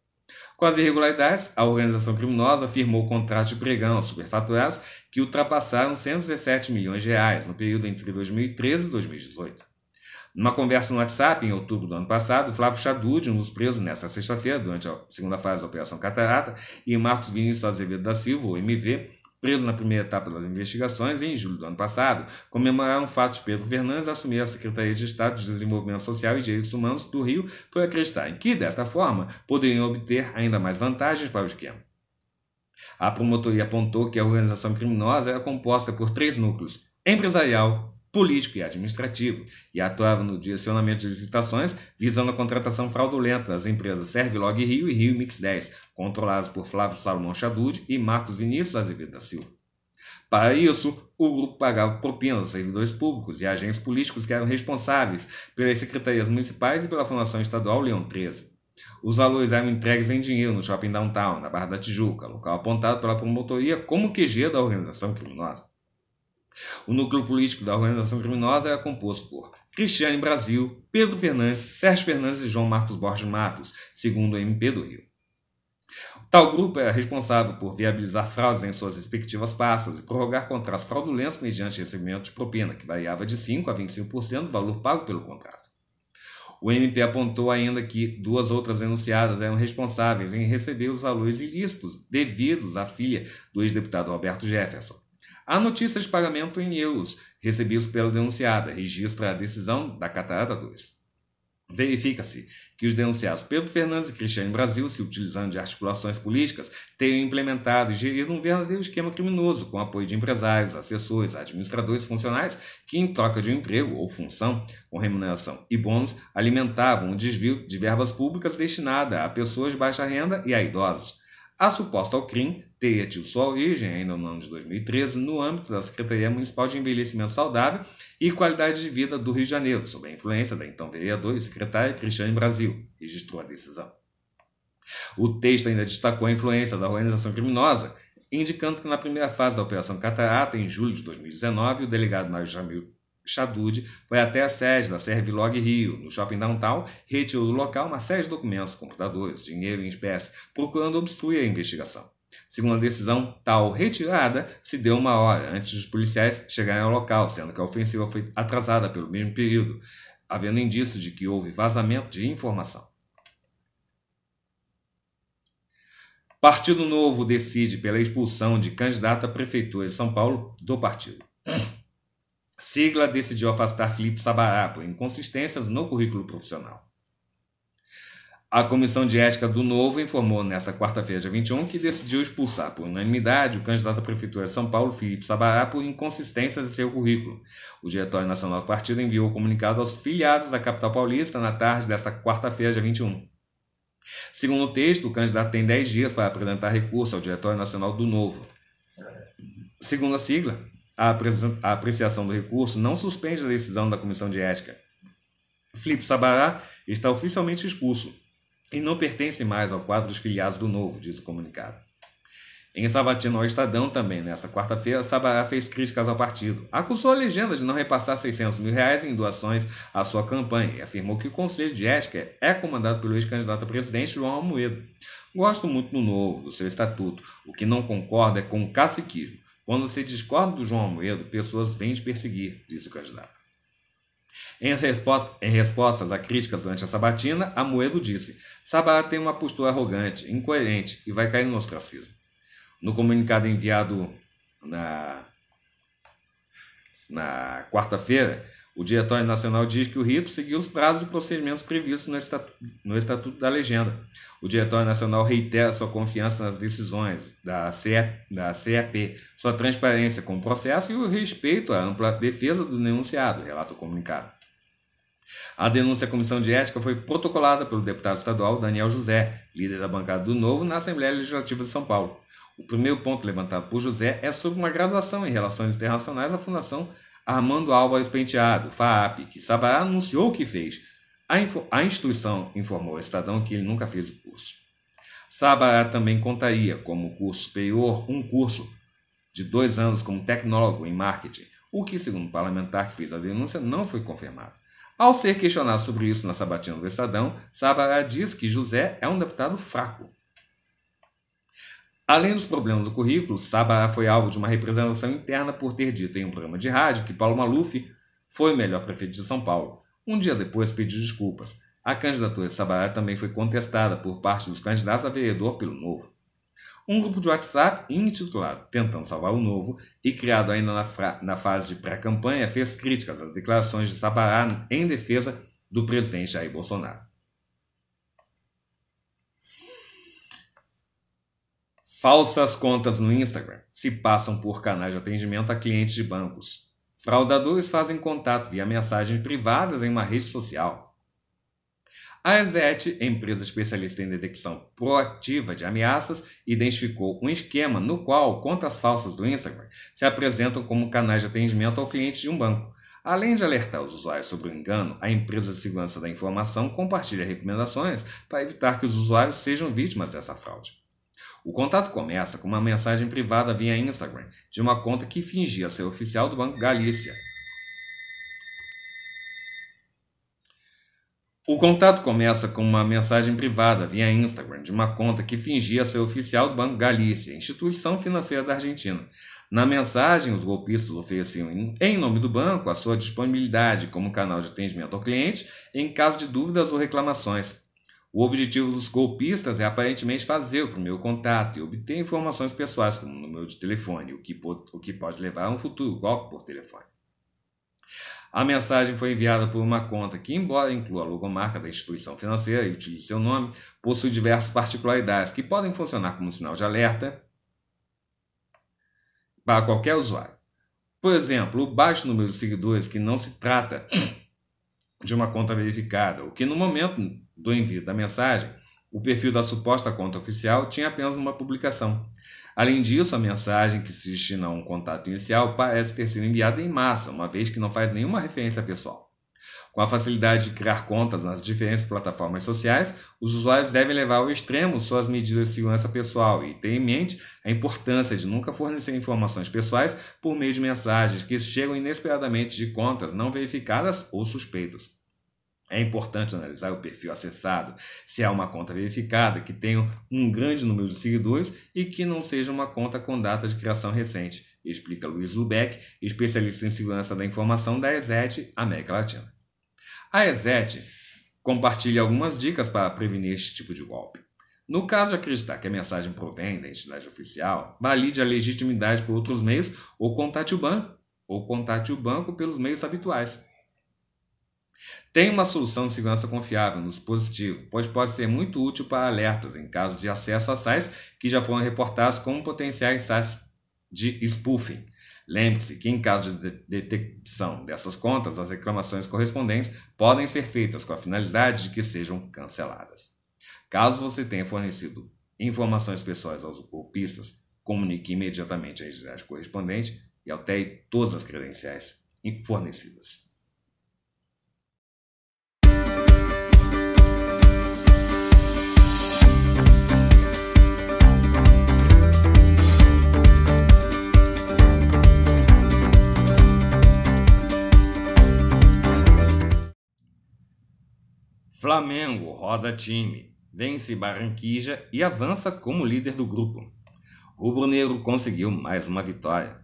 Com as irregularidades, a organização criminosa firmou contratos de pregão superfaturados que ultrapassaram 117 milhões de reais no período entre 2013 e 2018. Numa conversa no WhatsApp, em outubro do ano passado, Flávio Chadud, um dos presos nesta sexta-feira, durante a segunda fase da Operação Catarata, e Marcos Vinícius Azevedo da Silva, o MV, preso na primeira etapa das investigações em julho do ano passado, comemoraram o fato de Pedro Fernandes assumir a Secretaria de Estado de Desenvolvimento Social e Direitos Humanos do Rio por acreditar em que, desta forma, poderiam obter ainda mais vantagens para o esquema. A promotoria apontou que a organização criminosa era composta por três núcleos: empresarial, político e administrativo, e atuava no direcionamento de licitações visando a contratação fraudulenta das empresas Servilog Rio e Rio Mix 10, controladas por Flávio Salomão Chadud e Marcos Vinícius Azevedo da Silva. Para isso, o grupo pagava propinas aos servidores públicos e agentes políticos que eram responsáveis pelas secretarias municipais e pela Fundação Estadual Leão 13. Os valores eram entregues em dinheiro no shopping downtown, na Barra da Tijuca, local apontado pela promotoria como QG da organização criminosa. O núcleo político da organização criminosa era composto por Cristiane Brasil, Pedro Fernandes, Sérgio Fernandes e João Marcos Borges Matos, segundo o MP do Rio. Tal grupo era responsável por viabilizar fraudes em suas respectivas pastas e prorrogar contratos fraudulentos mediante recebimento de propina, que variava de 5% a 25% do valor pago pelo contrato. O MP apontou ainda que duas outras denunciadas eram responsáveis em receber os valores ilícitos devidos à filha do ex-deputado Roberto Jefferson. A notícia de pagamento em euros recebidos pela denunciada registra a decisão da Catarata 2. Verifica-se que os denunciados Pedro Fernandes e Cristiane Brasil, se utilizando de articulações políticas, tenham implementado e gerido um verdadeiro esquema criminoso com apoio de empresários, assessores, administradores funcionais que, em troca de um emprego ou função com remuneração e bônus, alimentavam o desvio de verbas públicas destinada a pessoas de baixa renda e a idosos. A suposta Alcrim teria tido sua origem, ainda no ano de 2013, no âmbito da Secretaria Municipal de Envelhecimento Saudável e Qualidade de Vida do Rio de Janeiro, sob a influência da então vereadora e secretária Cristiane Brasil, registrou a decisão. O texto ainda destacou a influência da organização criminosa, indicando que na primeira fase da Operação Catarata, em julho de 2019, o delegado Mário Jamil Chadud foi até a sede da Servilog Rio, no shopping downtown, retirou do local uma série de documentos, computadores, dinheiro em espécie, procurando obstruir a investigação. Segundo a decisão, tal retirada se deu uma hora antes dos policiais chegarem ao local, sendo que a ofensiva foi atrasada pelo mesmo período, havendo indícios de que houve vazamento de informação. Partido Novo decide pela expulsão de candidato à prefeitura de São Paulo do partido. Sigla decidiu afastar Felipe Sabará por inconsistências no currículo profissional. A Comissão de Ética do Novo informou nesta quarta-feira, dia 21, que decidiu expulsar por unanimidade o candidato à Prefeitura de São Paulo, Felipe Sabará, por inconsistências em seu currículo. O Diretório Nacional do Partido enviou o comunicado aos filiados da capital paulista na tarde desta quarta-feira, dia 21. Segundo o texto, o candidato tem 10 dias para apresentar recurso ao Diretório Nacional do Novo. Segundo a sigla, a apreciação do recurso não suspende a decisão da Comissão de Ética. Filipe Sabará está oficialmente expulso e não pertence mais ao quadro dos filiados do Novo, diz o comunicado. Em Sabatino ao Estadão, também, nesta quarta-feira, Sabará fez críticas ao partido. Acusou a legenda de não repassar 600 mil reais em doações à sua campanha e afirmou que o Conselho de Ética é comandado pelo ex-candidato a presidente João Almoedo. Gosto muito do Novo, do seu estatuto. O que não concorda é com o caciquismo. Quando se discorda do João Almoedo, pessoas vêm te perseguir, disse o candidato. Em, resposta, em respostas a críticas durante a sabatina, Amoedo disse: Sabá tem uma postura arrogante, incoerente e vai cair no ostracismo. No comunicado enviado na, na quarta-feira, o Diretório Nacional diz que o rito seguiu os prazos e procedimentos previstos no Estatuto, no estatuto da Legenda. O Diretório Nacional reitera sua confiança nas decisões da, CE, da CEP, sua transparência com o processo e o respeito à ampla defesa do denunciado, relata o comunicado. A denúncia à Comissão de Ética foi protocolada pelo deputado estadual Daniel José, líder da bancada do Novo na Assembleia Legislativa de São Paulo. O primeiro ponto levantado por José é sobre uma graduação em Relações Internacionais da Fundação Armando Álvares Penteado, FAAP, que Sabará anunciou que fez. A, a instituição informou ao Estadão que ele nunca fez o curso. Sabará também contaria como curso superior um curso de dois anos como tecnólogo em marketing, o que, segundo o parlamentar que fez a denúncia, não foi confirmado. Ao ser questionado sobre isso na sabatina do Estadão, Sabará diz que José é um deputado fraco. Além dos problemas do currículo, Sabará foi alvo de uma representação interna por ter dito em um programa de rádio que Paulo Maluf foi o melhor prefeito de São Paulo. Um dia depois pediu desculpas. A candidatura de Sabará também foi contestada por parte dos candidatos a vereador pelo Novo. Um grupo de WhatsApp intitulado Tentando Salvar o Novo e criado ainda na, na fase de pré-campanha fez críticas às declarações de Sabará em defesa do presidente Jair Bolsonaro. Falsas contas no Instagram se passam por canais de atendimento a clientes de bancos. Fraudadores fazem contato via mensagens privadas em uma rede social. A ESET, empresa especialista em detecção proativa de ameaças, identificou um esquema no qual contas falsas do Instagram se apresentam como canais de atendimento ao cliente de um banco. Além de alertar os usuários sobre o engano, a empresa de segurança da informação compartilha recomendações para evitar que os usuários sejam vítimas dessa fraude. O contato começa com uma mensagem privada via Instagram de uma conta que fingia ser oficial do Banco Galícia. O contato começa com uma mensagem privada via Instagram de uma conta que fingia ser oficial do Banco Galícia, instituição financeira da Argentina. Na mensagem, os golpistas ofereciam, em nome do banco, a sua disponibilidade como canal de atendimento ao cliente em caso de dúvidas ou reclamações. O objetivo dos golpistas é aparentemente fazer o primeiro contato e obter informações pessoais, como o número de telefone, o que, pode, o que pode levar a um futuro golpe por telefone. A mensagem foi enviada por uma conta que, embora inclua a logomarca da instituição financeira e utilize seu nome, possui diversas particularidades que podem funcionar como sinal de alerta para qualquer usuário. Por exemplo, o baixo número de seguidores que não se trata de uma conta verificada, o que no momento do envio da mensagem, o perfil da suposta conta oficial tinha apenas uma publicação. Além disso, a mensagem que se destina a um contato inicial parece ter sido enviada em massa, uma vez que não faz nenhuma referência pessoal. Com a facilidade de criar contas nas diferentes plataformas sociais, os usuários devem levar ao extremo suas medidas de segurança pessoal e ter em mente a importância de nunca fornecer informações pessoais por meio de mensagens que chegam inesperadamente de contas não verificadas ou suspeitas. É importante analisar o perfil acessado, se é uma conta verificada, que tenha um grande número de seguidores e que não seja uma conta com data de criação recente, explica Luiz Lubeck, especialista em segurança da informação da ESET América Latina. A ESET compartilha algumas dicas para prevenir este tipo de golpe. No caso de acreditar que a mensagem provém da entidade oficial, valide a legitimidade por outros meios ou contate o banco, ou contate o banco pelos meios habituais. Tem uma solução de segurança confiável no dispositivo, pois pode ser muito útil para alertas em caso de acesso a sites que já foram reportados como potenciais sites de spoofing. Lembre-se que, em caso de detecção dessas contas, as reclamações correspondentes podem ser feitas com a finalidade de que sejam canceladas. Caso você tenha fornecido informações pessoais aos golpistas, comunique imediatamente a entidade correspondente e altere todas as credenciais fornecidas. Flamengo roda time, vence Barranquija e avança como líder do grupo. Rubro Negro conseguiu mais uma vitória.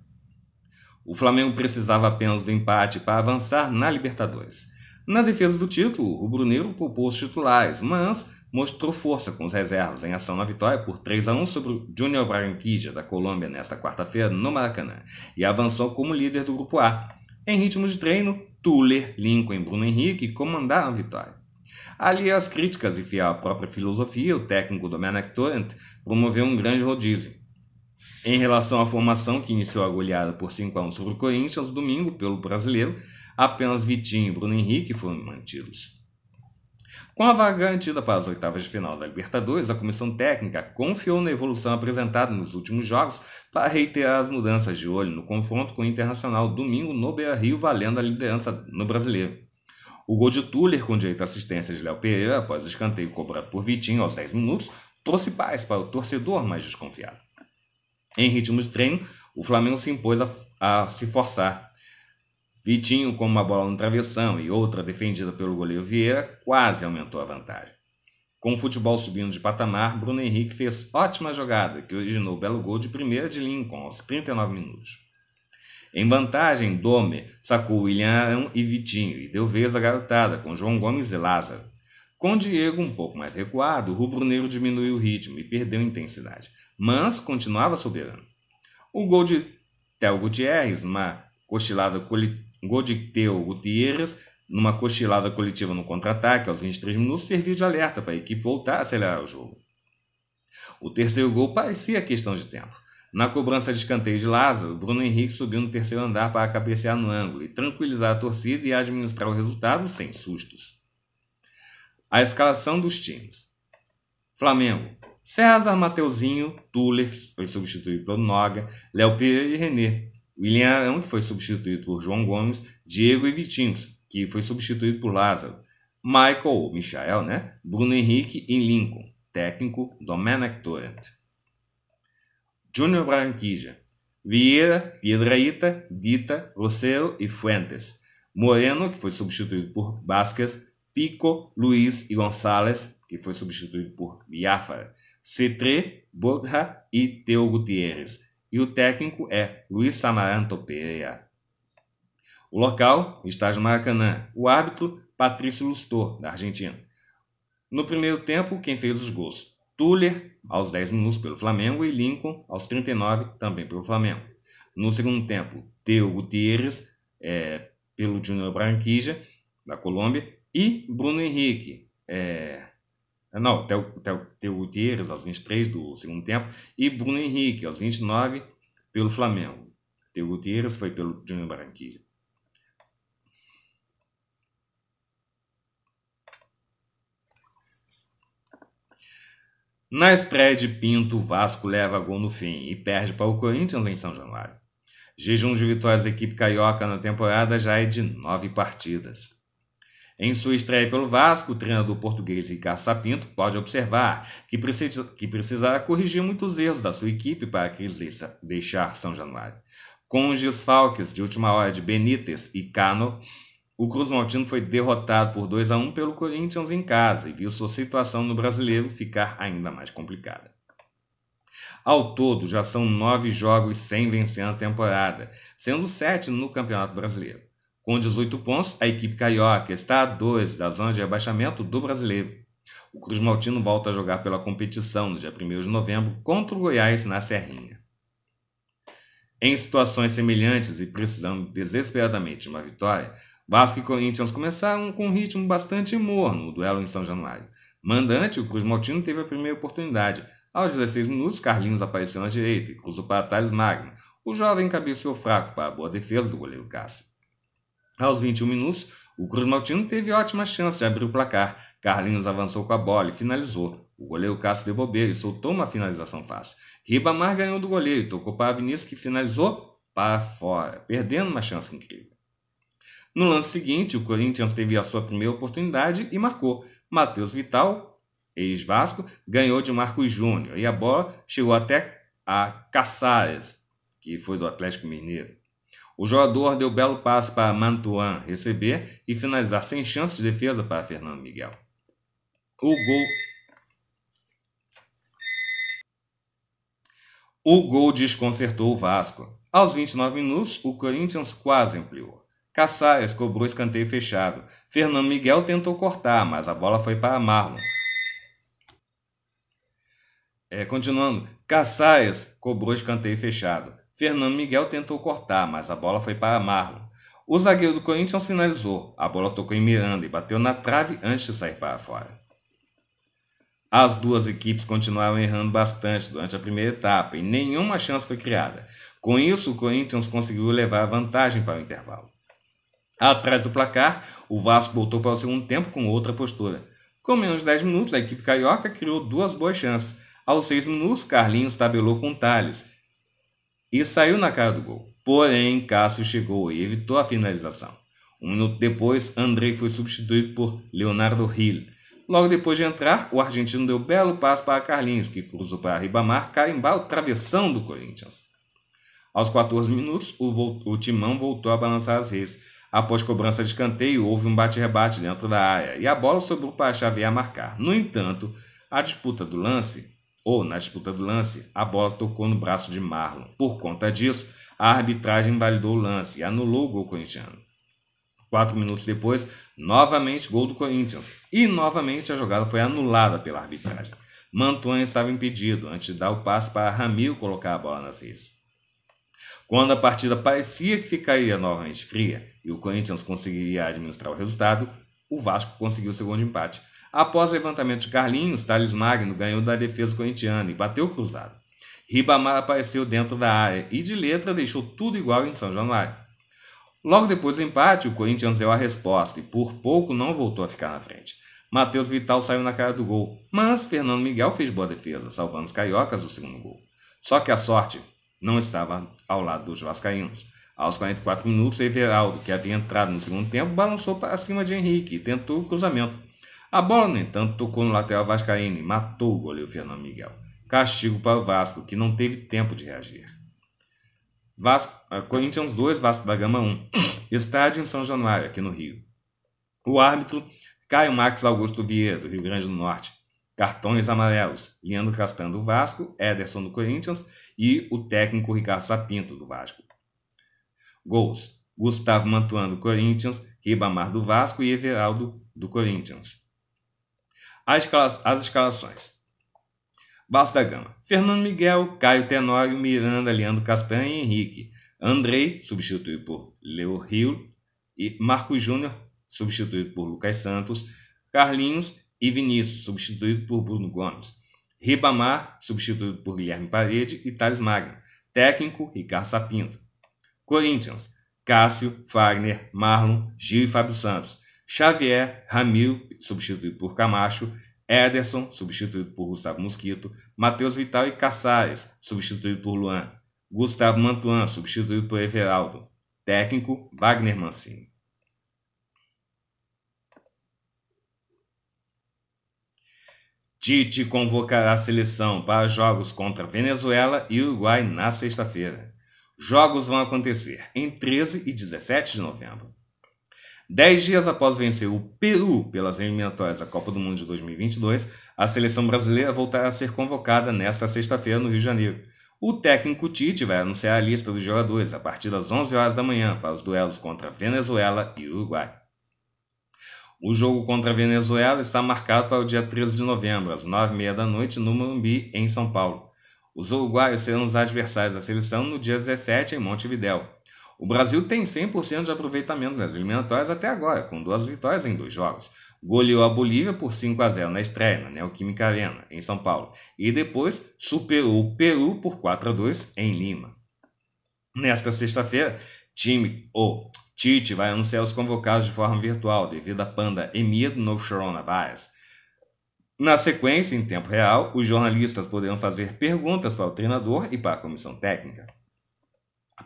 O Flamengo precisava apenas do empate para avançar na Libertadores. Na defesa do título, o Rubro Negro poupou os titulares, mas mostrou força com os reservas em ação na vitória por 3 a 1 sobre o Junior Barranquilla da Colômbia nesta quarta-feira no Maracanã e avançou como líder do grupo A. Em ritmo de treino, Tuller, Lincoln e Bruno Henrique comandaram a vitória. Ali as críticas e à própria filosofia, o técnico Domenech Torrent promoveu um grande rodízio. Em relação à formação que iniciou a goleada por 5 a 1 sobre o Corinthians domingo pelo brasileiro, apenas Vitinho e Bruno Henrique foram mantidos. Com a vaga garantida para as oitavas de final da Libertadores, a comissão técnica confiou na evolução apresentada nos últimos jogos para reiterar as mudanças de olho no confronto com o Internacional domingo no Beira-Rio, valendo a liderança no Brasileiro. O gol de Tuller, com direito à assistência de Léo Pereira, após o escanteio cobrado por Vitinho aos 10 minutos, trouxe paz para o torcedor mais desconfiado. Em ritmo de treino, o Flamengo se impôs a, a se forçar. Vitinho, com uma bola no travessão e outra defendida pelo goleiro Vieira, quase aumentou a vantagem. Com o futebol subindo de patamar, Bruno Henrique fez ótima jogada, que originou o belo gol de primeira de Lincoln aos 39 minutos. Em vantagem, Dome sacou William e Vitinho e deu vez à garotada com João Gomes e Lázaro. Com Diego um pouco mais recuado, o rubro-negro diminuiu o ritmo e perdeu intensidade, mas continuava soberano. O gol de Theo Gutierrez, numa cochilada gol de Theo Gutierrez, numa cochilada coletiva no contra-ataque aos 23 minutos, serviu de alerta para a equipe voltar a acelerar o jogo. O terceiro gol parecia questão de tempo. Na cobrança de escanteio de Lázaro, Bruno Henrique subiu no terceiro andar para cabecear no ângulo e tranquilizar a torcida e administrar o resultado sem sustos. A escalação dos times: Flamengo. César Mateuzinho, Tuller, que foi substituído pelo Noga, Léo Pereira e René. William Arão, que foi substituído por João Gomes, Diego e Vitinho, que foi substituído por Lázaro. Michael, Michael, né? Bruno Henrique e Lincoln. Técnico, Domenech Torrent. Júnior Barranquilla, Vieira, Piedraíta, Dita, Rosero e Fuentes. Moreno, que foi substituído por Vasquez, Pico, Luiz e Gonçalves, que foi substituído por Biafara, Cetre, Borja e Teo Gutierrez. E o técnico é Luiz Samaranto Pereira. O local, estádio Maracanã. O árbitro, Patrício Lustor, da Argentina. No primeiro tempo, quem fez os gols? Tuller, aos 10 minutos pelo Flamengo, e Lincoln, aos 39, também pelo Flamengo. No segundo tempo, Teo Gutierrez, é, pelo Junior Barranquilla, da Colômbia, e Bruno Henrique, é, não, Teo, Teo, Teo Gutierrez, aos 23 do segundo tempo, e Bruno Henrique, aos 29, pelo Flamengo. Teo Gutierrez foi pelo Junior Barranquilla. Na estreia de Pinto, o Vasco leva gol no fim e perde para o Corinthians em São Januário. Jejum de vitórias da equipe carioca na temporada já é de nove partidas. Em sua estreia pelo Vasco, o treinador português Ricardo Sapinto pode observar que, precisa, que precisará corrigir muitos erros da sua equipe para que eles deixar São Januário. Com os desfalques de última hora de Benítez e Cano, o Cruz Maltino foi derrotado por 2 a 1 pelo Corinthians em casa e viu sua situação no brasileiro ficar ainda mais complicada. Ao todo, já são nove jogos sem vencer na temporada, sendo sete no Campeonato Brasileiro. Com 18 pontos, a equipe carioca está a 2 da zona de rebaixamento do brasileiro. O Cruz Maltino volta a jogar pela competição no dia 1 de novembro contra o Goiás na Serrinha. Em situações semelhantes e precisando desesperadamente de uma vitória, Vasco e Corinthians começaram com um ritmo bastante morno no duelo em São Januário. Mandante, o Cruz Maltino teve a primeira oportunidade. Aos 16 minutos, Carlinhos apareceu na direita e cruzou para Thales Magno. O jovem cabeceou fraco para a boa defesa do goleiro Cássio. Aos 21 minutos, o Cruz Maltino teve ótima chance de abrir o placar. Carlinhos avançou com a bola e finalizou. O goleiro Cássio devolveu e soltou uma finalização fácil. Ribamar ganhou do goleiro e tocou para Vinícius que finalizou para fora, perdendo uma chance incrível. No lance seguinte, o Corinthians teve a sua primeira oportunidade e marcou. Matheus Vital, ex-Vasco, ganhou de Marcos Júnior e a bola chegou até a Caçares, que foi do Atlético Mineiro. O jogador deu belo passe para Mantuan receber e finalizar sem chance de defesa para Fernando Miguel. O gol O gol desconcertou o Vasco. Aos 29 minutos, o Corinthians quase ampliou. Caçares cobrou escanteio fechado. Fernando Miguel tentou cortar, mas a bola foi para Marlon. É, continuando, Caçares cobrou escanteio fechado. Fernando Miguel tentou cortar, mas a bola foi para Marlon. O zagueiro do Corinthians finalizou. A bola tocou em Miranda e bateu na trave antes de sair para fora. As duas equipes continuaram errando bastante durante a primeira etapa e nenhuma chance foi criada. Com isso, o Corinthians conseguiu levar a vantagem para o intervalo. Atrás do placar, o Vasco voltou para o segundo tempo com outra postura. Com menos de 10 minutos, a equipe carioca criou duas boas chances. Aos 6 minutos, Carlinhos tabelou com Thales e saiu na cara do gol. Porém, Cássio chegou e evitou a finalização. Um minuto depois, Andrei foi substituído por Leonardo Hill. Logo depois de entrar, o argentino deu belo passo para Carlinhos, que cruzou para Ribamar, carimbar o travessão do Corinthians. Aos 14 minutos, o, o timão voltou a balançar as redes. Após cobrança de escanteio, houve um bate-rebate dentro da área e a bola sobrou para Xavier marcar. No entanto, a disputa do lance, ou na disputa do lance, a bola tocou no braço de Marlon. Por conta disso, a arbitragem validou o lance e anulou o gol corintiano. Quatro minutos depois, novamente gol do Corinthians. E novamente a jogada foi anulada pela arbitragem. Mantuan estava impedido antes de dar o passe para Ramil colocar a bola nas redes. Quando a partida parecia que ficaria novamente fria e o Corinthians conseguiria administrar o resultado, o Vasco conseguiu o segundo empate. Após o levantamento de Carlinhos, Thales Magno ganhou da defesa corintiana e bateu cruzado. Ribamar apareceu dentro da área e de letra deixou tudo igual em São Januário. Logo depois do empate, o Corinthians deu a resposta e por pouco não voltou a ficar na frente. Matheus Vital saiu na cara do gol, mas Fernando Miguel fez boa defesa, salvando os cariocas do segundo gol. Só que a sorte não estava ao lado dos vascaínos. Aos 44 minutos, Everaldo, que havia entrado no segundo tempo, balançou para cima de Henrique e tentou o cruzamento. A bola, no entanto, tocou no lateral vascaíno e matou o goleiro Fernando Miguel. Castigo para o Vasco, que não teve tempo de reagir. Vasco, uh, Corinthians 2, Vasco da Gama 1. Estádio em São Januário, aqui no Rio. O árbitro, Caio Max Augusto Vieira, do Rio Grande do Norte. Cartões amarelos, Leandro Castan do Vasco, Ederson do Corinthians e o técnico Ricardo Sapinto do Vasco. Gols, Gustavo Mantuan do Corinthians, Ribamar do Vasco e Everaldo do Corinthians. As, escalações. Vasco da Gama. Fernando Miguel, Caio Tenório, Miranda, Leandro Castanha e Henrique. Andrei, substituído por Leo Rio. E Marcos Júnior, substituído por Lucas Santos. Carlinhos e Vinícius, substituído por Bruno Gomes. Ribamar, substituído por Guilherme Parede e Thales Magno. Técnico, Ricardo Sapinto. Corinthians, Cássio, Fagner, Marlon, Gil e Fábio Santos. Xavier, Ramil, substituído por Camacho. Ederson, substituído por Gustavo Mosquito, Matheus Vital e Caçares, substituído por Luan, Gustavo Mantuan, substituído por Everaldo, técnico Wagner Mancini. Tite convocará a seleção para jogos contra Venezuela e Uruguai na sexta-feira. Jogos vão acontecer em 13 e 17 de novembro. Dez dias após vencer o Peru pelas eliminatórias da Copa do Mundo de 2022, a seleção brasileira voltará a ser convocada nesta sexta-feira no Rio de Janeiro. O técnico Tite vai anunciar a lista dos jogadores a partir das 11 horas da manhã para os duelos contra Venezuela e Uruguai. O jogo contra a Venezuela está marcado para o dia 13 de novembro, às 9h30 da noite, no Morumbi, em São Paulo. Os uruguaios serão os adversários da seleção no dia 17 em Montevidéu. O Brasil tem 100% de aproveitamento nas eliminatórias até agora, com duas vitórias em dois jogos. Goleou a Bolívia por 5 a 0 na estreia, na Neoquímica Arena, em São Paulo, e depois superou o Peru por 4 a 2 em Lima. Nesta sexta-feira, time ou Tite vai anunciar os convocados de forma virtual devido à panda Emir do novo coronavírus. Na sequência, em tempo real, os jornalistas poderão fazer perguntas para o treinador e para a comissão técnica.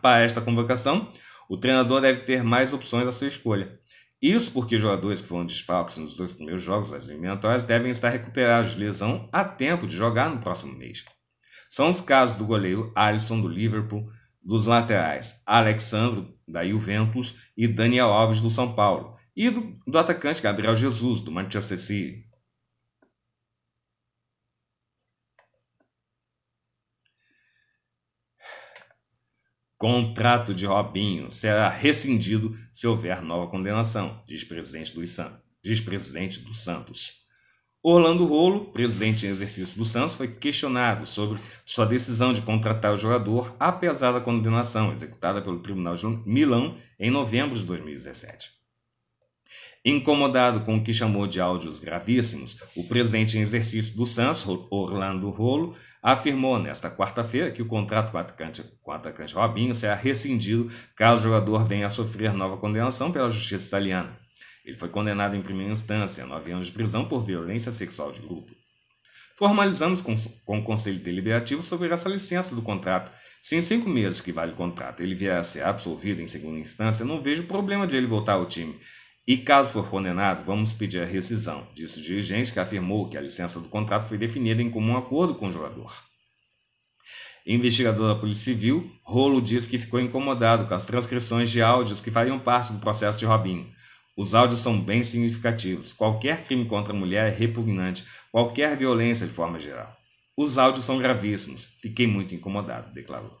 Para esta convocação, o treinador deve ter mais opções à sua escolha. Isso porque jogadores que foram desfalques nos dois primeiros jogos das eliminatórias devem estar recuperados de lesão a tempo de jogar no próximo mês. São os casos do goleiro Alisson do Liverpool, dos laterais Alexandro da Juventus e Daniel Alves do São Paulo, e do, do atacante Gabriel Jesus do Manchester City. Contrato de Robinho será rescindido se houver nova condenação, diz presidente do, diz presidente do Santos. Orlando Rolo, presidente em exercício do Santos, foi questionado sobre sua decisão de contratar o jogador apesar da condenação executada pelo Tribunal de Milão em novembro de 2017. Incomodado com o que chamou de áudios gravíssimos, o presidente em exercício do Santos, Orlando Rolo, afirmou nesta quarta-feira que o contrato com o atacante, com o atacante Robinho será rescindido caso o jogador venha a sofrer nova condenação pela justiça italiana. Ele foi condenado em primeira instância a nove anos de prisão por violência sexual de grupo. Formalizamos com, com o Conselho Deliberativo sobre essa licença do contrato. Se em cinco meses que vale o contrato ele vier a ser absolvido em segunda instância, não vejo problema de ele voltar ao time. E caso for condenado, vamos pedir a rescisão, disse o dirigente que afirmou que a licença do contrato foi definida em comum acordo com o jogador. Investigador da Polícia Civil, Rolo diz que ficou incomodado com as transcrições de áudios que fariam parte do processo de Robinho. Os áudios são bem significativos. Qualquer crime contra a mulher é repugnante, qualquer violência de forma geral. Os áudios são gravíssimos. Fiquei muito incomodado, declarou.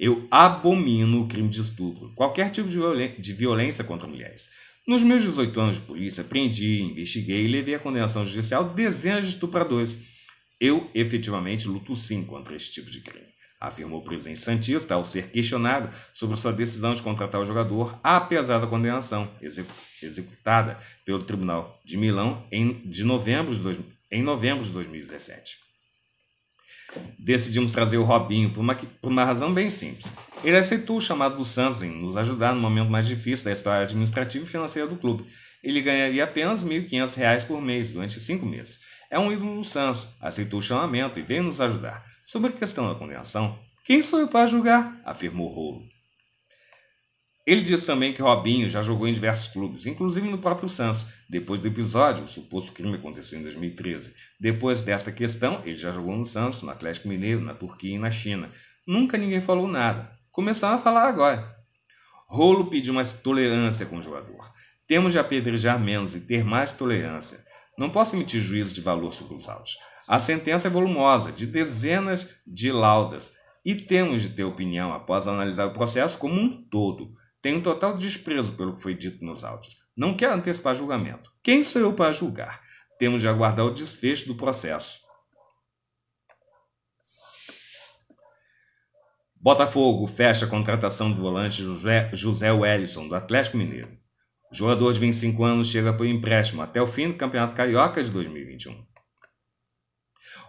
Eu abomino o crime de estupro, qualquer tipo de violência contra mulheres. Nos meus 18 anos de polícia, prendi, investiguei e levei à condenação judicial dezenas de estupradores. Eu efetivamente luto sim contra esse tipo de crime, afirmou o presidente Santista ao ser questionado sobre sua decisão de contratar o jogador, apesar da condenação executada pelo Tribunal de Milão em, de novembro de, dois, em novembro de 2017 decidimos trazer o Robinho por uma, por uma razão bem simples. Ele aceitou o chamado do Santos em nos ajudar no momento mais difícil da história administrativa e financeira do clube. Ele ganharia apenas R$ 1.500 por mês durante cinco meses. É um ídolo do Santos, aceitou o chamamento e veio nos ajudar. Sobre a questão da condenação, quem sou eu para julgar? afirmou Rolo. Ele disse também que Robinho já jogou em diversos clubes, inclusive no próprio Santos. Depois do episódio, o suposto crime aconteceu em 2013. Depois desta questão, ele já jogou no Santos, no Atlético Mineiro, na Turquia e na China. Nunca ninguém falou nada. Começaram a falar agora. Rolo pediu mais tolerância com o jogador. Temos de apedrejar menos e ter mais tolerância. Não posso emitir juízo de valor sobre os autos. A sentença é volumosa, de dezenas de laudas, e temos de ter opinião após analisar o processo como um todo. Tenho total desprezo pelo que foi dito nos áudios. Não quero antecipar julgamento. Quem sou eu para julgar? Temos de aguardar o desfecho do processo. Botafogo fecha a contratação do volante José, José Wellison, do Atlético Mineiro. O jogador de 25 anos chega por empréstimo até o fim do Campeonato Carioca de 2021.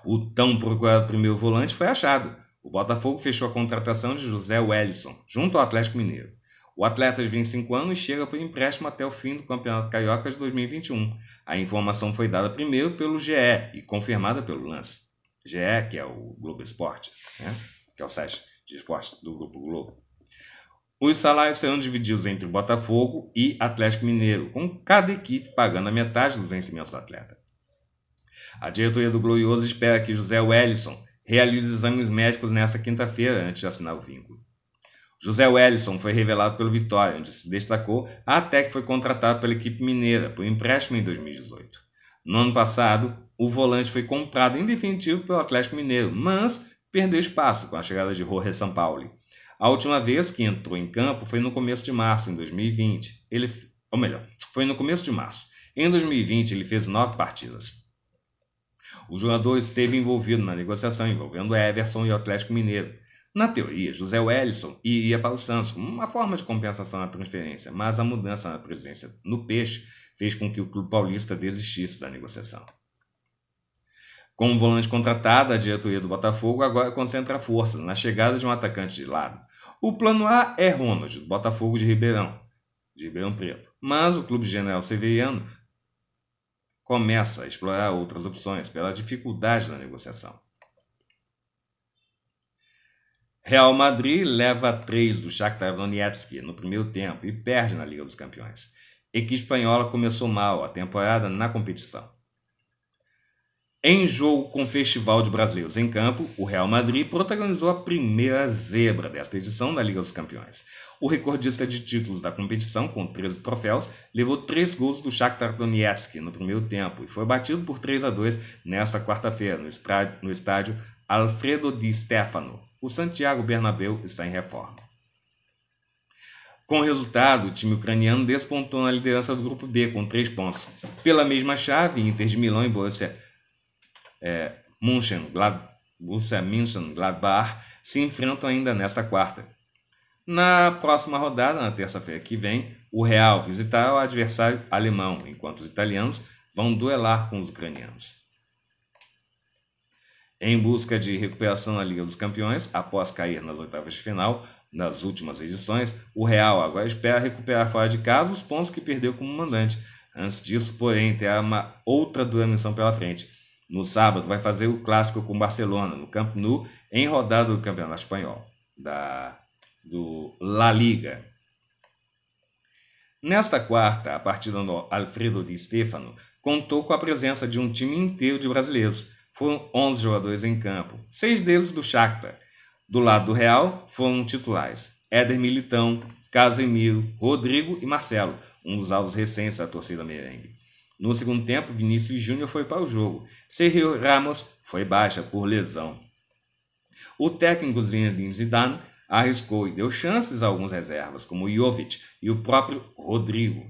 O tão procurado primeiro volante foi achado. O Botafogo fechou a contratação de José Wellison, junto ao Atlético Mineiro. O atleta de 25 anos chega por empréstimo até o fim do Campeonato Carioca de 2021. A informação foi dada primeiro pelo GE e confirmada pelo Lance. GE, que é o Globo Esporte, né? que é o site de esporte do Grupo Globo. Os salários serão divididos entre Botafogo e Atlético Mineiro, com cada equipe pagando a metade dos vencimentos do atleta. A diretoria do Glorioso espera que José Wellison realize exames médicos nesta quinta-feira antes de assinar o vínculo. José Wellison foi revelado pelo Vitória, onde se destacou até que foi contratado pela equipe mineira por empréstimo em 2018. No ano passado, o volante foi comprado em definitivo pelo Atlético Mineiro, mas perdeu espaço com a chegada de Jorge Sampaoli. A última vez que entrou em campo foi no começo de março, em 2020. Ele, ou melhor, foi no começo de março. Em 2020, ele fez nove partidas. O jogador esteve envolvido na negociação envolvendo Everson e o Atlético Mineiro, na teoria, José Wellison iria para o Santos uma forma de compensação à transferência, mas a mudança na presidência no Peixe fez com que o clube paulista desistisse da negociação. Com o volante contratado, a diretoria do Botafogo agora concentra forças na chegada de um atacante de lado. O plano A é Ronald, do Botafogo de Ribeirão, de Ribeirão Preto. Mas o clube general severiano começa a explorar outras opções pela dificuldade da negociação. Real Madrid leva 3 do Shakhtar Donetsk no primeiro tempo e perde na Liga dos Campeões. Equipe espanhola começou mal a temporada na competição. Em jogo com o Festival de Brasileiros em campo, o Real Madrid protagonizou a primeira zebra desta edição da Liga dos Campeões. O recordista de títulos da competição, com 13 troféus, levou 3 gols do Shakhtar Donetsk no primeiro tempo e foi batido por 3 a 2 nesta quarta-feira no estádio Alfredo Di Stefano, o Santiago Bernabéu está em reforma. Com o resultado, o time ucraniano despontou na liderança do grupo B com três pontos. Pela mesma chave, Inter de Milão e Borussia é, Mönchengladbach se enfrentam ainda nesta quarta. Na próxima rodada, na terça-feira que vem, o Real visitará o adversário alemão, enquanto os italianos vão duelar com os ucranianos. Em busca de recuperação na Liga dos Campeões, após cair nas oitavas de final nas últimas edições, o Real agora espera recuperar fora de casa os pontos que perdeu como mandante. Antes disso, porém, terá uma outra dura missão pela frente. No sábado, vai fazer o clássico com o Barcelona, no Camp Nou, em rodada do Campeonato Espanhol, da, do La Liga. Nesta quarta, a partida do Alfredo Di Stefano contou com a presença de um time inteiro de brasileiros. Foram 11 jogadores em campo, seis deles do Shakhtar. Do lado do Real, foram titulares Éder Militão, Casemiro, Rodrigo e Marcelo, um dos alvos recentes da torcida merengue. No segundo tempo, Vinícius Júnior foi para o jogo. Sergio Ramos foi baixa por lesão. O técnico Zinedine Zidane arriscou e deu chances a alguns reservas, como Jovic e o próprio Rodrigo.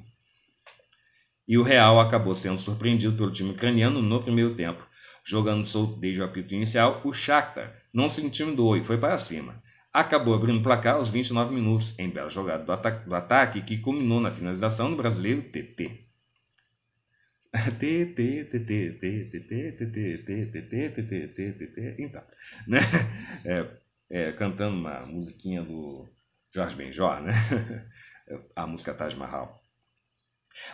E o Real acabou sendo surpreendido pelo time ucraniano no primeiro tempo. Jogando solto desde o apito inicial, o Shakhtar não se intimidou e foi para cima. Acabou abrindo o placar aos 29 minutos, em bela jogada do, ata do ataque que culminou na finalização do brasileiro TT. Então, né? É, é, cantando uma musiquinha do Jorge Benjor, né? A música Taj Mahal.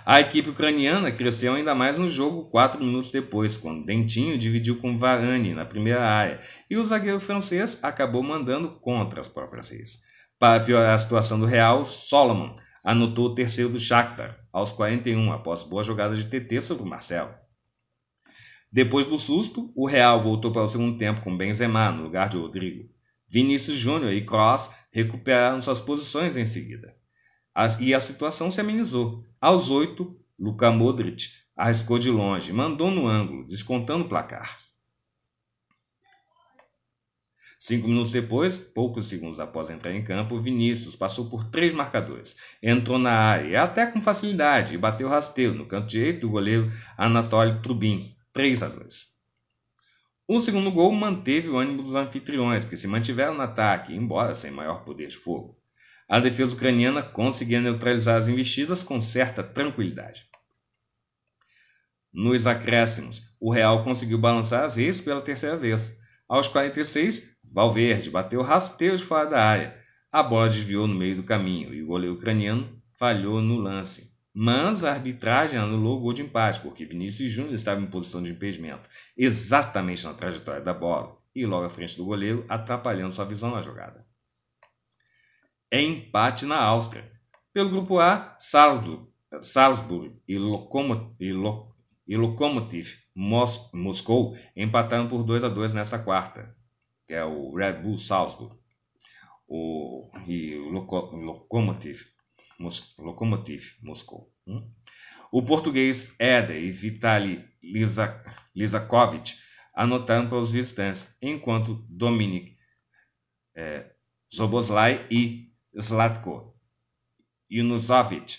A equipe ucraniana cresceu ainda mais no jogo quatro minutos depois, quando Dentinho dividiu com Varane na primeira área e o zagueiro francês acabou mandando contra as próprias redes. Para piorar a situação do Real, Solomon anotou o terceiro do Shakhtar aos 41 após boa jogada de TT sobre o Marcelo. Depois do susto, o Real voltou para o segundo tempo com Benzema no lugar de Rodrigo. Vinícius Júnior e Cross recuperaram suas posições em seguida. E a situação se amenizou. Aos oito, Luka Modric arriscou de longe, mandou no ângulo, descontando o placar. Cinco minutos depois, poucos segundos após entrar em campo, Vinícius passou por três marcadores, entrou na área até com facilidade e bateu rasteiro no canto direito do goleiro Anatoly Trubin, 3 a 2. O segundo gol manteve o ânimo dos anfitriões, que se mantiveram no ataque, embora sem maior poder de fogo a defesa ucraniana conseguia neutralizar as investidas com certa tranquilidade. Nos acréscimos, o Real conseguiu balançar as redes pela terceira vez. Aos 46, Valverde bateu rasteiro de fora da área. A bola desviou no meio do caminho e o goleiro ucraniano falhou no lance. Mas a arbitragem anulou o gol de empate, porque Vinícius Júnior estava em posição de impedimento, exatamente na trajetória da bola, e logo à frente do goleiro, atrapalhando sua visão na jogada é empate na Áustria. Pelo grupo A, Salzburg, Salzburg e, Lokomotiv, e, Lo, e Lokomotiv Mos, Moscou empataram por 2 a 2 nesta quarta, que é o Red Bull Salzburg o, e o Lokomotiv, Mos, Lokomotiv Moscou. Hum? O português Éder e Vitali Lizakovic anotaram para os visitantes, enquanto Dominik é, Zoboslai e Zlatko e Junusovic,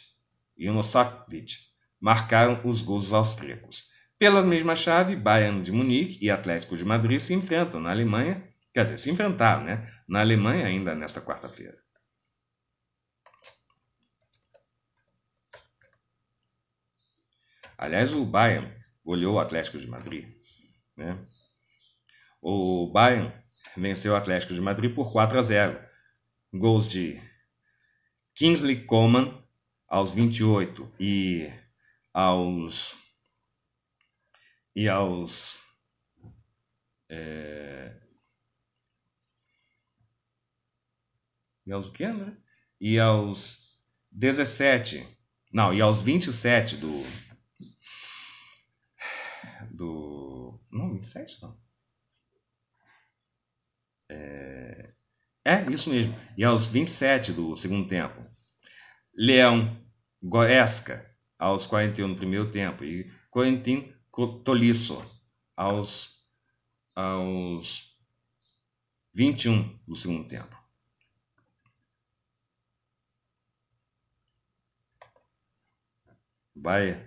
marcaram os gols austríacos. Pela mesma chave, Bayern de Munique e Atlético de Madrid se enfrentam na Alemanha, quer dizer, se enfrentaram, né? Na Alemanha ainda nesta quarta-feira. Aliás, o Bayern goleou o Atlético de Madrid. Né? O Bayern venceu o Atlético de Madrid por 4 a 0. Gols de Kingsley Coman aos 28 e aos e aos é, e aos que, né? E aos 17, não, e aos 27 do do não, 27 não. É, é, isso mesmo. E aos 27 do segundo tempo. Leão Goesca, aos 41 do primeiro tempo. E Corentin Tolisso, aos, aos 21 do segundo tempo. Bayern,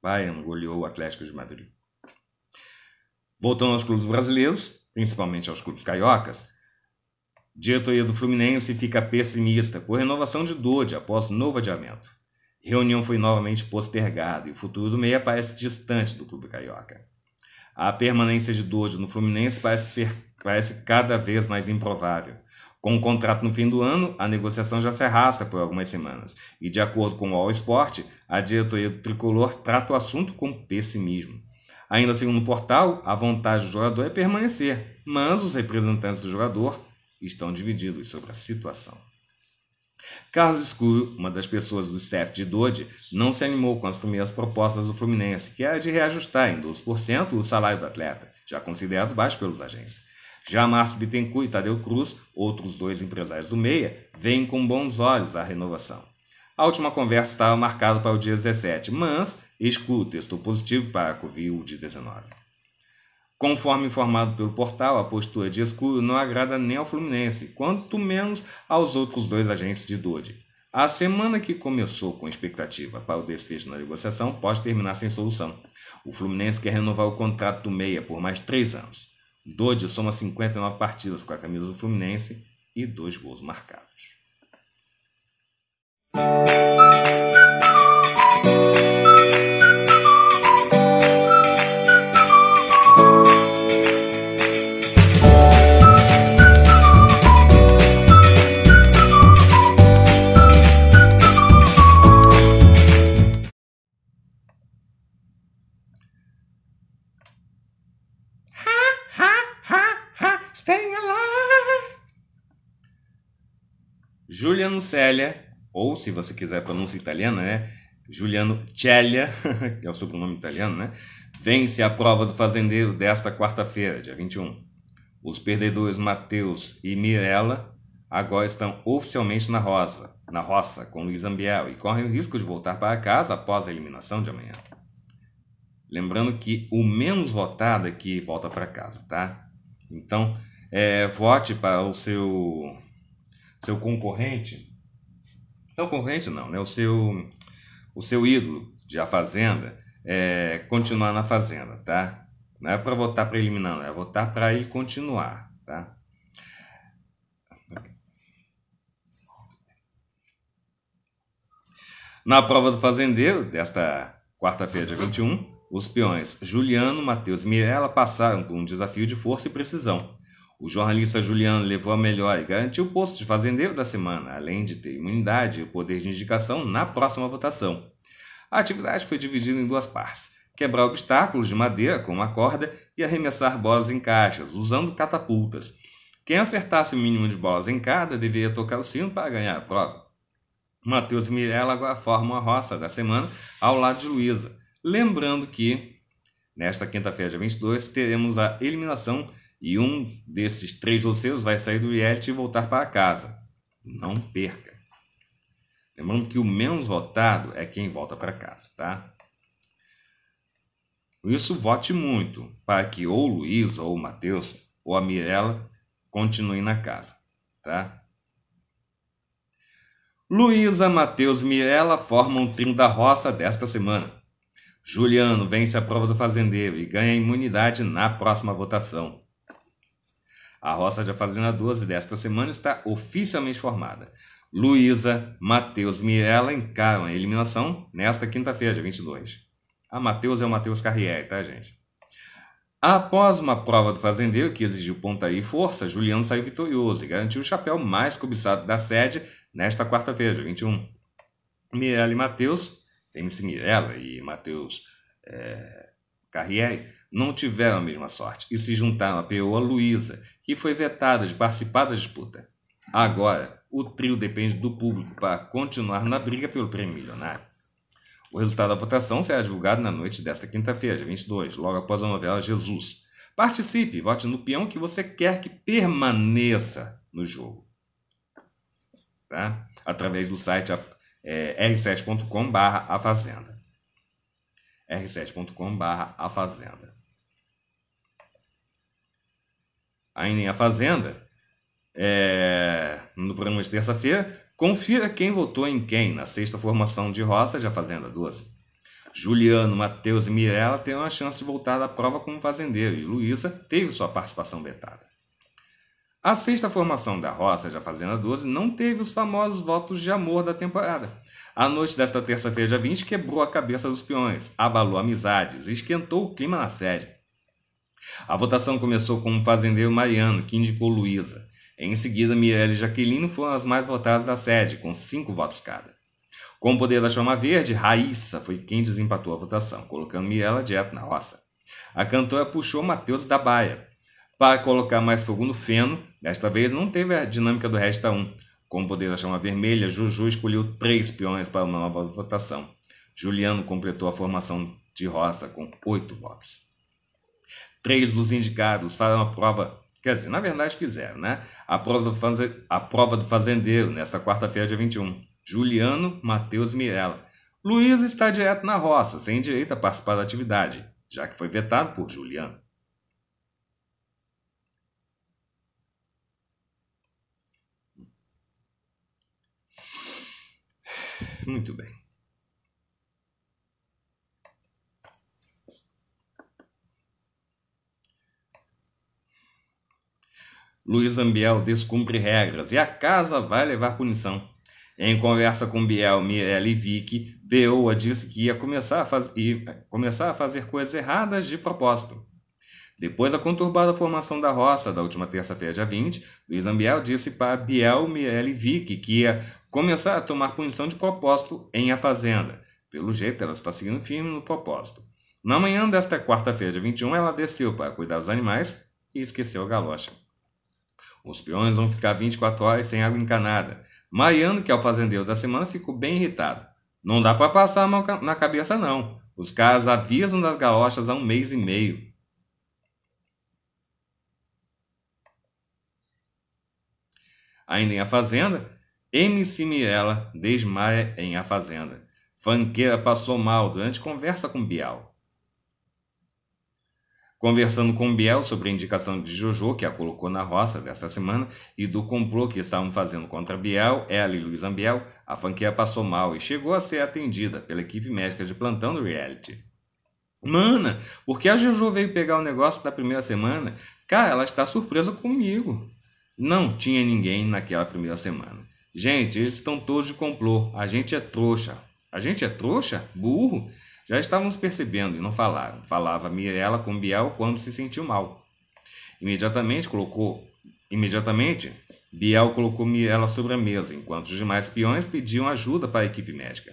Bayern goleou o Atlético de Madrid. Voltando aos clubes brasileiros, principalmente aos clubes cariocas, Diretoria do Fluminense fica pessimista por renovação de Dodge após novo adiamento. Reunião foi novamente postergada e o futuro do meia parece distante do clube carioca. A permanência de Dodge no Fluminense parece, ser, parece cada vez mais improvável. Com o contrato no fim do ano, a negociação já se arrasta por algumas semanas. E, de acordo com o All Sport, a diretoria do tricolor trata o assunto com pessimismo. Ainda segundo o portal, a vontade do jogador é permanecer, mas os representantes do jogador estão divididos sobre a situação. Carlos Escuro, uma das pessoas do staff de Dodge, não se animou com as primeiras propostas do Fluminense, que era de reajustar em 12% o salário do atleta, já considerado baixo pelos agentes. Já Márcio Bittencourt e Tadeu Cruz, outros dois empresários do Meia, veem com bons olhos a renovação. A última conversa estava marcada para o dia 17, mas Escuro testou positivo para a Covid-19. Conforme informado pelo portal, a postura de Escuro não agrada nem ao Fluminense, quanto menos aos outros dois agentes de Dodge. A semana que começou com expectativa para o desfecho na negociação pode terminar sem solução. O Fluminense quer renovar o contrato do Meia por mais três anos. Dodge soma 59 partidas com a camisa do Fluminense e dois gols marcados. Juliano Célia, ou se você quiser pronúncia italiana, né? Juliano Celia, que é o sobrenome italiano, né? Vence a prova do fazendeiro desta quarta-feira, dia 21. Os perdedores Matheus e Mirella agora estão oficialmente na roça, na roça com Luiz Ambiel e correm o risco de voltar para casa após a eliminação de amanhã. Lembrando que o menos votado aqui volta para casa, tá? Então, é, vote para o seu seu concorrente, seu concorrente não, né? O seu, o seu ídolo de A Fazenda é, continuar na Fazenda, tá? Não é para votar para eliminar, é votar para ele continuar, tá? Na prova do fazendeiro, desta quarta-feira, dia 21, os peões Juliano, Matheus e Mirella passaram por um desafio de força e precisão. O jornalista Juliano levou a melhor e garantiu o posto de fazendeiro da semana, além de ter imunidade e o poder de indicação na próxima votação. A atividade foi dividida em duas partes: quebrar obstáculos de madeira com uma corda e arremessar bolas em caixas, usando catapultas. Quem acertasse o mínimo de bolas em cada deveria tocar o sino para ganhar a prova. Matheus e Mirella agora formam a roça da semana ao lado de Luísa. Lembrando que, nesta quinta-feira, dia 22, teremos a eliminação e um desses três vocês vai sair do reality e voltar para casa. Não perca. Lembrando que o menos votado é quem volta para casa, tá? Por isso, vote muito para que ou o Luiz, ou o Matheus, ou a Mirella continuem na casa, tá? Luísa, Matheus e Mirella formam o trio da roça desta semana. Juliano vence a prova do fazendeiro e ganha imunidade na próxima votação. A roça de Fazenda 12 desta semana está oficialmente formada. Luísa, Matheus e Mirella encaram a eliminação nesta quinta-feira, dia 22. A Matheus é o Matheus Carriere, tá, gente? Após uma prova do fazendeiro que exigiu pontaria e força, Juliano saiu vitorioso e garantiu o chapéu mais cobiçado da sede nesta quarta-feira, dia 21. Mirella e Matheus, MC Mirella e Matheus é, Carriere, não tiveram a mesma sorte e se juntaram a peoa Luísa, que foi vetada de participar da disputa. Agora, o trio depende do público para continuar na briga pelo prêmio milionário. O resultado da votação será divulgado na noite desta quinta-feira, dia 22, logo após a novela Jesus. Participe, vote no peão que você quer que permaneça no jogo. Tá? Através do site é, r7.com.br a fazenda r7.com.br a fazenda ainda em A Fazenda, é, no programa de terça-feira, confira quem votou em quem na sexta formação de roça de A Fazenda 12. Juliano, Matheus e Mirella terão a chance de voltar da prova como fazendeiro e Luísa teve sua participação vetada. A sexta formação da roça de A Fazenda 12 não teve os famosos votos de amor da temporada. A noite desta terça-feira, dia 20, quebrou a cabeça dos peões, abalou amizades e esquentou o clima na série. A votação começou com um fazendeiro Mariano, que indicou Luísa. Em seguida, Mirelle e Jaqueline foram as mais votadas da sede, com cinco votos cada. Com o poder da chama verde, Raíssa foi quem desempatou a votação, colocando Mirella direto na roça. A cantora puxou Matheus da Baia. Para colocar mais fogo no feno, desta vez não teve a dinâmica do Resta 1. Com o poder da chama vermelha, Juju escolheu três peões para uma nova votação. Juliano completou a formação de roça com oito votos. Três dos indicados farão a prova, quer dizer, na verdade fizeram, né? A prova do, faze, a prova do fazendeiro, nesta quarta-feira, dia 21. Juliano, Matheus e Mirella. Luiz está direto na roça, sem direito a participar da atividade, já que foi vetado por Juliano. Muito bem. Luiz Ambiel descumpre regras e a casa vai levar punição. Em conversa com Biel, Mirella e Vicky, Beoa disse que ia começar a, faz... ia começar a fazer coisas erradas de propósito. Depois da conturbada formação da roça da última terça-feira, dia 20, Luiz Ambiel disse para Biel, Mirella e Vicky que ia começar a tomar punição de propósito em A Fazenda. Pelo jeito, ela está seguindo firme no propósito. Na manhã desta quarta-feira, dia 21, ela desceu para cuidar dos animais e esqueceu a galocha. Os peões vão ficar 24 horas sem água encanada. Maiano, que é o fazendeiro da semana, ficou bem irritado. Não dá para passar a mão na cabeça, não. Os caras avisam das galochas há um mês e meio. Ainda em A Fazenda, MC Mirella desmaia em A Fazenda. Fanqueira passou mal durante conversa com Bial. Conversando com Biel sobre a indicação de Jojo, que a colocou na roça desta semana, e do complô que estavam fazendo contra Biel, ela e Luiz Ambiel, a fanqueira passou mal e chegou a ser atendida pela equipe médica de plantão do reality. Mana, porque a Jojo veio pegar o negócio da primeira semana? Cara, ela está surpresa comigo. Não tinha ninguém naquela primeira semana. Gente, eles estão todos de complô. A gente é trouxa. A gente é trouxa? Burro? Já estávamos percebendo e não falaram. Falava Mirella com Biel quando se sentiu mal. Imediatamente colocou, imediatamente Biel colocou Mirella sobre a mesa, enquanto os demais peões pediam ajuda para a equipe médica.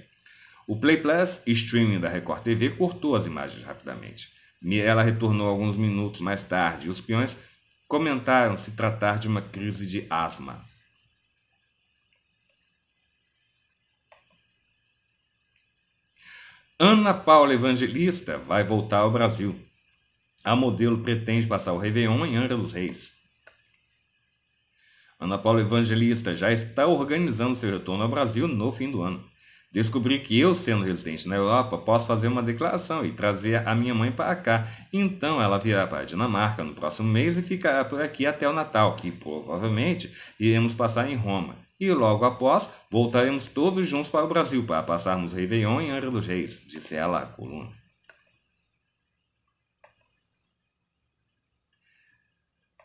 O Play Plus streaming da Record TV cortou as imagens rapidamente. Mirella retornou alguns minutos mais tarde e os peões comentaram se tratar de uma crise de asma. Ana Paula Evangelista vai voltar ao Brasil. A modelo pretende passar o Réveillon em Angra dos Reis. Ana Paula Evangelista já está organizando seu retorno ao Brasil no fim do ano. Descobri que eu, sendo residente na Europa, posso fazer uma declaração e trazer a minha mãe para cá. Então ela virá para a Dinamarca no próximo mês e ficará por aqui até o Natal, que provavelmente iremos passar em Roma e logo após voltaremos todos juntos para o Brasil para passarmos Réveillon em Angra dos Reis, disse ela à coluna.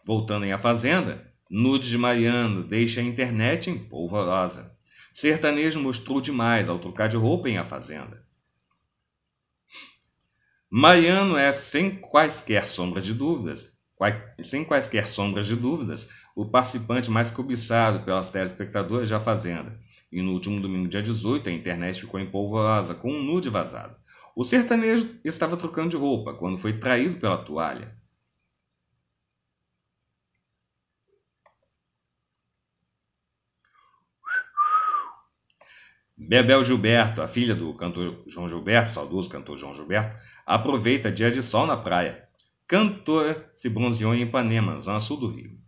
Voltando em A Fazenda, nude de Mariano deixa a internet em polvorosa. Sertanejo mostrou demais ao trocar de roupa em A Fazenda. Mariano é, sem quaisquer sombra de dúvidas, sem quaisquer sombras de dúvidas, o participante mais cobiçado pelas telespectadoras da Fazenda. E no último domingo, dia 18, a internet ficou empolvorosa com um nude vazado. O sertanejo estava trocando de roupa quando foi traído pela toalha. Bebel Gilberto, a filha do cantor João Gilberto, saudoso cantor João Gilberto, aproveita dia de sol na praia cantora se bronzeou em Ipanema, zona sul do Rio.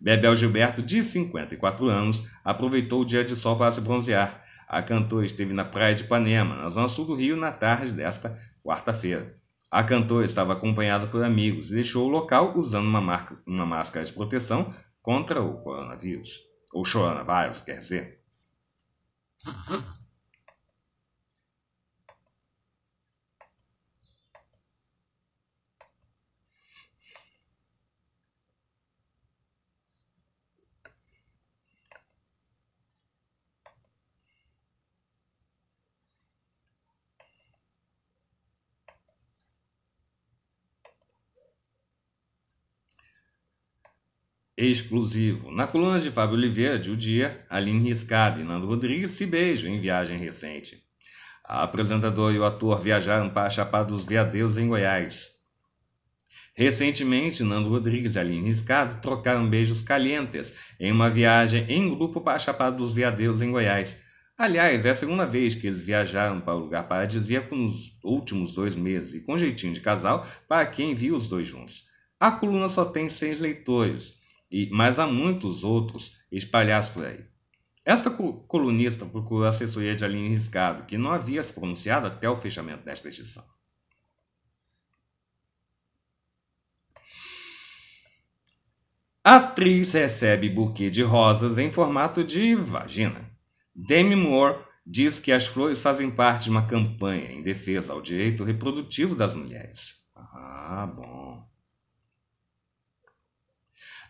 Bebel Gilberto, de 54 anos, aproveitou o dia de sol para se bronzear. A cantora esteve na praia de Ipanema, na zona sul do Rio, na tarde desta quarta-feira. A cantora estava acompanhada por amigos e deixou o local usando uma, marca, uma máscara de proteção contra o coronavírus. Ou coronavírus, quer dizer. Exclusivo. Na coluna de Fábio Oliveira, de O Dia, Aline Riscada e Nando Rodrigues se beijam em viagem recente. A apresentadora e o ator viajaram para a Chapada dos Veadeiros, em Goiás. Recentemente, Nando Rodrigues e Aline Riscado trocaram beijos calientes em uma viagem em grupo para a Chapada dos Veadeiros, em Goiás. Aliás, é a segunda vez que eles viajaram para o lugar paradisíaco nos últimos dois meses, e com jeitinho de casal para quem viu os dois juntos. A coluna só tem seis leitores, e, mas há muitos outros espalhados por aí. Esta colunista procurou a assessoria de Aline Riscado, que não havia se pronunciado até o fechamento desta edição. Atriz recebe buquê de rosas em formato de vagina. Demi Moore diz que as flores fazem parte de uma campanha em defesa ao direito reprodutivo das mulheres. Ah, bom.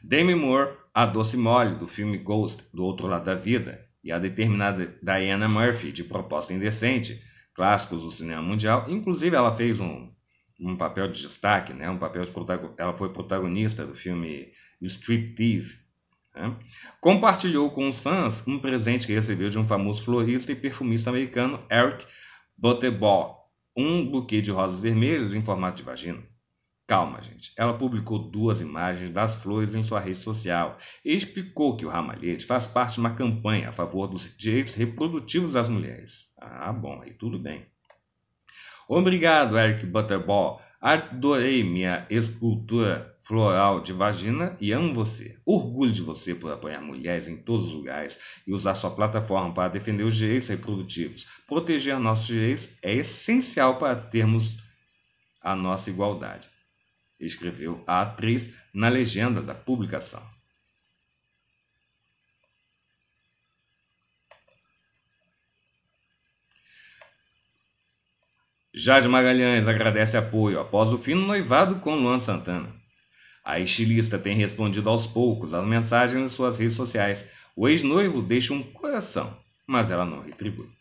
Demi Moore, a doce mole do filme Ghost, do Outro Lado da Vida, e a determinada Diana Murphy, de Proposta Indecente, clássicos do cinema mundial. Inclusive, ela fez um, um papel de destaque, né? um papel de ela foi protagonista do filme Striptease. Né? Compartilhou com os fãs um presente que recebeu de um famoso florista e perfumista americano, Eric Butterball, um buquê de rosas vermelhas em formato de vagina. Calma, gente. Ela publicou duas imagens das flores em sua rede social e explicou que o ramalhete faz parte de uma campanha a favor dos direitos reprodutivos das mulheres. Ah, bom, aí tudo bem. Obrigado, Eric Butterball. Adorei minha escultura floral de vagina e amo você. Orgulho de você por apoiar mulheres em todos os lugares e usar sua plataforma para defender os direitos reprodutivos. Proteger nossos direitos é essencial para termos a nossa igualdade, escreveu a atriz na legenda da publicação. Jade Magalhães agradece apoio após o fim do noivado com Luan Santana. A estilista tem respondido aos poucos às mensagens em suas redes sociais. O ex-noivo deixa um coração, mas ela não retribui.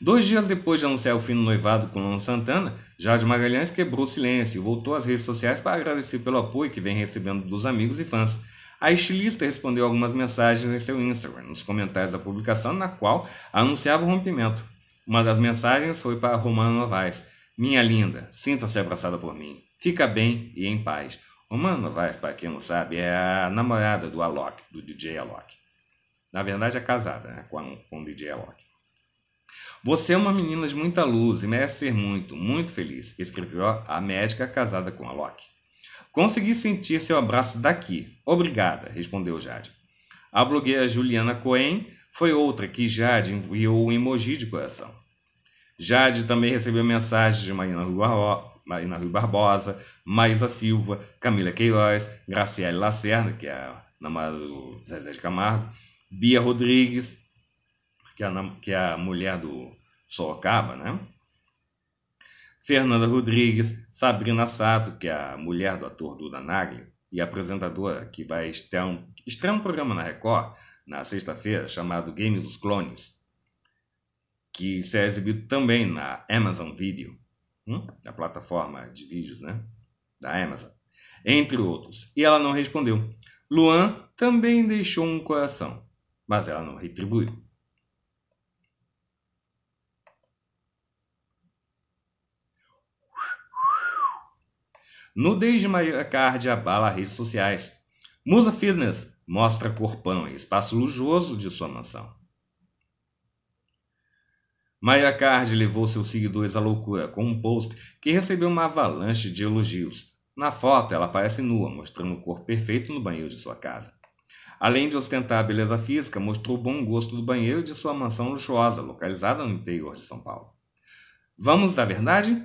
Dois dias depois de anunciar o fim do noivado com Luan Santana, Jade Magalhães quebrou o silêncio e voltou às redes sociais para agradecer pelo apoio que vem recebendo dos amigos e fãs. A estilista respondeu algumas mensagens em seu Instagram, nos comentários da publicação, na qual anunciava o rompimento. Uma das mensagens foi para Romano Novaes. Minha linda, sinta-se abraçada por mim. Fica bem e em paz. Romano Novaes, para quem não sabe, é a namorada do Alok, do DJ Alok. Na verdade, é casada né, com, com o DJ Alok. Você é uma menina de muita luz e merece ser muito, muito feliz, escreveu a médica casada com Alok. Consegui sentir seu abraço daqui. Obrigada, respondeu Jade. A blogueira Juliana Cohen foi outra que Jade enviou um emoji de coração. Jade também recebeu mensagens de Marina Rui, Marina Rui Barbosa, Maísa Silva, Camila Queiroz, Graciele Lacerda, que é a namorada do Zezé de Camargo, Bia Rodrigues, que é a, que é a mulher do Sorocaba, né? Fernanda Rodrigues, Sabrina Sato, que é a mulher do ator Duda Nagli, e apresentadora que vai estrear um, programa na Record na sexta-feira, chamado Games dos Clones, que será exibido também na Amazon Video, hum? a plataforma de vídeos né? da Amazon, entre outros. E ela não respondeu. Luan também deixou um coração, mas ela não retribuiu. Nudez de Maria Card abala redes sociais. Musa Fitness mostra corpão e espaço luxuoso de sua mansão. Maya Card levou seus seguidores à loucura com um post que recebeu uma avalanche de elogios. Na foto, ela aparece nua, mostrando o corpo perfeito no banheiro de sua casa. Além de ostentar a beleza física, mostrou o bom gosto do banheiro de sua mansão luxuosa, localizada no interior de São Paulo. Vamos da verdade?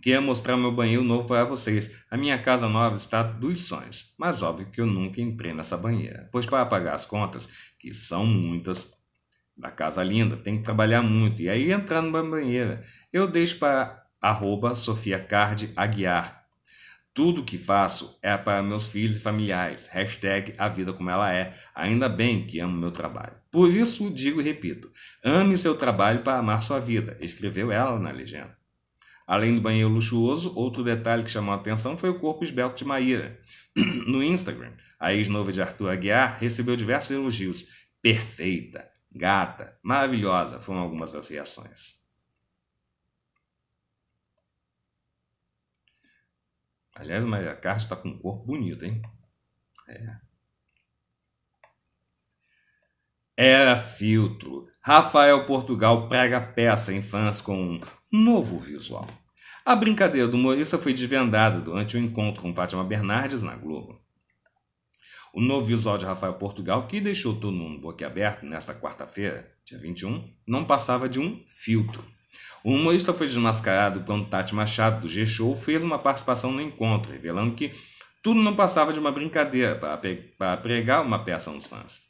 Queria mostrar meu banheiro novo para vocês. A minha casa nova está dos sonhos, mas óbvio que eu nunca entrei nessa banheira, pois para pagar as contas, que são muitas, da casa linda, tem que trabalhar muito e aí entrar numa banheira. Eu deixo para arroba Sofia Card Aguiar. Tudo que faço é para meus filhos e familiares. Hashtag a vida como ela é. Ainda bem que amo meu trabalho. Por isso digo e repito, ame seu trabalho para amar sua vida, escreveu ela na legenda. Além do banheiro luxuoso, outro detalhe que chamou a atenção foi o corpo esbelto de Maíra. No Instagram, a ex-noiva de Arthur Aguiar recebeu diversos elogios. Perfeita, gata, maravilhosa foram algumas das reações. Aliás, Maria Carta está com um corpo bonito, hein? É. Era filtro. Rafael Portugal prega peça em fãs com um novo visual. A brincadeira do humorista foi desvendada durante o um encontro com Fátima Bernardes na Globo. O novo visual de Rafael Portugal, que deixou todo mundo boquiaberto nesta quarta-feira, dia 21, não passava de um filtro. O humorista foi desmascarado quando Tati Machado, do G-Show, fez uma participação no encontro, revelando que tudo não passava de uma brincadeira para pregar uma peça aos fãs.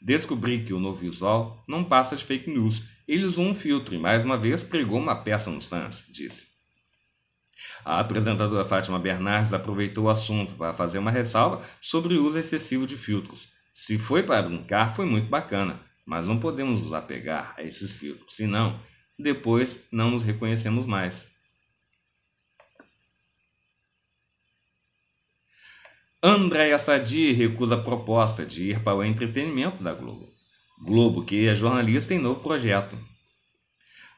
Descobri que o novo visual não passa de fake news. Ele usou um filtro e, mais uma vez, pregou uma peça aos fãs, disse. A apresentadora Fátima Bernardes aproveitou o assunto para fazer uma ressalva sobre o uso excessivo de filtros. Se foi para brincar, foi muito bacana, mas não podemos nos apegar a esses filtros, senão depois não nos reconhecemos mais. Andréa Sadi recusa a proposta de ir para o entretenimento da Globo. Globo, que é jornalista em novo projeto.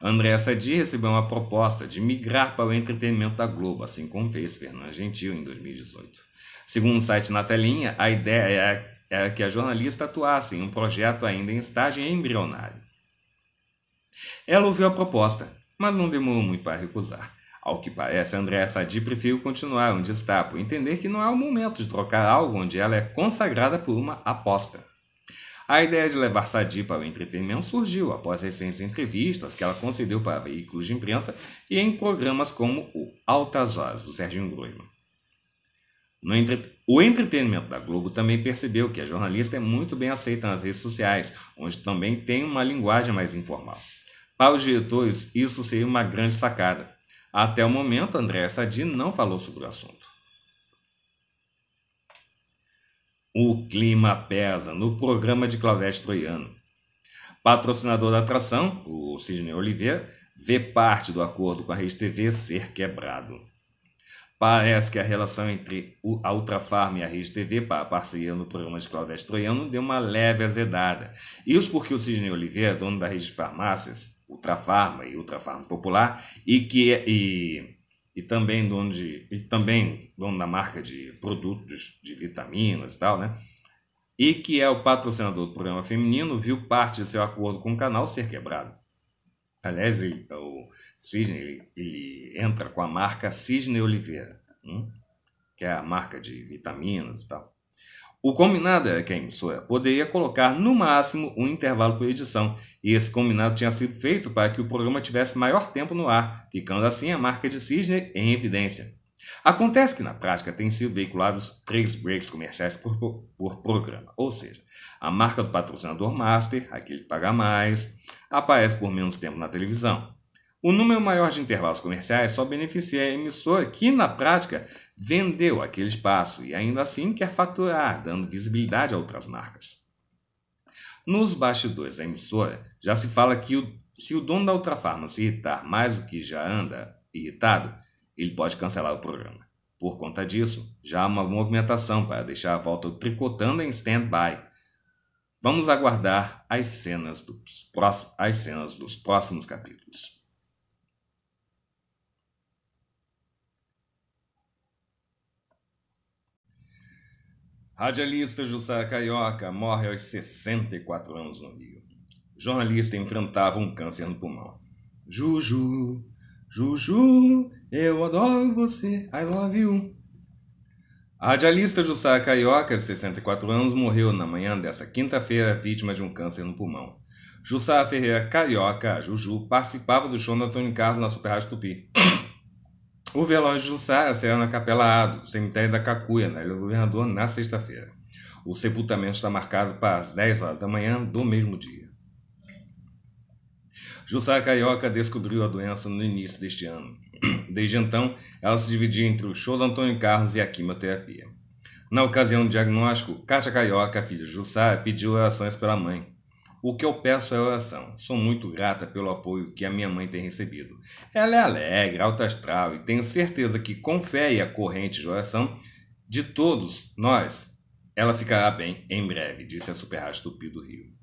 Andréa Sadi recebeu uma proposta de migrar para o entretenimento da Globo, assim como fez Fernando Gentil em 2018. Segundo o site Na Telinha, a ideia era que a jornalista atuasse em um projeto ainda em estágio embrionário. Ela ouviu a proposta, mas não demorou muito para recusar. Ao que parece, Andréa Sadi preferiu continuar onde está, por entender que não é o momento de trocar algo onde ela é consagrada por uma aposta. A ideia de levar Sadi para o entretenimento surgiu após recentes entrevistas que ela concedeu para veículos de imprensa e em programas como o Altas Horas, do Serginho Groisman. Entre... O entretenimento da Globo também percebeu que a jornalista é muito bem aceita nas redes sociais, onde também tem uma linguagem mais informal. Para os diretores, isso seria uma grande sacada. Até o momento, André Sadi não falou sobre o assunto. O clima pesa no programa de Claudete Troiano. Patrocinador da atração, o Sidney Oliveira, vê parte do acordo com a Rede TV ser quebrado. Parece que a relação entre a Ultrafarma e a Rede TV para a parceria no programa de Claudete Troiano deu uma leve azedada. Isso porque o Sidney Oliveira, dono da rede de farmácias, Ultrafarma e Ultrafarma Popular, e que e e também dono, de, e também dono da marca de produtos de vitaminas e tal, né? E que é o patrocinador do programa feminino, viu parte de seu acordo com o canal ser quebrado. Aliás, ele, o Sidney ele, ele, entra com a marca Sidney Oliveira, hum? que é a marca de vitaminas e tal. O combinado era que a emissora poderia colocar no máximo um intervalo por edição, e esse combinado tinha sido feito para que o programa tivesse maior tempo no ar, ficando assim a marca de Cisne em evidência. Acontece que na prática têm sido veiculados três breaks comerciais por, por programa, ou seja, a marca do patrocinador master, aquele que paga mais, aparece por menos tempo na televisão. O número maior de intervalos comerciais só beneficia a emissora, que na prática vendeu aquele espaço e ainda assim quer faturar, dando visibilidade a outras marcas. Nos bastidores da emissora, já se fala que o, se o dono da Ultrafarma se irritar mais do que já anda irritado, ele pode cancelar o programa. Por conta disso, já há uma movimentação para deixar a volta tricotando em stand-by. Vamos aguardar as cenas, dos, as cenas dos próximos capítulos. Radialista Jussara Carioca morre aos 64 anos no Rio. Jornalista enfrentava um câncer no pulmão. Juju, Juju, eu adoro você, I love you. A radialista Jussara Carioca, de 64 anos, morreu na manhã desta quinta-feira vítima de um câncer no pulmão. Jussara Ferreira Carioca, Juju, participava do show do Antônio Carlos na Super Rádio Tupi. O velório de Jussara será na Capela A, do cemitério da Cacuia, na Ilha do Governador, na sexta-feira. O sepultamento está marcado para as 10 horas da manhã do mesmo dia. Jussara Carioca descobriu a doença no início deste ano. Desde então, ela se dividia entre o show do Antônio Carlos e a quimioterapia. Na ocasião do diagnóstico, Kátia Carioca, filha de Jussara, pediu orações pela mãe, o que eu peço é oração. Sou muito grata pelo apoio que a minha mãe tem recebido. Ela é alegre, alta astral e tenho certeza que com fé e a corrente de oração de todos nós, ela ficará bem em breve, disse a Super Rádio Tupi do Rio.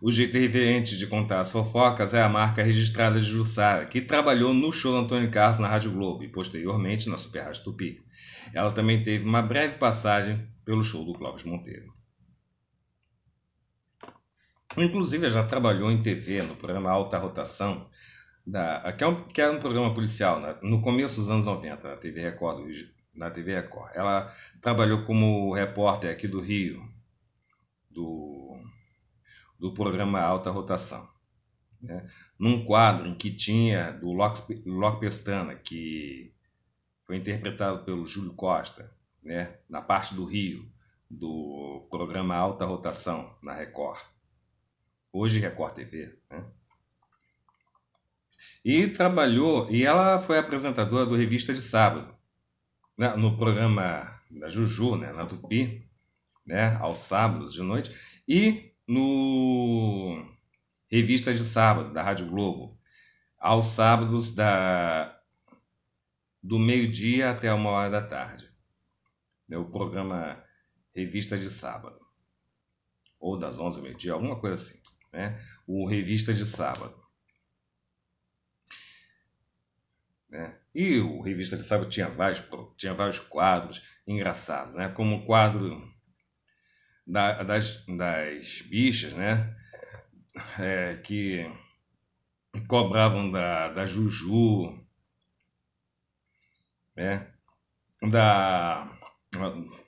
O jeito irreverente de contar as fofocas é a marca registrada de Jussara, que trabalhou no show do Antônio Carlos na Rádio Globo e posteriormente na Super Rádio Tupi. Ela também teve uma breve passagem pelo show do Clóvis Monteiro. Inclusive, já trabalhou em TV, no programa Alta Rotação, da, que, é um, que era um programa policial, né? no começo dos anos 90, na TV Record, na TV Record. Ela trabalhou como repórter aqui do Rio, do, do programa Alta Rotação. Né? Num quadro em que tinha do Locke Pestana, que foi interpretado pelo Júlio Costa, né? na parte do Rio, do programa Alta Rotação, na Record hoje Record TV. Né? E trabalhou, e ela foi apresentadora do Revista de Sábado, né? no programa da Juju, né? na Tupi, né? aos sábados de noite, e no Revista de Sábado, da Rádio Globo, aos sábados da do meio-dia até uma hora da tarde. Né? O programa Revista de Sábado. Ou das 11 ao meio-dia, alguma coisa assim né? o Revista de Sábado. Né? E o Revista de Sábado tinha vários, tinha vários quadros engraçados, né? como o quadro da, das, das bichas, né? É, que cobravam da, da Juju, né? da,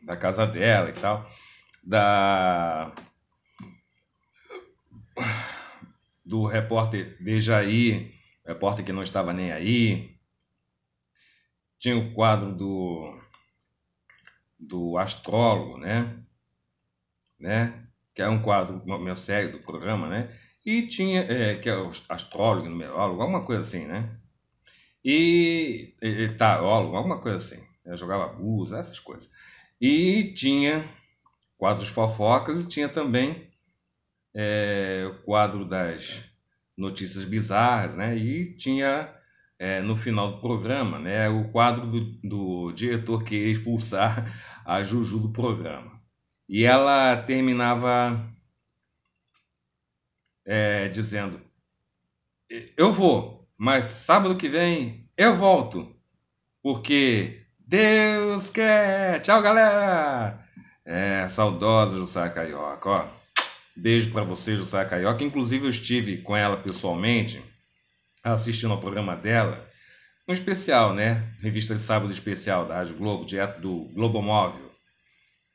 da casa dela e tal, da do repórter Dejaí, repórter que não estava nem aí. Tinha o quadro do, do astrólogo, né? né? Que é um quadro meu sério do programa, né? E tinha, é, que é o astrólogo, numerólogo, alguma coisa assim, né? E, e tarólogo, alguma coisa assim. Eu jogava búzios, essas coisas. E tinha quadros fofocas e tinha também é, o quadro das notícias bizarras, né? E tinha é, no final do programa, né, o quadro do, do diretor que expulsar a Juju do programa. E ela terminava é, dizendo: Eu vou, mas sábado que vem eu volto, porque Deus quer. Tchau, galera! É, saudosa Jussara Carioca, ó. Beijo para você, José Carioca. Inclusive, eu estive com ela pessoalmente, assistindo ao programa dela, um especial, né? Revista de Sábado Especial da Rádio Globo, direto do Globo Móvel,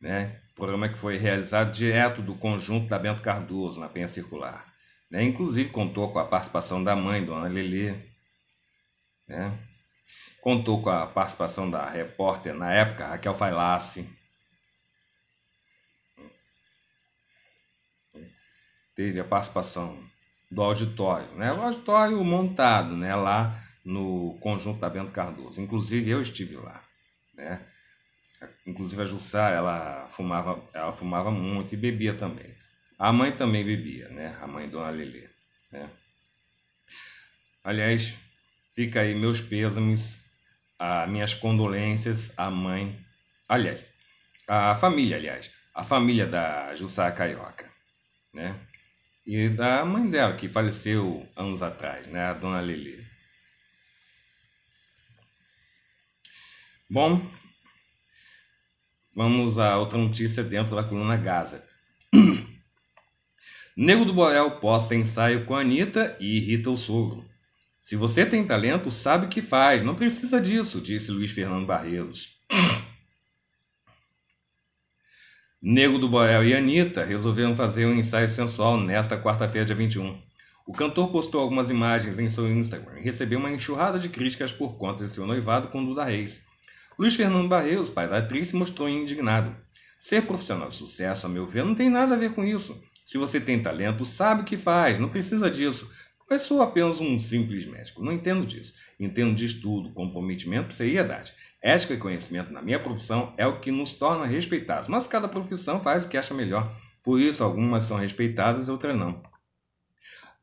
né? Programa que foi realizado direto do conjunto da Bento Cardoso, na Penha Circular. Né? Inclusive, contou com a participação da mãe, Dona Lelê, né? Contou com a participação da repórter, na época, Raquel Failassi, teve a participação do auditório, né? O auditório montado, né? Lá no conjunto da Bento Cardoso. Inclusive eu estive lá, né? Inclusive a Jussá, ela fumava, ela fumava muito e bebia também. A mãe também bebia, né? A mãe Dona Lelê, né? Aliás, fica aí meus pêsames, a, minhas condolências à mãe, aliás, a família, aliás, a família da Jussá Carioca, né? E da mãe dela, que faleceu anos atrás, né, a dona Lili. Bom, vamos a outra notícia dentro da coluna Gaza. Nego do Borel posta ensaio com a Anitta e irrita o sogro. Se você tem talento, sabe o que faz, não precisa disso, disse Luiz Fernando Barreiros. Nego do Borel e Anitta resolveram fazer um ensaio sensual nesta quarta-feira, dia 21. O cantor postou algumas imagens em seu Instagram e recebeu uma enxurrada de críticas por conta de seu noivado com Duda Reis. Luiz Fernando Barreiros, pai da atriz, se mostrou indignado. Ser profissional de sucesso, a meu ver, não tem nada a ver com isso. Se você tem talento, sabe o que faz, não precisa disso. Mas sou apenas um simples médico, não entendo disso. Entendo de estudo, comprometimento seriedade. Ética e conhecimento na minha profissão é o que nos torna respeitados, mas cada profissão faz o que acha melhor. Por isso, algumas são respeitadas e outras não.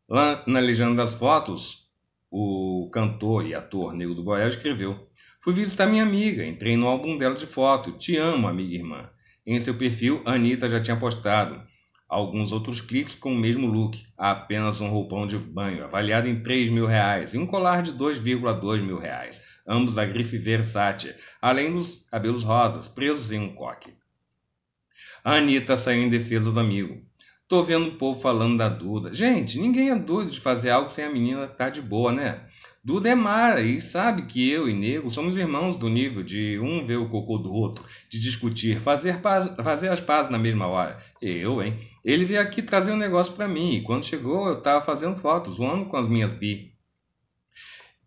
Lá na legenda das fotos, o cantor e ator Nego do Borel escreveu: Fui visitar minha amiga, entrei no álbum dela de foto. Te amo, amiga e irmã. Em seu perfil, Anitta já tinha postado alguns outros cliques com o mesmo look, apenas um roupão de banho, avaliado em 3 mil reais, e um colar de 2,2 mil reais, ambos da grife Versace, além dos cabelos rosas, presos em um coque. A Anitta saiu em defesa do amigo. Tô vendo o povo falando da Duda. Gente, ninguém é doido de fazer algo sem a menina estar tá de boa, né? Duda é Mara e sabe que eu e Nego somos irmãos do nível de um ver o cocô do outro, de discutir, fazer, paz, fazer as pazes na mesma hora. Eu, hein? Ele veio aqui trazer um negócio para mim e quando chegou eu tava fazendo fotos, zoando com as minhas bi.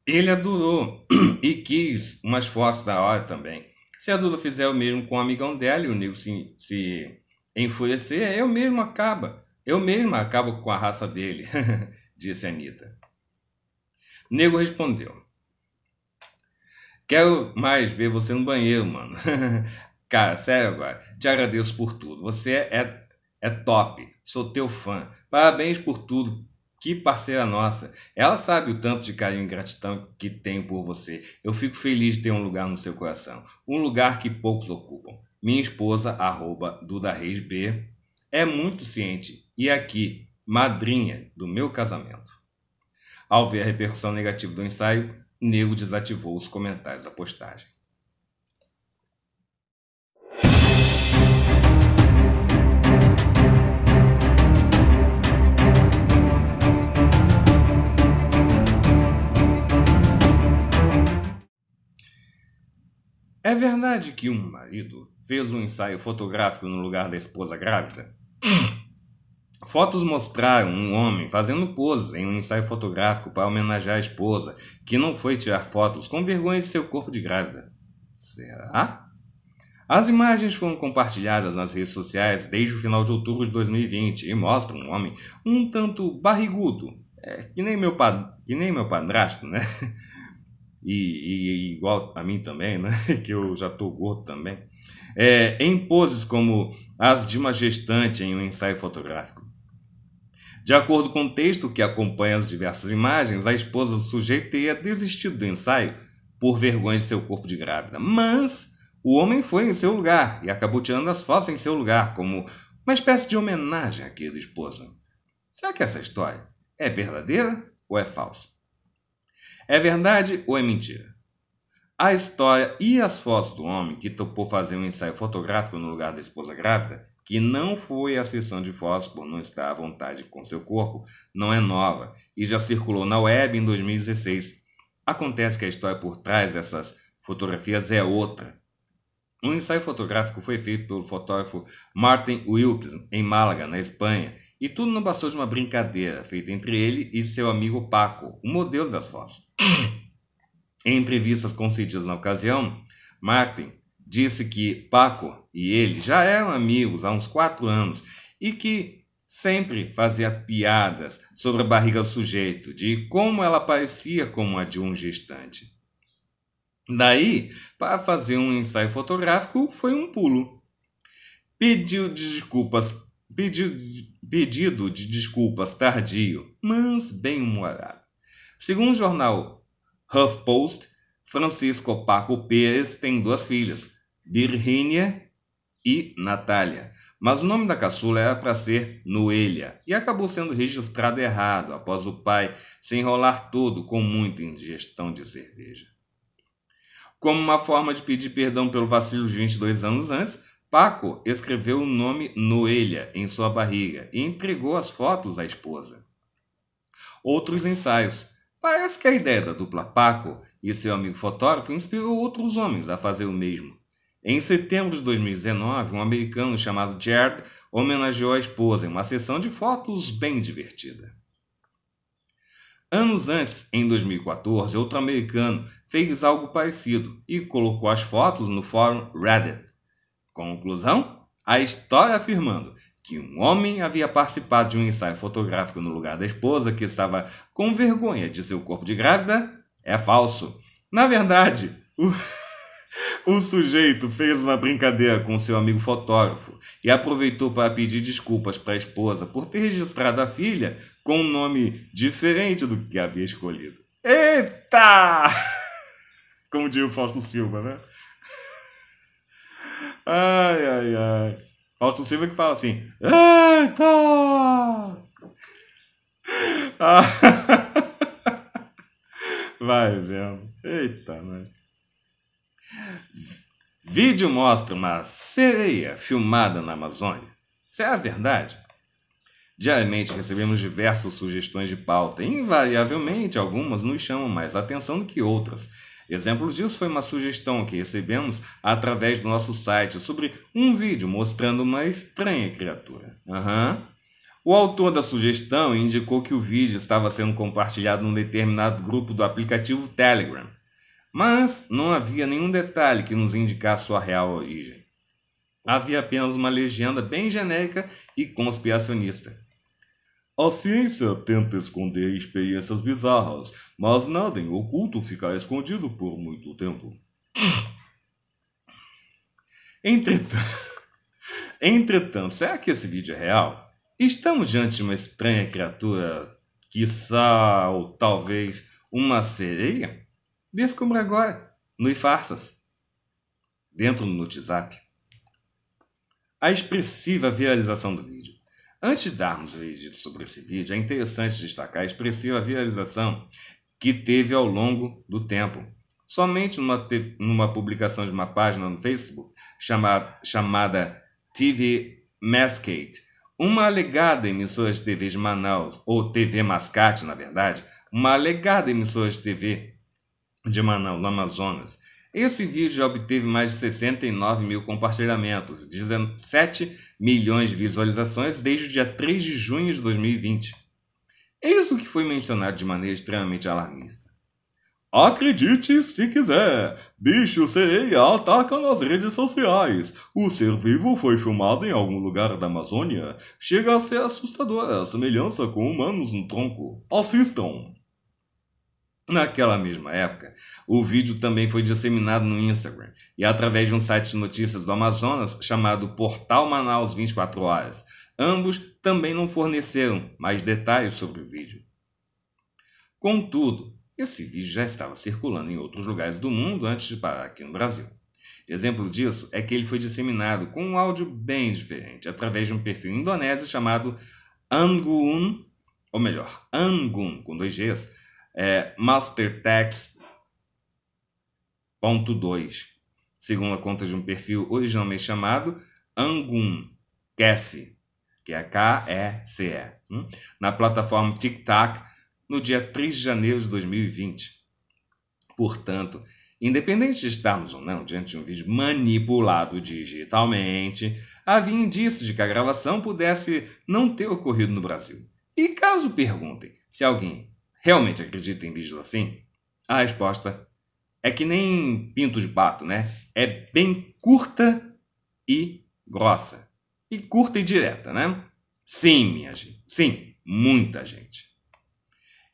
Ele adorou e quis umas fotos da hora também. Se a Duda fizer o mesmo com o amigão dela e o Nego se, se enfurecer, eu mesmo acaba. Eu mesmo acabo com a raça dele, disse Anitta. Nego respondeu: Quero mais ver você no banheiro, mano. Cara, sério agora, te agradeço por tudo. Você é, é top, sou teu fã. Parabéns por tudo. Que parceira nossa. Ela sabe o tanto de carinho e gratidão que tenho por você. Eu fico feliz de ter um lugar no seu coração. Um lugar que poucos ocupam. Minha esposa, arroba Duda Reis B, é muito ciente e aqui, madrinha do meu casamento. Ao ver a repercussão negativa do ensaio, Nego desativou os comentários da postagem. É verdade que um marido fez um ensaio fotográfico no lugar da esposa grávida? Fotos mostraram um homem fazendo poses em um ensaio fotográfico para homenagear a esposa, que não foi tirar fotos com vergonha de seu corpo de grávida. Será? As imagens foram compartilhadas nas redes sociais desde o final de outubro de 2020 e mostram um homem um tanto barrigudo, é, que, nem meu que nem meu padrasto, né? E, e, igual a mim também, né? Que eu já tô gordo também. É, em poses como as de uma gestante em um ensaio fotográfico. De acordo com o texto que acompanha as diversas imagens, a esposa do sujeito teria desistido do ensaio por vergonha de seu corpo de grávida. Mas o homem foi em seu lugar e acabou tirando as fotos em seu lugar, como uma espécie de homenagem àquela esposa. Será que essa história é verdadeira ou é falsa? É verdade ou é mentira? A história e as fotos do homem que topou fazer um ensaio fotográfico no lugar da esposa grávida que não foi a sessão de fotos por não estar à vontade com seu corpo, não é nova e já circulou na web em 2016. Acontece que a história por trás dessas fotografias é outra. Um ensaio fotográfico foi feito pelo fotógrafo Martin Wilkes em Málaga, na Espanha, e tudo não passou de uma brincadeira feita entre ele e seu amigo Paco, o modelo das fotos. em entrevistas concedidas na ocasião, Martin disse que Paco e ele já eram amigos há uns quatro anos e que sempre fazia piadas sobre a barriga do sujeito, de como ela parecia como a de um gestante. Daí, para fazer um ensaio fotográfico, foi um pulo. Pediu desculpas, pediu, pedido de desculpas tardio, mas bem-humorado. Segundo o jornal HuffPost, Francisco Paco Pérez tem duas filhas, Virginia e Natália. Mas o nome da caçula era para ser Noelia e acabou sendo registrado errado após o pai se enrolar todo com muita ingestão de cerveja. Como uma forma de pedir perdão pelo vacilo de 22 anos antes, Paco escreveu o nome Noelia em sua barriga e entregou as fotos à esposa. Outros ensaios. Parece que a ideia da dupla Paco e seu amigo fotógrafo inspirou outros homens a fazer o mesmo. Em setembro de 2019, um americano chamado Jared homenageou a esposa em uma sessão de fotos bem divertida. Anos antes, em 2014, outro americano fez algo parecido e colocou as fotos no fórum Reddit. Conclusão? A história afirmando que um homem havia participado de um ensaio fotográfico no lugar da esposa que estava com vergonha de seu corpo de grávida é falso. Na verdade, o. O sujeito fez uma brincadeira com seu amigo fotógrafo e aproveitou para pedir desculpas para a esposa por ter registrado a filha com um nome diferente do que havia escolhido. Eita! Como diz o Fausto Silva, né? Ai, ai, ai. Fausto Silva que fala assim: Eita! Vai vendo. Eita? Vídeo mostra uma sereia filmada na Amazônia. Isso é verdade. Diariamente recebemos diversas sugestões de pauta invariavelmente, algumas nos chamam mais atenção do que outras. Exemplos disso foi uma sugestão que recebemos através do nosso site sobre um vídeo mostrando uma estranha criatura. Uhum. O autor da sugestão indicou que o vídeo estava sendo compartilhado num determinado grupo do aplicativo Telegram, mas não havia nenhum detalhe que nos indicasse sua real origem. Havia apenas uma legenda bem genérica e conspiracionista. A ciência tenta esconder experiências bizarras, mas nada em oculto fica escondido por muito tempo. Entretanto, entretanto, será que esse vídeo é real? Estamos diante de uma estranha criatura, quiçá ou talvez uma sereia? Descubra agora, no Farsas, dentro do Notizap. A expressiva viralização do vídeo Antes de darmos veredito sobre esse vídeo, é interessante destacar a expressiva viralização que teve ao longo do tempo. Somente numa, numa publicação de uma página no Facebook chamada, chamada TV Mascate, uma alegada emissora de TV de Manaus, ou TV Mascate, na verdade, uma alegada emissora de TV de Manaus, no Amazonas, esse vídeo já obteve mais de 69 mil compartilhamentos e 17 milhões de visualizações desde o dia 3 de junho de 2020. Eis o que foi mencionado de maneira extremamente alarmista. Acredite se quiser, bicho sereia ataca nas redes sociais. O ser vivo foi filmado em algum lugar da Amazônia. Chega a ser assustadora a semelhança com humanos no tronco. Assistam! Naquela mesma época, o vídeo também foi disseminado no Instagram e através de um site de notícias do Amazonas chamado Portal Manaus 24 Horas. Ambos também não forneceram mais detalhes sobre o vídeo. Contudo, esse vídeo já estava circulando em outros lugares do mundo antes de parar aqui no Brasil. Exemplo disso é que ele foi disseminado com um áudio bem diferente, através de um perfil indonésio chamado Angun, ou melhor, Angun, com dois Gs, é, MasterText.2, segundo a conta de um perfil originalmente chamado Angun Cassie, que é K-E-C-E, hum? na plataforma TikTok no dia 3 de janeiro de 2020. Portanto, independente de estarmos ou não diante de um vídeo manipulado digitalmente, havia indícios de que a gravação pudesse não ter ocorrido no Brasil. E caso perguntem se alguém realmente acredita em vídeos assim? A resposta é que nem pinto de pato, né? É bem curta e grossa. E curta e direta, né? Sim, minha gente. Sim, muita gente.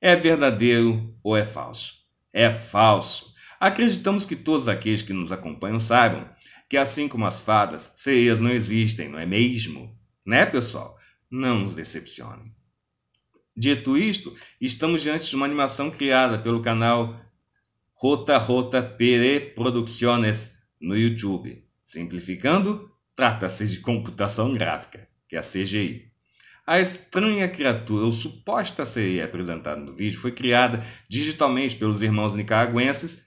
É verdadeiro ou é falso? É falso. Acreditamos que todos aqueles que nos acompanham saibam que, assim como as fadas, sereias não existem, não é mesmo? Né, pessoal? Não nos decepcionem. Dito isto, estamos diante de uma animação criada pelo canal Rota Rota Pere Producciones no YouTube. Simplificando, trata-se de computação gráfica, que é a CGI. A estranha criatura, ou suposta sereia apresentada no vídeo, foi criada digitalmente pelos irmãos nicaragüenses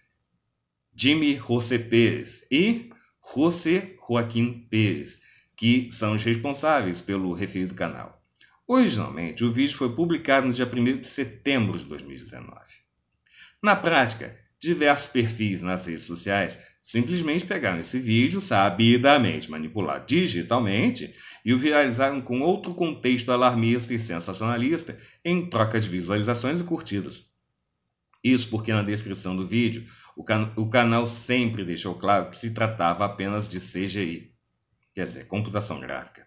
Jimmy José Pérez e José Joaquim Pérez, que são os responsáveis pelo referido canal. Originalmente, o vídeo foi publicado no dia 1 de setembro de 2019. Na prática, diversos perfis nas redes sociais simplesmente pegaram esse vídeo, sabidamente manipulado digitalmente, e o viralizaram com outro contexto alarmista e sensacionalista em troca de visualizações e curtidas. Isso porque na descrição do vídeo, o, can o canal sempre deixou claro que se tratava apenas de CGI, quer dizer, computação gráfica.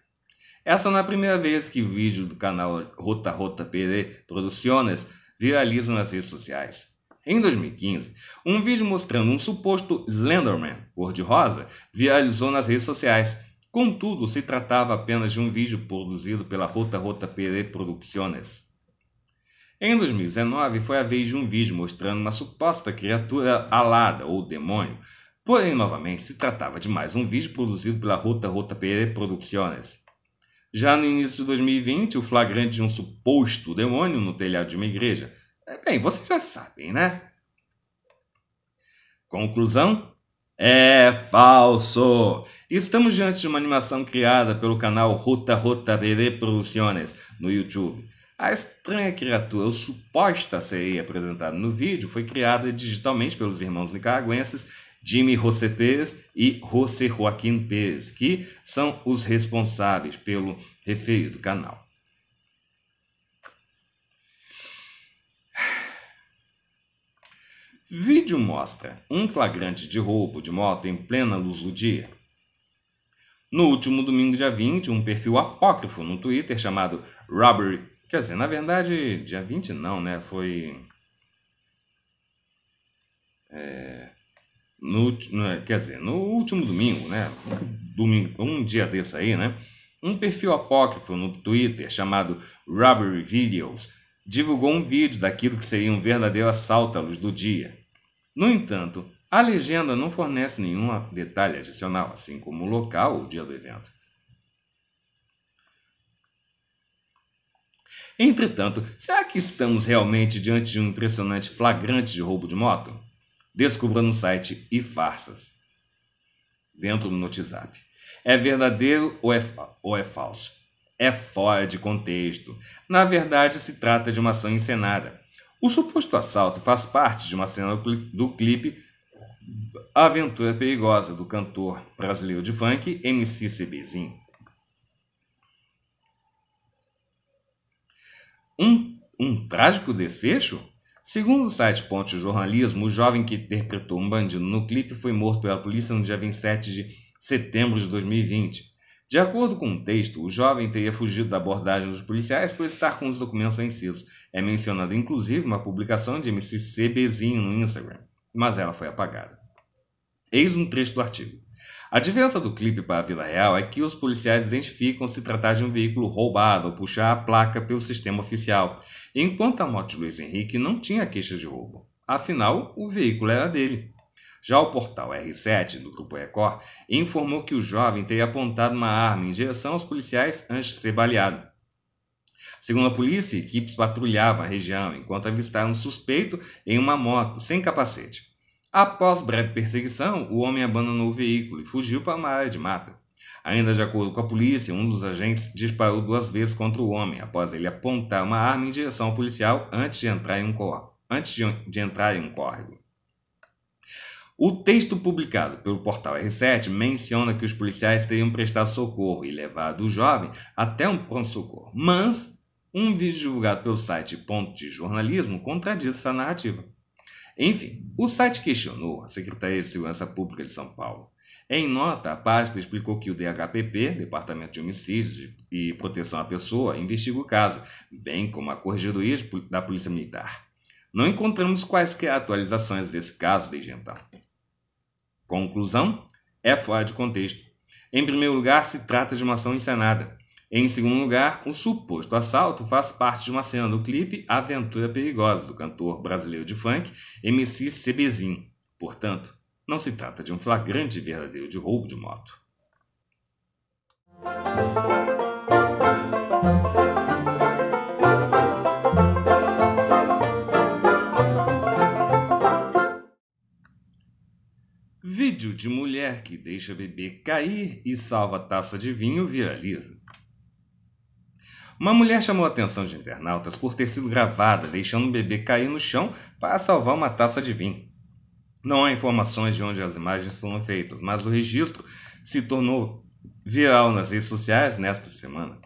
Essa não é a primeira vez que vídeo do canal Rota Rota PD Produciones viraliza nas redes sociais. Em 2015, um vídeo mostrando um suposto Slenderman cor-de-rosa viralizou nas redes sociais. Contudo, se tratava apenas de um vídeo produzido pela Rota Rota PD Producciones. Em 2019, foi a vez de um vídeo mostrando uma suposta criatura alada ou demônio Porém, novamente, se tratava de mais um vídeo produzido pela Rota Rota PR Producciones. Já no início de 2020, o flagrante de um suposto demônio no telhado de uma igreja. É, bem, vocês já sabem, né? Conclusão? É falso! Estamos diante de uma animação criada pelo canal Rota Rota BD Produções no YouTube. A estranha criatura, suposta sereia apresentada no vídeo, foi criada digitalmente pelos irmãos nicaragüenses Jimmy José Pérez e José Joaquim Pérez, que são os responsáveis pelo referido canal. Vídeo mostra um flagrante de roubo de moto em plena luz do dia. No último domingo, dia 20, um perfil apócrifo no Twitter chamado Robbery. Quer dizer, na verdade, dia 20 não, né? Foi. É, no, quer dizer, no último domingo, né? Domingo, um dia desse aí, né? Um perfil apócrifo no Twitter chamado Robbery Videos divulgou um vídeo daquilo que seria um verdadeiro assalto à luz do dia. No entanto, a legenda não fornece nenhum detalhe adicional, assim como o local ou o dia do evento. Entretanto, será que estamos realmente diante de um impressionante flagrante de roubo de moto? Descubra no site e farsas, dentro do Notizap. É verdadeiro ou é, ou é falso? é fora de contexto. Na verdade, se trata de uma ação encenada. O suposto assalto faz parte de uma cena do clipe Aventura Perigosa, do cantor brasileiro de funk MC CBzinho. Um, um trágico desfecho? Segundo o site Ponte Jornalismo, o jovem que interpretou um bandido no clipe foi morto pela polícia no dia 27 de setembro de 2020. De acordo com o texto, o jovem teria fugido da abordagem dos policiais por estar com os documentos vencidos. É mencionada inclusive uma publicação de MC Bezinho no Instagram, mas ela foi apagada. Eis um trecho do artigo. A diferença do clipe para a vida real é que os policiais identificam se tratar de um veículo roubado ao puxar a placa pelo sistema oficial, enquanto a moto de Luiz Henrique não tinha queixa de roubo. Afinal, o veículo era dele. Já o portal R7, do Grupo Record, informou que o jovem teria apontado uma arma em direção aos policiais antes de ser baleado. Segundo a polícia, equipes patrulhavam a região enquanto avistaram um suspeito em uma moto sem capacete. Após breve perseguição, o homem abandonou o veículo e fugiu para uma área de mata. Ainda de acordo com a polícia, um dos agentes disparou duas vezes contra o homem após ele apontar uma arma em direção ao policial antes de entrar em um, cor... antes de, entrar em um córrego. O texto publicado pelo portal R7 menciona que os policiais teriam prestado socorro e levado o jovem até um pronto-socorro, mas um vídeo divulgado pelo site Ponto de Jornalismo contradiz essa narrativa. Enfim, o site questionou a Secretaria de Segurança Pública de São Paulo. Em nota, a pasta explicou que o DHPP, Departamento de Homicídios e Proteção à Pessoa, investiga o caso, bem como a Corregedoria da Polícia Militar. Não encontramos quaisquer atualizações desse caso desde então. Conclusão: é fora de contexto. Em primeiro lugar, se trata de uma ação encenada. Em segundo lugar, o suposto assalto faz parte de uma cena do clipe Aventura Perigosa, do cantor brasileiro de funk MC CBzinho. Portanto, não se trata de um flagrante verdadeiro de roubo de moto. Vídeo de mulher que deixa bebê cair e salva taça de vinho viraliza. Uma mulher chamou a atenção de internautas por ter sido gravada deixando o bebê cair no chão para salvar uma taça de vinho. Não há informações de onde as imagens foram feitas, mas o registro se tornou viral nas redes sociais nesta semana.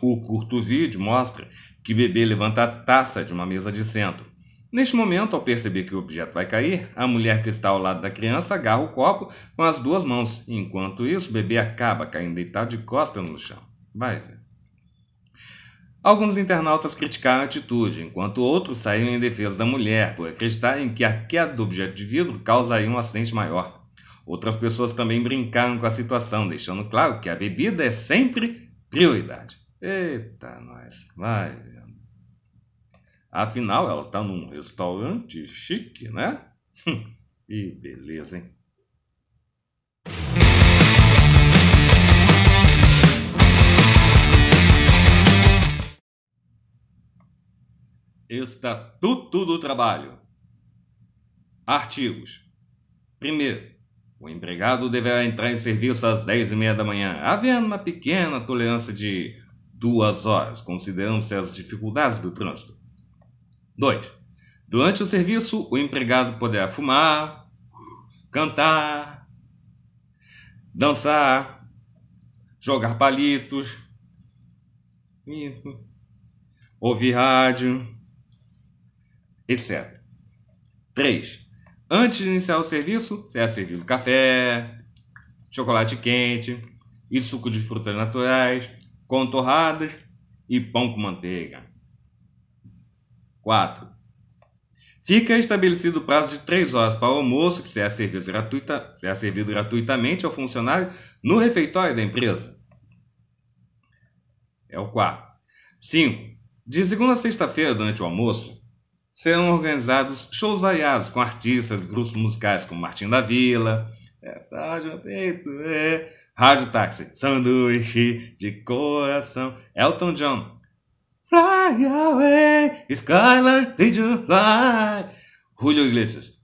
O curto vídeo mostra que bebê levanta a taça de uma mesa de centro Neste momento, ao perceber que o objeto vai cair, a mulher que está ao lado da criança agarra o copo com as duas mãos. Enquanto isso, o bebê acaba caindo deitado de costas no chão. Vai ver. Alguns internautas criticaram a atitude, enquanto outros saíram em defesa da mulher por acreditarem que a queda do objeto de vidro causaria um acidente maior. Outras pessoas também brincaram com a situação, deixando claro que a bebida é sempre prioridade. Eita, nós, vai ver. Afinal, ela está num restaurante chique, né? Ih, beleza, hein? Estatuto do Trabalho. Artigos. Primeiro, o empregado deverá entrar em serviço às 10 e meia da manhã, havendo uma pequena tolerância de duas horas, considerando-se as dificuldades do trânsito. 2. Durante o serviço, o empregado poderá fumar, cantar, dançar, jogar palitos, ouvir rádio, etc. 3. Antes de iniciar o serviço, será servido café, chocolate quente e suco de frutas naturais, com torradas e pão com manteiga. 4. Fica estabelecido o prazo de 3 horas para o almoço, que será servido, gratuita, será servido gratuitamente ao funcionário no refeitório da empresa. É o 4. 5. De segunda a sexta-feira, durante o almoço, serão organizados shows variados com artistas, grupos musicais como Martim da Vila, é, Rádio é, Rádio Táxi, Sanduíche de Coração, Elton John, Fly away, skyline, did you fly? Julio Iglesias.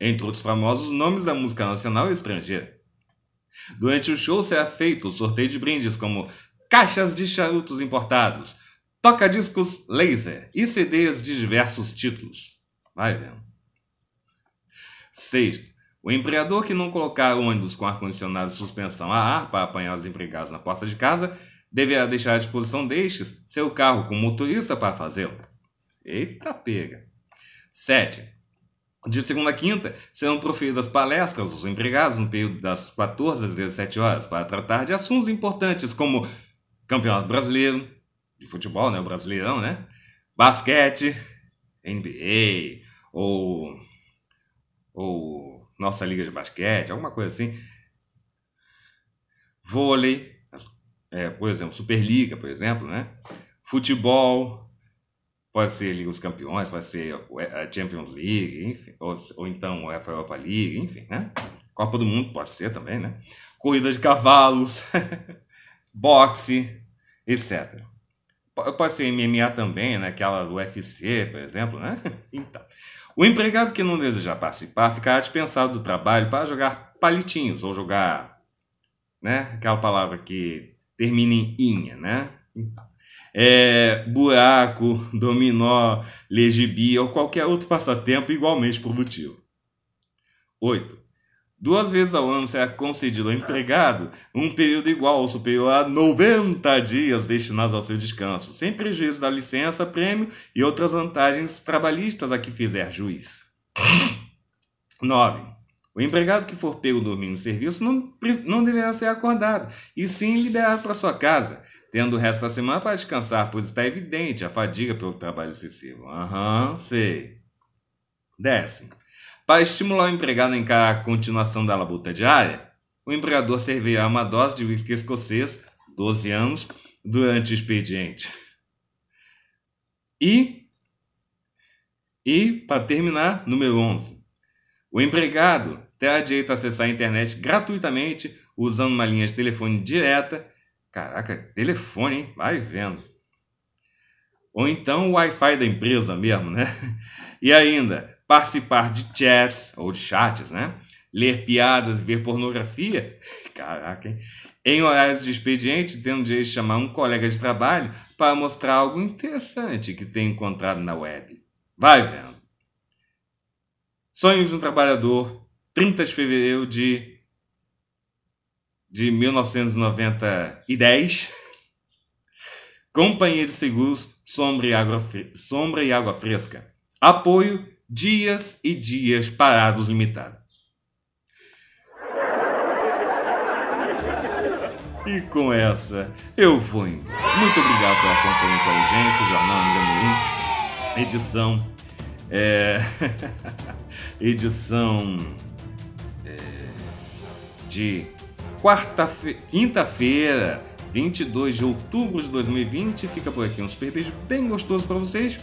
Entre outros famosos nomes da música nacional e estrangeira. Durante o show será feito o sorteio de brindes como caixas de charutos importados, toca-discos laser e CDs de diversos títulos. Vai vendo. Sexto, o empregador que não colocar ônibus com ar-condicionado e suspensão a ar para apanhar os empregados na porta de casa deverá deixar à disposição destes seu carro com motorista para fazê-lo. Eita pega! 7. De segunda a quinta, serão proferidas palestras aos empregados no período das 14 às 17 horas para tratar de assuntos importantes como Campeonato Brasileiro de Futebol, né? O Brasileirão, né? Basquete, NBA, ou, ou nossa liga de basquete, alguma coisa assim. Vôlei, é, por exemplo, Superliga, por exemplo, né? Futebol, pode ser Liga dos Campeões, pode ser a Champions League, enfim, ou, ou então a Europa League, enfim, né? Copa do Mundo pode ser também, né? Corrida de cavalos, boxe, etc. Pode ser MMA também, né? Aquela do UFC, por exemplo, né? Então, o empregado que não desejar participar ficará dispensado do trabalho para jogar palitinhos ou jogar, né? Aquela palavra que termina em inha, né? Então, é, buraco, dominó, legibia ou qualquer outro passatempo igualmente produtivo. 8. Duas vezes ao ano será concedido ao empregado um período igual ou superior a 90 dias destinados ao seu descanso, sem prejuízo da licença, prêmio e outras vantagens trabalhistas a que fizer juiz. 9. O empregado que for pego dormindo no serviço não, não deverá ser acordado, e sim liberado para sua casa, tendo o resto da semana para descansar, pois está evidente a fadiga pelo trabalho excessivo. Aham, uhum, sei. Décimo. Para estimular o empregado a encarar a continuação da labuta diária, o empregador servirá uma dose de whisky escocês, 12 anos, durante o expediente. E, e para terminar, número 11. O empregado terá direito a acessar a internet gratuitamente usando uma linha de telefone direta. Caraca, telefone, hein? Vai vendo. Ou então o Wi-Fi da empresa mesmo, né? E ainda, participar de chats ou de chats, né? Ler piadas, ver pornografia, caraca, hein? Em horários de expediente, tendo de chamar um colega de trabalho para mostrar algo interessante que tem encontrado na web. Vai vendo. Sonhos de um Trabalhador, 30 de fevereiro de, de 1910. Companhia de Seguros, Sombra e Água, Sombra e Água Fresca. Apoio dias e dias parados limitados. E com essa, eu vou embora. Muito obrigado pela companhia audiência, Jornal André Morim. Edição. É... edição. É... De quarta-feira. Quinta-feira, 22 de outubro de 2020. Fica por aqui um super beijo bem gostoso para vocês.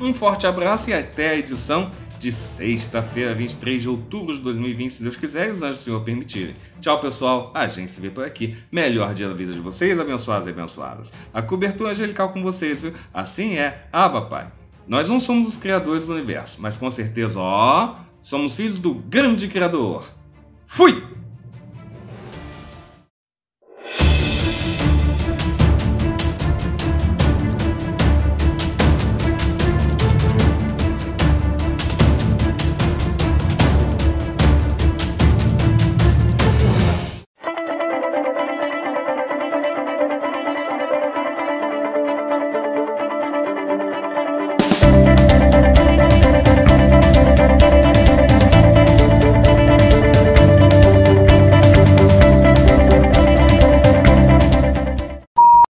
Um forte abraço e até a edição de sexta-feira, 23 de outubro de 2020, se Deus quiser e os anjos do Senhor permitirem. Tchau, pessoal. A gente se vê por aqui. Melhor dia da vida de vocês, abençoados e abençoadas. A cobertura angelical com vocês, viu? Assim é. Ah, papai. Nós não somos os criadores do universo, mas com certeza, ó, somos filhos do grande Criador. Fui!